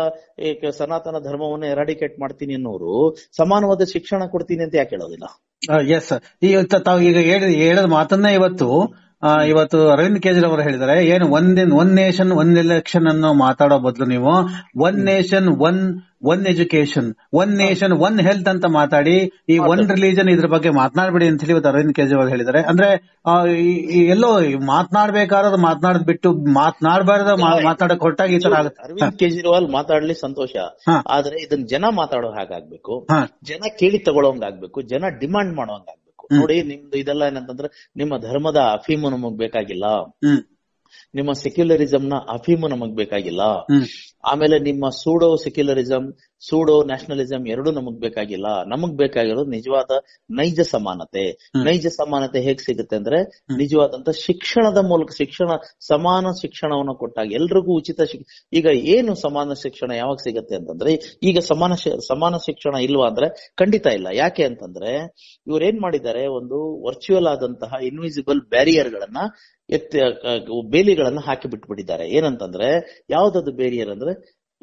ಸನಾತನ ಧರ್ಮವನ್ನ ಎರಾಡಿಕೇಟ್ ಮಾಡ್ತೀನಿ ಅನ್ನೋರು ಸಮಾನವಾದ ಶಿಕ್ಷಣ ಕೊಡ್ತೀನಿ ಅಂತ ಯಾಕೆ ಹೇಳೋದಿಲ್ಲ? ಎಸ್ ಈಗ ತಾವು ಈಗ ಹೇಳಿ, ಹೇಳಿದ ಮಾತನ್ನ ಇವತ್ತು ಇವತ್ತು ಅರವಿಂದ್ ಕೇಜ್ರಿವಾಲ್ ಅವರು ಹೇಳಿದ್ದಾರೆ ಏನು ಒಂದ್ ಒನ್ ನೇಷನ್ ಒನ್ ಎಲೆಕ್ಷನ್ ಅನ್ನು ಮಾತಾಡೋ ಬದಲು ನೀವು one nation one one education one nation one health ಅಂತ ಮಾತಾಡಿ ಈ ಒನ್ ರಿಲಿಜನ್ ಇದ್ರ ಬಗ್ಗೆ ಮಾತನಾಡಬೇಡಿ ಅಂತ ಹೇಳಿ ಇವತ್ತು ಅರವಿಂದ್ ಕೇಜ್ರಿವಾಲ್ ಹೇಳಿದ್ದಾರೆ. ಅಂದ್ರೆ ಎಲ್ಲೋ ಮಾತನಾಡ್ಬೇಕಾದ್ರೆ ಮಾತನಾಡದ್ ಬಿಟ್ಟು ಮಾತನಾಡಬಾರ್ದ ಮಾತಾಡಕ್ ಹೊರಟಾಗಿ ಈ ತರ ಆಗುತ್ತೆ. ಅರವಿಂದ್ ಕೇಜ್ರಿವಾಲ್ ಮಾತಾಡ್ಲಿ ಸಂತೋಷ. ಆದ್ರೆ ಇದನ್ನ ಜನ ಮಾತಾಡೋ ಹಾಗಾಗ್ಬೇಕು. ಜನ ಕೇಳಿ ತಗೊಳ್ಳೋಂಗಾಗ್ಬೇಕು. ಜನ ಡಿಮಾಂಡ್ ಮಾಡೋಂಗಾಗ್ಬೇಕು. ನೋಡಿ ನಿಮ್ದು ಇದೆಲ್ಲ ಏನಂತಂದ್ರೆ ನಿಮ್ಮ ಧರ್ಮದ ಅಫೀಮು ನಮಗ್ ಬೇಕಾಗಿಲ್ಲ. ನಿಮ್ಮ ಸೆಕ್ಯುಲರಿಸಂ ನ ಅಫೀಮು ನಮಗ್ ಬೇಕಾಗಿಲ್ಲ. ಆಮೇಲೆ ನಿಮ್ಮ ಸೂಡೋ ಸೆಕ್ಯುಲರಿಸಂ ಸೂಡೋ ನ್ಯಾಷನಲಿಸಂ ಎರಡು ನಮಗ್ ಬೇಕಾಗಿಲ್ಲ. ನಮಗ್ ಬೇಕಾಗಿರೋದು ನಿಜವಾದ ನೈಜ ಸಮಾನತೆ. ನೈಜ ಸಮಾನತೆ ಹೇಗ್ ಸಿಗುತ್ತೆ ಅಂದ್ರೆ ನಿಜವಾದಂತ ಶಿಕ್ಷಣದ ಮೂಲಕ ಶಿಕ್ಷಣ ಸಮಾನ ಶಿಕ್ಷಣವನ್ನು ಕೊಟ್ಟಾಗ ಎಲ್ರಿಗೂ ಉಚಿತ ಈಗ ಏನು ಸಮಾನ ಶಿಕ್ಷಣ ಯಾವಾಗ ಸಿಗತ್ತೆ ಅಂತಂದ್ರೆ ಈಗ ಸಮಾನ ಸಮಾನ ಶಿಕ್ಷಣ ಇಲ್ವಾ ಅಂದ್ರೆ ಖಂಡಿತ ಇಲ್ಲ. ಯಾಕೆ ಅಂತಂದ್ರೆ ಇವ್ರು ಏನ್ ಮಾಡಿದ್ದಾರೆ ಒಂದು ವರ್ಚುವಲ್ ಆದಂತಹ ಇನ್ವಿಸಿಬಲ್ ಬ್ಯಾರಿಯರ್ ಗಳನ್ನ ಎತ್ತಿ ಬೇಲಿಗಳನ್ನ ಹಾಕಿ ಬಿಟ್ಬಿಟ್ಟಿದ್ದಾರೆ. ಏನಂತಂದ್ರೆ ಯಾವ್ದದು ಬೇರಿಯರ್ ಅಂದ್ರೆ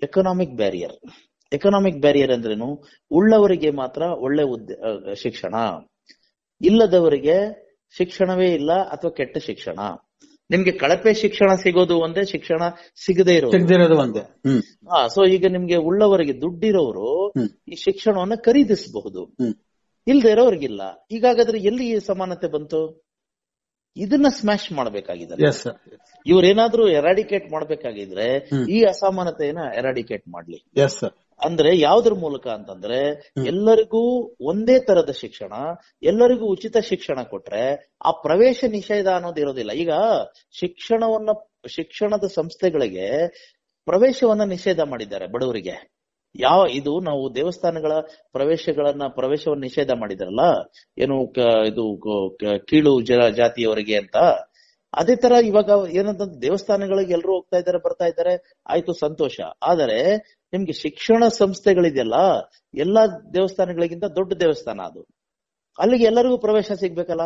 ಎಕನಾಮಿಕ್ ಬ್ಯಾರಿಯರ್ ಎಕನಾಮಿಕ್ ಬ್ಯಾರಿಯರ್ ಅಂದ್ರೇನು ಉಳ್ಳವರಿಗೆ ಮಾತ್ರ ಒಳ್ಳೆ ಶಿಕ್ಷಣ. ಇಲ್ಲದವರಿಗೆ ಶಿಕ್ಷಣವೇ ಇಲ್ಲ ಅಥವಾ ಕೆಟ್ಟ ಶಿಕ್ಷಣ. ನಿಮ್ಗೆ ಕಳಪೆ ಶಿಕ್ಷಣ ಸಿಗೋದು ಒಂದೇ ಶಿಕ್ಷಣ ಸಿಗದೇ ಇರೋದು. ಒಂದೇ. ಹಾ ಸೊ ಈಗ ನಿಮ್ಗೆ ಉಳ್ಳವರಿಗೆ ದುಡ್ಡಿರೋರು ಈ ಶಿಕ್ಷಣವನ್ನ ಖರೀದಿಸಬಹುದು. ಇಲ್ದೇ ಇರೋರಿಗಿಲ್ಲ. ಈಗಾಗಾದ್ರೆ ಎಲ್ಲಿ ಈ ಸಮಾನತೆ ಬಂತು? ಇದನ್ನ ಸ್ಮ್ಯಾಶ್ ಮಾಡ್ಬೇಕಾಗಿದೆ. ಇವ್ರೇನಾದ್ರೂ ಎರಾಡಿಕೇಟ್ ಮಾಡ್ಬೇಕಾಗಿದ್ರೆ. ಈ ಅಸಮಾನತೆಯನ್ನ ಎರಾಡಿಕೇಟ್ ಮಾಡ್ಲಿ. ಎಸ್ ಅಂದ್ರೆ ಯಾವ್ದ್ರ ಮೂಲಕ ಅಂತಂದ್ರೆ ಎಲ್ಲರಿಗೂ ಒಂದೇ ತರದ ಶಿಕ್ಷಣ ಎಲ್ಲರಿಗೂ ಉಚಿತ ಶಿಕ್ಷಣ ಕೊಟ್ರೆ ಆ ಪ್ರವೇಶ ನಿಷೇಧ ಅನ್ನೋದು ಇರೋದಿಲ್ಲ. ಈಗ ಶಿಕ್ಷಣವನ್ನ ಶಿಕ್ಷಣದ ಸಂಸ್ಥೆಗಳಿಗೆ ಪ್ರವೇಶವನ್ನ ನಿಷೇಧ ಮಾಡಿದ್ದಾರೆ ಬಡವರಿಗೆ. ಯಾವ ಇದು ನಾವು ದೇವಸ್ಥಾನಗಳ ಪ್ರವೇಶಗಳನ್ನ ಪ್ರವೇಶವನ್ನ ನಿಷೇಧ ಮಾಡಿದಾರಲ್ಲ ಏನು ಇದು ಕೀಳು ಜನ ಜಾತಿಯವರಿಗೆ ಅಂತ. ಅದೇ ತರ ಇವಾಗ ಏನಂತಂದ್ರೆ ದೇವಸ್ಥಾನಗಳಿಗೆ ಎಲ್ಲರೂ ಹೋಗ್ತಾ ಇದ್ದಾರೆ ಬರ್ತಾ ಇದ್ದಾರೆ ಆಯ್ತು ಸಂತೋಷ. ಆದರೆ ನಿಮ್ಗೆ ಶಿಕ್ಷಣ ಸಂಸ್ಥೆಗಳಿದೆಯಲ್ಲ ಎಲ್ಲಾ ದೇವಸ್ಥಾನಗಳಿಗಿಂತ ದೊಡ್ಡ ದೇವಸ್ಥಾನ ಅದು. ಅಲ್ಲಿಗೆ ಎಲ್ಲರಿಗೂ ಪ್ರವೇಶ ಸಿಗ್ಬೇಕಲ್ಲ?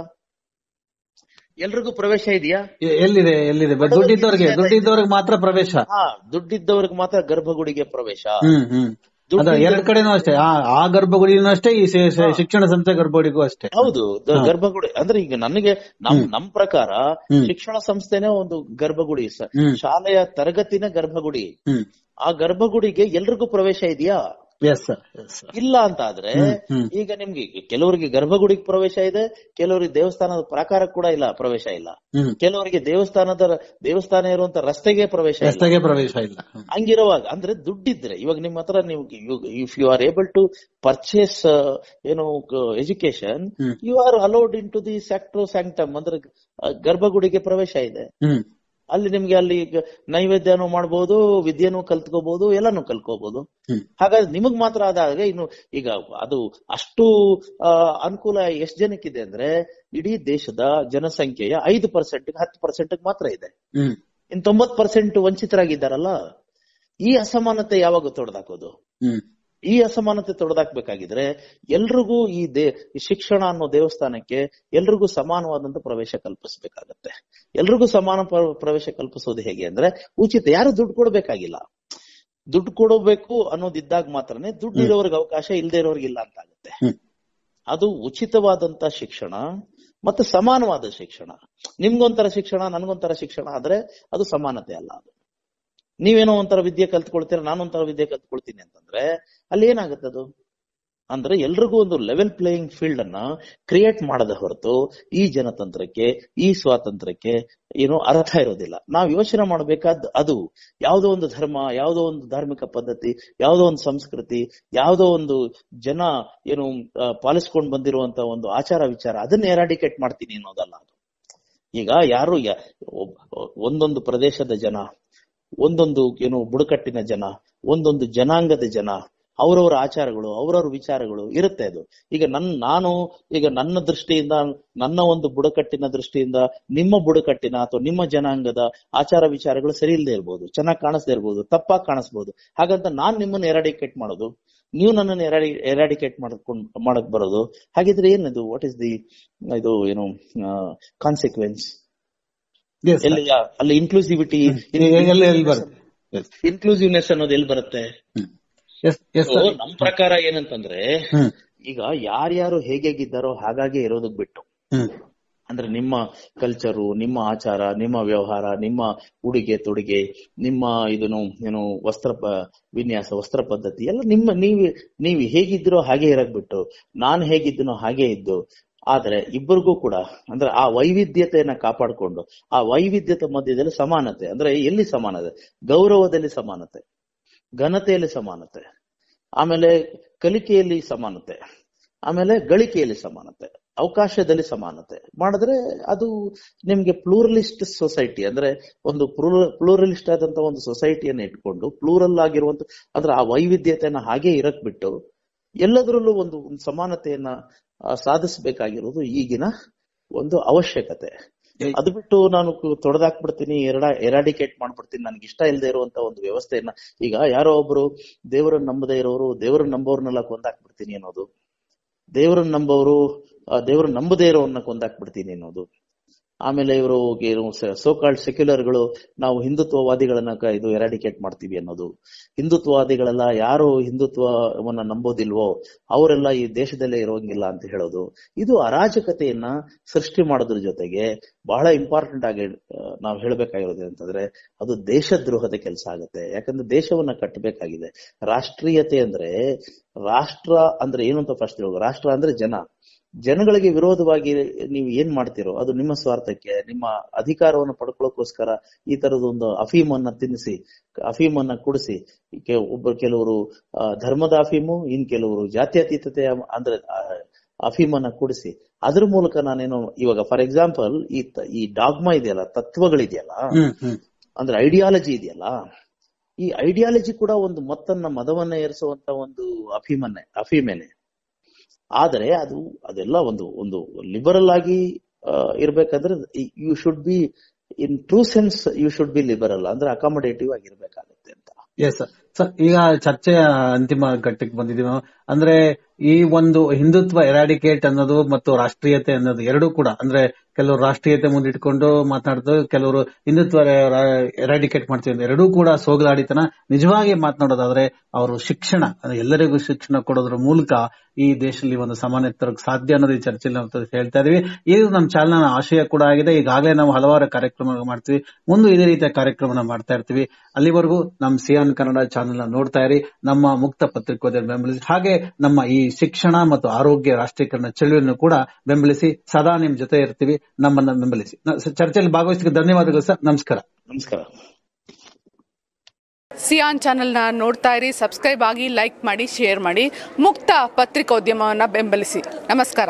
ಎಲ್ರಿಗೂ ಪ್ರವೇಶ ಇದೆಯಾ? ಎಲ್ಲಿದೆ ಎಲ್ಲಿದೆ? ದುಡ್ಡಿದ್ದವ್ರಿಗೆ ದುಡ್ಡಿದ್ದವ್ರಿಗೆ ಮಾತ್ರ ಪ್ರವೇಶ. ದುಡ್ಡಿದ್ದವ್ರಿಗೆ ಮಾತ್ರ ಗರ್ಭಗುಡಿಗೆ ಪ್ರವೇಶ. ಎರಡ್ ಕಡೆನೂ ಅಷ್ಟೇ. ಆ ಗರ್ಭಗುಡಿನೂ ಅಷ್ಟೇ ಈ ಶಿಕ್ಷಣ ಸಂಸ್ಥೆ ಗರ್ಭಗುಡಿಗೂ ಅಷ್ಟೇ. ಹೌದು ಗರ್ಭಗುಡಿ. ಅಂದ್ರೆ ಈಗ ನನಗೆ ನಮ್ ನಮ್ ಪ್ರಕಾರ ಶಿಕ್ಷಣ ಸಂಸ್ಥೆನೇ ಒಂದು ಗರ್ಭಗುಡಿ. ಶಾಲೆಯ ತರಗತಿನ ಗರ್ಭಗುಡಿ. ಆ ಗರ್ಭಗುಡಿಗೆ ಎಲ್ರಿಗೂ ಪ್ರವೇಶ ಇದೆಯಾ? ಇಲ್ಲ ಅಂತ ಆದ್ರೆ. ಈಗ ನಿಮ್ಗೆ ಕೆಲವರಿಗೆ ಗರ್ಭಗುಡಿಗೆ ಪ್ರವೇಶ ಇದೆ ಕೆಲವರಿಗೆ ದೇವಸ್ಥಾನದ ಪ್ರಕಾರ ಕೂಡ ಇಲ್ಲ ಪ್ರವೇಶ ಇಲ್ಲ. ಕೆಲವರಿಗೆ ದೇವಸ್ಥಾನದ ದೇವಸ್ಥಾನ ಇರುವಂತ ರಸ್ತೆಗೆ ಪ್ರವೇಶ ಇಲ್ಲ. ರಸ್ತೆಗೆ ಪ್ರವೇಶ ಇಲ್ಲ. ಹಂಗಿರುವಾಗ ಅಂದ್ರೆ ದುಡ್ಡಿದ್ರೆ ಇವಾಗ ನಿಮ್ಮ ಹತ್ರ ನೀವು if you are able to purchase ಏನು education you are allowed in to the ಸ್ಯಾಕ್ಟ್ರೋ sanctum ಅಂದ್ರೆ ಗರ್ಭಗುಡಿಗೆ ಪ್ರವೇಶ ಇದೆ. ಅಲ್ಲಿ ನಿಮ್ಗೆ ಅಲ್ಲಿ ನೈವೇದ್ಯನೂ ಮಾಡ್ಬೋದು ವಿದ್ಯೆನೂ ಕಲ್ತ್ಕೋಬಹುದು ಎಲ್ಲಾನು ಕಲ್ತ್ಕೋಬಹುದು. ಹಾಗಾದ್ರೆ ನಿಮಗ್ ಮಾತ್ರ ಆದಾಗ ಇನ್ನು ಈಗ ಅದು ಅಷ್ಟು ಅನುಕೂಲ ಎಷ್ಟ್ ಜನಕ್ಕಿದೆ ಅಂದ್ರೆ ಇಡೀ ದೇಶದ ಜನಸಂಖ್ಯೆಯ ಐದು ಪರ್ಸೆಂಟ್ ಹತ್ತು ಪರ್ಸೆಂಟ್ ಮಾತ್ರ ಇದೆ. ಇನ್ ತೊಂಬತ್ ಪರ್ಸೆಂಟ್ ವಂಚಿತರಾಗಿದ್ದಾರಲ್ಲ ಈ ಅಸಮಾನತೆ ಯಾವಾಗ ತೊಡೆದಾಕೋದು? ಈ ಅಸಮಾನತೆ ತೊಡೆದಾಕ್ಬೇಕಾಗಿದ್ರೆ ಎಲ್ರಿಗೂ ಈ ದೇ ಶಿಕ್ಷಣ ಅನ್ನೋ ದೇವಸ್ಥಾನಕ್ಕೆ ಎಲ್ರಿಗೂ ಸಮಾನವಾದಂತ ಪ್ರವೇಶ ಕಲ್ಪಿಸಬೇಕಾಗತ್ತೆ. ಎಲ್ರಿಗೂ ಸಮಾನ ಪ್ರ- ಪ್ರವೇಶ ಕಲ್ಪಿಸೋದು ಹೇಗೆ ಅಂದ್ರೆ ಉಚಿತ ಯಾರು ದುಡ್ಡು ಕೊಡ್ಬೇಕಾಗಿಲ್ಲ. ದುಡ್ಡು ಕೊಡಬೇಕು ಅನ್ನೋದಿದ್ದಾಗ ಮಾತ್ರನೇ ದುಡ್ಡು ಇರೋರ್ಗೆ ಅವಕಾಶ ಇಲ್ಲದೆ ಇರೋರ್ಗೆ ಇಲ್ಲ ಅಂತ ಆಗುತ್ತೆ ಅದು ಉಚಿತವಾದಂತ ಶಿಕ್ಷಣ ಮತ್ತೆ ಸಮಾನವಾದ ಶಿಕ್ಷಣ. ನಿಮ್ಗೊಂತರ ಶಿಕ್ಷಣ ನನ್ಗೊಂತರ ಶಿಕ್ಷಣ ಆದ್ರೆ ಅದು ಸಮಾನತೆ ಅಲ್ಲ ಅದು. ನೀವೇನೋ ಒಂಥರ ವಿದ್ಯೆ ಕಲ್ತ್ಕೊಳ್ತೀರ, ನಾನೊಂಥರ ವಿದ್ಯೆ ಕಲ್ತ್ಕೊಳ್ತೀನಿ ಅಂತಂದ್ರೆ, ಅಲ್ಲಿ ಏನಾಗುತ್ತೆ ಅದು? ಅಂದ್ರೆ ಎಲ್ರಿಗೂ ಒಂದು ಲೆವೆಲ್ ಪ್ಲೇಯಿಂಗ್ ಫೀಲ್ಡ್ ಅನ್ನ ಕ್ರಿಯೇಟ್ ಮಾಡದ ಹೊರತು ಈ ಜನತಂತ್ರಕ್ಕೆ, ಈ ಸ್ವಾತಂತ್ರ್ಯಕ್ಕೆ ಏನು ಅರ್ಥ ಇರೋದಿಲ್ಲ. ನಾವು ಯೋಚನೆ ಮಾಡಬೇಕಾದ ಅದು. ಯಾವುದೋ ಒಂದು ಧರ್ಮ, ಯಾವುದೋ ಒಂದು ಧಾರ್ಮಿಕ ಪದ್ಧತಿ, ಯಾವುದೋ ಒಂದು ಸಂಸ್ಕೃತಿ, ಯಾವುದೋ ಒಂದು ಜನ ಏನು ಪಾಲಿಸ್ಕೊಂಡು ಬಂದಿರುವಂತ ಒಂದು ಆಚಾರ ವಿಚಾರ, ಅದನ್ನ ಎರಾಡಿಕೇಟ್ ಮಾಡ್ತೀನಿ ಅನ್ನೋದಲ್ಲ ಅದು. ಈಗ ಯಾರು ಒಂದೊಂದು ಪ್ರದೇಶದ ಜನ ಒಂದೊಂದು ಏನು ಬುಡಕಟ್ಟಿನ ಜನ, ಒಂದೊಂದು ಜನಾಂಗದ ಜನ, ಅವರವರ ಆಚಾರಗಳು, ಅವರವ್ರ ವಿಚಾರಗಳು ಇರುತ್ತೆ ಅದು. ಈಗ ನನ್, ನಾನು ಈಗ ನನ್ನ ದೃಷ್ಟಿಯಿಂದ, ನನ್ನ ಒಂದು ಬುಡಕಟ್ಟಿನ ದೃಷ್ಟಿಯಿಂದ, ನಿಮ್ಮ ಬುಡಕಟ್ಟಿನ ಅಥವಾ ನಿಮ್ಮ ಜನಾಂಗದ ಆಚಾರ ವಿಚಾರಗಳು ಸರಿ ಇಲ್ಲದೆ ಇರ್ಬೋದು, ಚೆನ್ನಾಗಿ ಕಾಣಿಸದೇ ಇರ್ಬೋದು, ತಪ್ಪಾಗಿ ಕಾಣಿಸ್ಬೋದು. ಹಾಗಂತ ನಾನ್ ನಿಮ್ಮನ್ನ ಎರಡಿಕೇಟ್ ಮಾಡೋದು, ನೀವು ನನ್ನನ್ನು ಎರಾಡಿ, ಎರಾಡಿಕೇಟ್ ಮಾಡ್ಕೊಂಡ್, ಮಾಡಕ್ ಬರೋದು. ಹಾಗಿದ್ರೆ ಏನದು? ವಾಟ್ ಇಸ್ ದಿ ಇದು ಏನು ಕಾನ್ಸಿಕ್ವೆನ್ಸ್. ಎಲ್ಲಿ ಅಲ್ಲಿ ಇನ್ಕ್ಲೂಸಿವಿಟಿ. ಇನ್ಕ್ಲೂಸಿವ್ನೆಸ್ ಅನ್ನೋದು ಎಲ್ಲಿ ಬರುತ್ತೆ. ನಮ್ ಪ್ರಕಾರ ಏನಂತಂದ್ರೆ ಈಗ ಯಾರ್ಯಾರು ಹೇಗಿದ್ದಾರೋ ಹಾಗಾಗಿ ಇರೋದಕ್ ಬಿಟ್ಟು. ಅಂದ್ರೆ ನಿಮ್ಮ ಕಲ್ಚರು ನಿಮ್ಮ ಆಚಾರ ನಿಮ್ಮ ವ್ಯವಹಾರ ನಿಮ್ಮ ಉಡುಗೆ ತೊಡುಗೆ ನಿಮ್ಮ ಇದನ್ನು ಏನು ವಸ್ತ್ರ ವಿನ್ಯಾಸ ವಸ್ತ್ರ ಪದ್ಧತಿ ಎಲ್ಲ ನಿಮ್ಮ ನೀವು ನೀವು ಹೇಗಿದ್ರೋ ಹಾಗೆ ಇರಕ್ ಬಿಟ್ಟು ನಾನ್ ಹೇಗಿದ್ದನೋ ಹಾಗೆ ಇದ್ದು ಆದ್ರೆ ಇಬ್ಬರಿಗೂ ಕೂಡ, ಅಂದ್ರೆ ಆ ವೈವಿಧ್ಯತೆಯನ್ನ ಕಾಪಾಡಿಕೊಂಡು, ಆ ವೈವಿಧ್ಯತೆ ಮಧ್ಯದಲ್ಲಿ ಸಮಾನತೆ, ಅಂದ್ರೆ ಎಲ್ಲಿ ಸಮಾನತೆ? ಗೌರವದಲ್ಲಿ ಸಮಾನತೆ, ಘನತೆಯಲ್ಲಿ ಸಮಾನತೆ, ಆಮೇಲೆ ಕಲಿಕೆಯಲ್ಲಿ ಸಮಾನತೆ, ಆಮೇಲೆ ಗಳಿಕೆಯಲ್ಲಿ ಸಮಾನತೆ, ಅವಕಾಶದಲ್ಲಿ ಸಮಾನತೆ. ಮಾಡಿದ್ರೆ ಅದು ನಿಮ್ಗೆ ಪ್ಲೂರಲಿಸ್ಟ್ ಸೊಸೈಟಿ, ಅಂದ್ರೆ ಒಂದು ಪ್ಲೂರಲಿಸ್ಟ್ ಆದಂತ ಒಂದು ಸೊಸೈಟಿಯನ್ನು ಇಟ್ಕೊಂಡು, ಪ್ಲೂರಲ್ ಆಗಿರುವಂತ, ಅಂದ್ರೆ ಆ ವೈವಿಧ್ಯತೆಯನ್ನ ಹಾಗೆ ಇರಕ್ ಬಿಟ್ಟು ಎಲ್ಲದರಲ್ಲೂ ಒಂದು ಸಮಾನತೆಯನ್ನ ಸಾಧಿಸಬೇಕಾಗಿರೋದು ಈಗಿನ ಒಂದು ಅವಶ್ಯಕತೆ. ಅದು ಬಿಟ್ಟು ನಾನು ತೊಡೆದಾಕ್ಬಿಡ್ತೀನಿ ಎರಡ ಎರಾಡಿಕೇಟ್ ಮಾಡ್ಬಿಡ್ತೀನಿ ನನ್ಗೆ ಇಷ್ಟ ಇಲ್ಲದೆ ಇರುವಂತ ಒಂದು ವ್ಯವಸ್ಥೆಯನ್ನ. ಈಗ ಯಾರೋ ಒಬ್ರು ದೇವರನ್ನ ನಂಬದೇ ಇರೋರು ದೇವರನ್ನ ನಂಬೋರ್ನೆಲ್ಲ ಕೊಂದಾಕ್ಬಿಡ್ತೀನಿ ಅನ್ನೋದು ದೇವರನ್ನ ನಂಬೋರು ದೇವರನ್ನ ನಂಬದೇ ಇರೋನ್ನ ಕೊಂದಾಕ್ಬಿಡ್ತೀನಿ ಅನ್ನೋದು ಆಮೇಲೆ ಇವರು ಸೋಕಾಲ್ಡ್ ಸೆಕ್ಯುಲರ್ಗಳು ನಾವು ಹಿಂದುತ್ವವಾದಿಗಳನ್ನ ಇದು ಎರಾಡಿಕೇಟ್ ಮಾಡ್ತೀವಿ ಅನ್ನೋದು. ಹಿಂದುತ್ವವಾದಿಗಳೆಲ್ಲ ಯಾರು ಹಿಂದುತ್ವವನ್ನ ನಂಬೋದಿಲ್ವೋ ಅವರೆಲ್ಲ ಈ ದೇಶದಲ್ಲೇ ಇರೋಂಗಿಲ್ಲ ಅಂತ ಹೇಳೋದು. ಇದು ಅರಾಜಕತೆಯನ್ನ ಸೃಷ್ಟಿ ಮಾಡೋದ್ರ ಜೊತೆಗೆ ಬಹಳ ಇಂಪಾರ್ಟೆಂಟ್ ಆಗಿ ನಾವು ಹೇಳ್ಬೇಕಾಗಿರೋದು ಅಂತಂದ್ರೆ ಅದು ದೇಶದ್ರೋಹದ ಕೆಲಸ ಆಗುತ್ತೆ. ಯಾಕಂದ್ರೆ ದೇಶವನ್ನ ಕಟ್ಟಬೇಕಾಗಿದೆ ರಾಷ್ಟ್ರೀಯತೆ ಅಂದ್ರೆ ರಾಷ್ಟ್ರ ಅಂದ್ರೆ ಏನು ಅಂತ ಫಸ್ಟ್ ಹೇಳೋದು ರಾಷ್ಟ್ರ ಅಂದ್ರೆ ಜನ. ಜನಗಳಿಗೆ ವಿರೋಧವಾಗಿ ನೀವು ಏನ್ ಮಾಡ್ತಿರೋ ಅದು ನಿಮ್ಮ ಸ್ವಾರ್ಥಕ್ಕೆ ನಿಮ್ಮ ಅಧಿಕಾರವನ್ನು ಪಡ್ಕೊಳ್ಳೋಕೋಸ್ಕರ ಈ ತರದ ಒಂದು ಅಫೀಮನ್ನ ತಿನ್ನಿಸಿ ಅಫೀಮನ್ನ ಕುಡಿಸಿ ಒಬ್ಬ ಕೆಲವರು ಧರ್ಮದ ಅಫೀಮು ಇನ್ ಕೆಲವರು ಜಾತ್ಯತೀತತೆ ಅಂದ್ರೆ ಅಫೀಮನ್ನ ಕುಡಿಸಿ ಅದ್ರ ಮೂಲಕ ನಾನೇನು ಇವಾಗ ಫಾರ್ ಎಕ್ಸಾಂಪಲ್ ಈ ಈ ಡಾಗ್ಮಾ ಇದೆಯಲ್ಲ ತತ್ವಗಳಿದೆಯಲ್ಲ ಅಂದ್ರೆ ಐಡಿಯಾಲಜಿ ಇದೆಯಲ್ಲ ಈ ಐಡಿಯಾಲಜಿ ಕೂಡ ಒಂದು ಮತ್ತನ್ನ ಮದವನ್ನ ಏರಿಸುವಂತ ಒಂದು ಅಫೀಮನ್ನೇ ಅಫೀಮೇನೆ. ಆದರೆ ಅದು, ಅದೆಲ್ಲ ಒಂದು ಒಂದು ಲಿಬರಲ್ ಆಗಿ ಇರಬೇಕಂದ್ರೆ you should be in true sense you should be liberal ಅಂದ್ರೆ ಅಕಾಮಡೇಟಿವ್ ಆಗಿರ್ಬೇಕಾಗತ್ತೆ ಅಂತ ಎಸ್ ಸರ್ ಈಗ ಚರ್ಚೆಯ ಅಂತಿಮ ಘಟ್ಟಕ್ಕೆ ಬಂದಿದ್ದೀವಿ. ಅಂದ್ರೆ ಈ ಒಂದು ಹಿಂದುತ್ವ ಎರಾಡಿಕೇಟ್ ಅನ್ನೋದು ಮತ್ತು ರಾಷ್ಟ್ರೀಯತೆ ಅನ್ನೋದು ಎರಡೂ ಕೂಡ, ಅಂದ್ರೆ ಕೆಲವರು ರಾಷ್ಟ್ರೀಯತೆ ಮುಂದಿಟ್ಕೊಂಡು ಮಾತನಾಡ್ತಾರೆ ಕೆಲವರು ಹಿಂದುತ್ವ ಎರಾಡಿಕೇಟ್ ಮಾಡ್ತೀವಿ ಎರಡೂ ಕೂಡ ಸೋಗಲಾಡಿತನ. ನಿಜವಾಗಿ ಮಾತನಾಡೋದಾದ್ರೆ ಅವರು ಶಿಕ್ಷಣ ಎಲ್ಲರಿಗೂ ಶಿಕ್ಷಣ ಕೊಡೋದ್ರ ಮೂಲಕ ಈ ದೇಶದಲ್ಲಿ ಒಂದು ಸಮಾನತೆ ಸಾಧ್ಯ ಅನ್ನೋದು ಈ ಚರ್ಚೆಯಲ್ಲಿ ನಾವು ಹೇಳ್ತಾ ಇದೀವಿ. ಇದು ನಮ್ಮ ಚಾಲನ ಆಶಯ ಕೂಡ ಆಗಿದೆ. ಈಗಾಗಲೇ ನಾವು ಹಲವಾರು ಕಾರ್ಯಕ್ರಮ ಮಾಡ್ತೀವಿ. ಮುಂದೆ ಇದೇ ರೀತಿಯ ಕಾರ್ಯಕ್ರಮನ ಮಾಡ್ತಾ ಇರ್ತೀವಿ. ಅಲ್ಲಿವರೆಗೂ ನಮ್ಮ ಸಿಯಾನ್ ಕನ್ನಡ ಚಾನೆಲ್ ನೋಡ್ತಾ ಇರಿ. ನಮ್ಮ ಮುಕ್ತ ಪತ್ರಿಕೋದ್ಯಮ ಬೆಂಬಲಿಸಿ. ಹಾಗೆ ನಮ್ಮ ಈ ಶಿಕ್ಷಣ ಮತ್ತು ಆರೋಗ್ಯ ರಾಷ್ಟ್ರೀಕರಣ ಚಳುವಳಿಯನ್ನು ಕೂಡ ಬೆಂಬಲಿಸಿ ಸದಾ ನಿಮ್ ಜೊತೆ ಇರ್ತೀವಿ. ನಮ್ಮನ್ನ ಬೆಂಬಲಿಸಿ. ನ- ಚರ್ಚೆಯಲ್ಲಿ ಭಾಗವಹಿಸಿದ ಧನ್ಯವಾದಗಳು ಸರ್. ನಮಸ್ಕಾರ. ನಮಸ್ಕಾರ. ಸಿಯಾನ್ ಚಾನೆಲ್ನ ನೋಡ್ತಾ ಇರಿ ಸಬ್ಸ್ಕ್ರೈಬ್ ಆಗಿ ಲೈಕ್ ಮಾಡಿ ಶೇರ್ ಮಾಡಿ ಮುಕ್ತ ಪತ್ರಿಕೋದ್ಯಮವನ್ನ ಬೆಂಬಲಿಸಿ. ನಮಸ್ಕಾರ.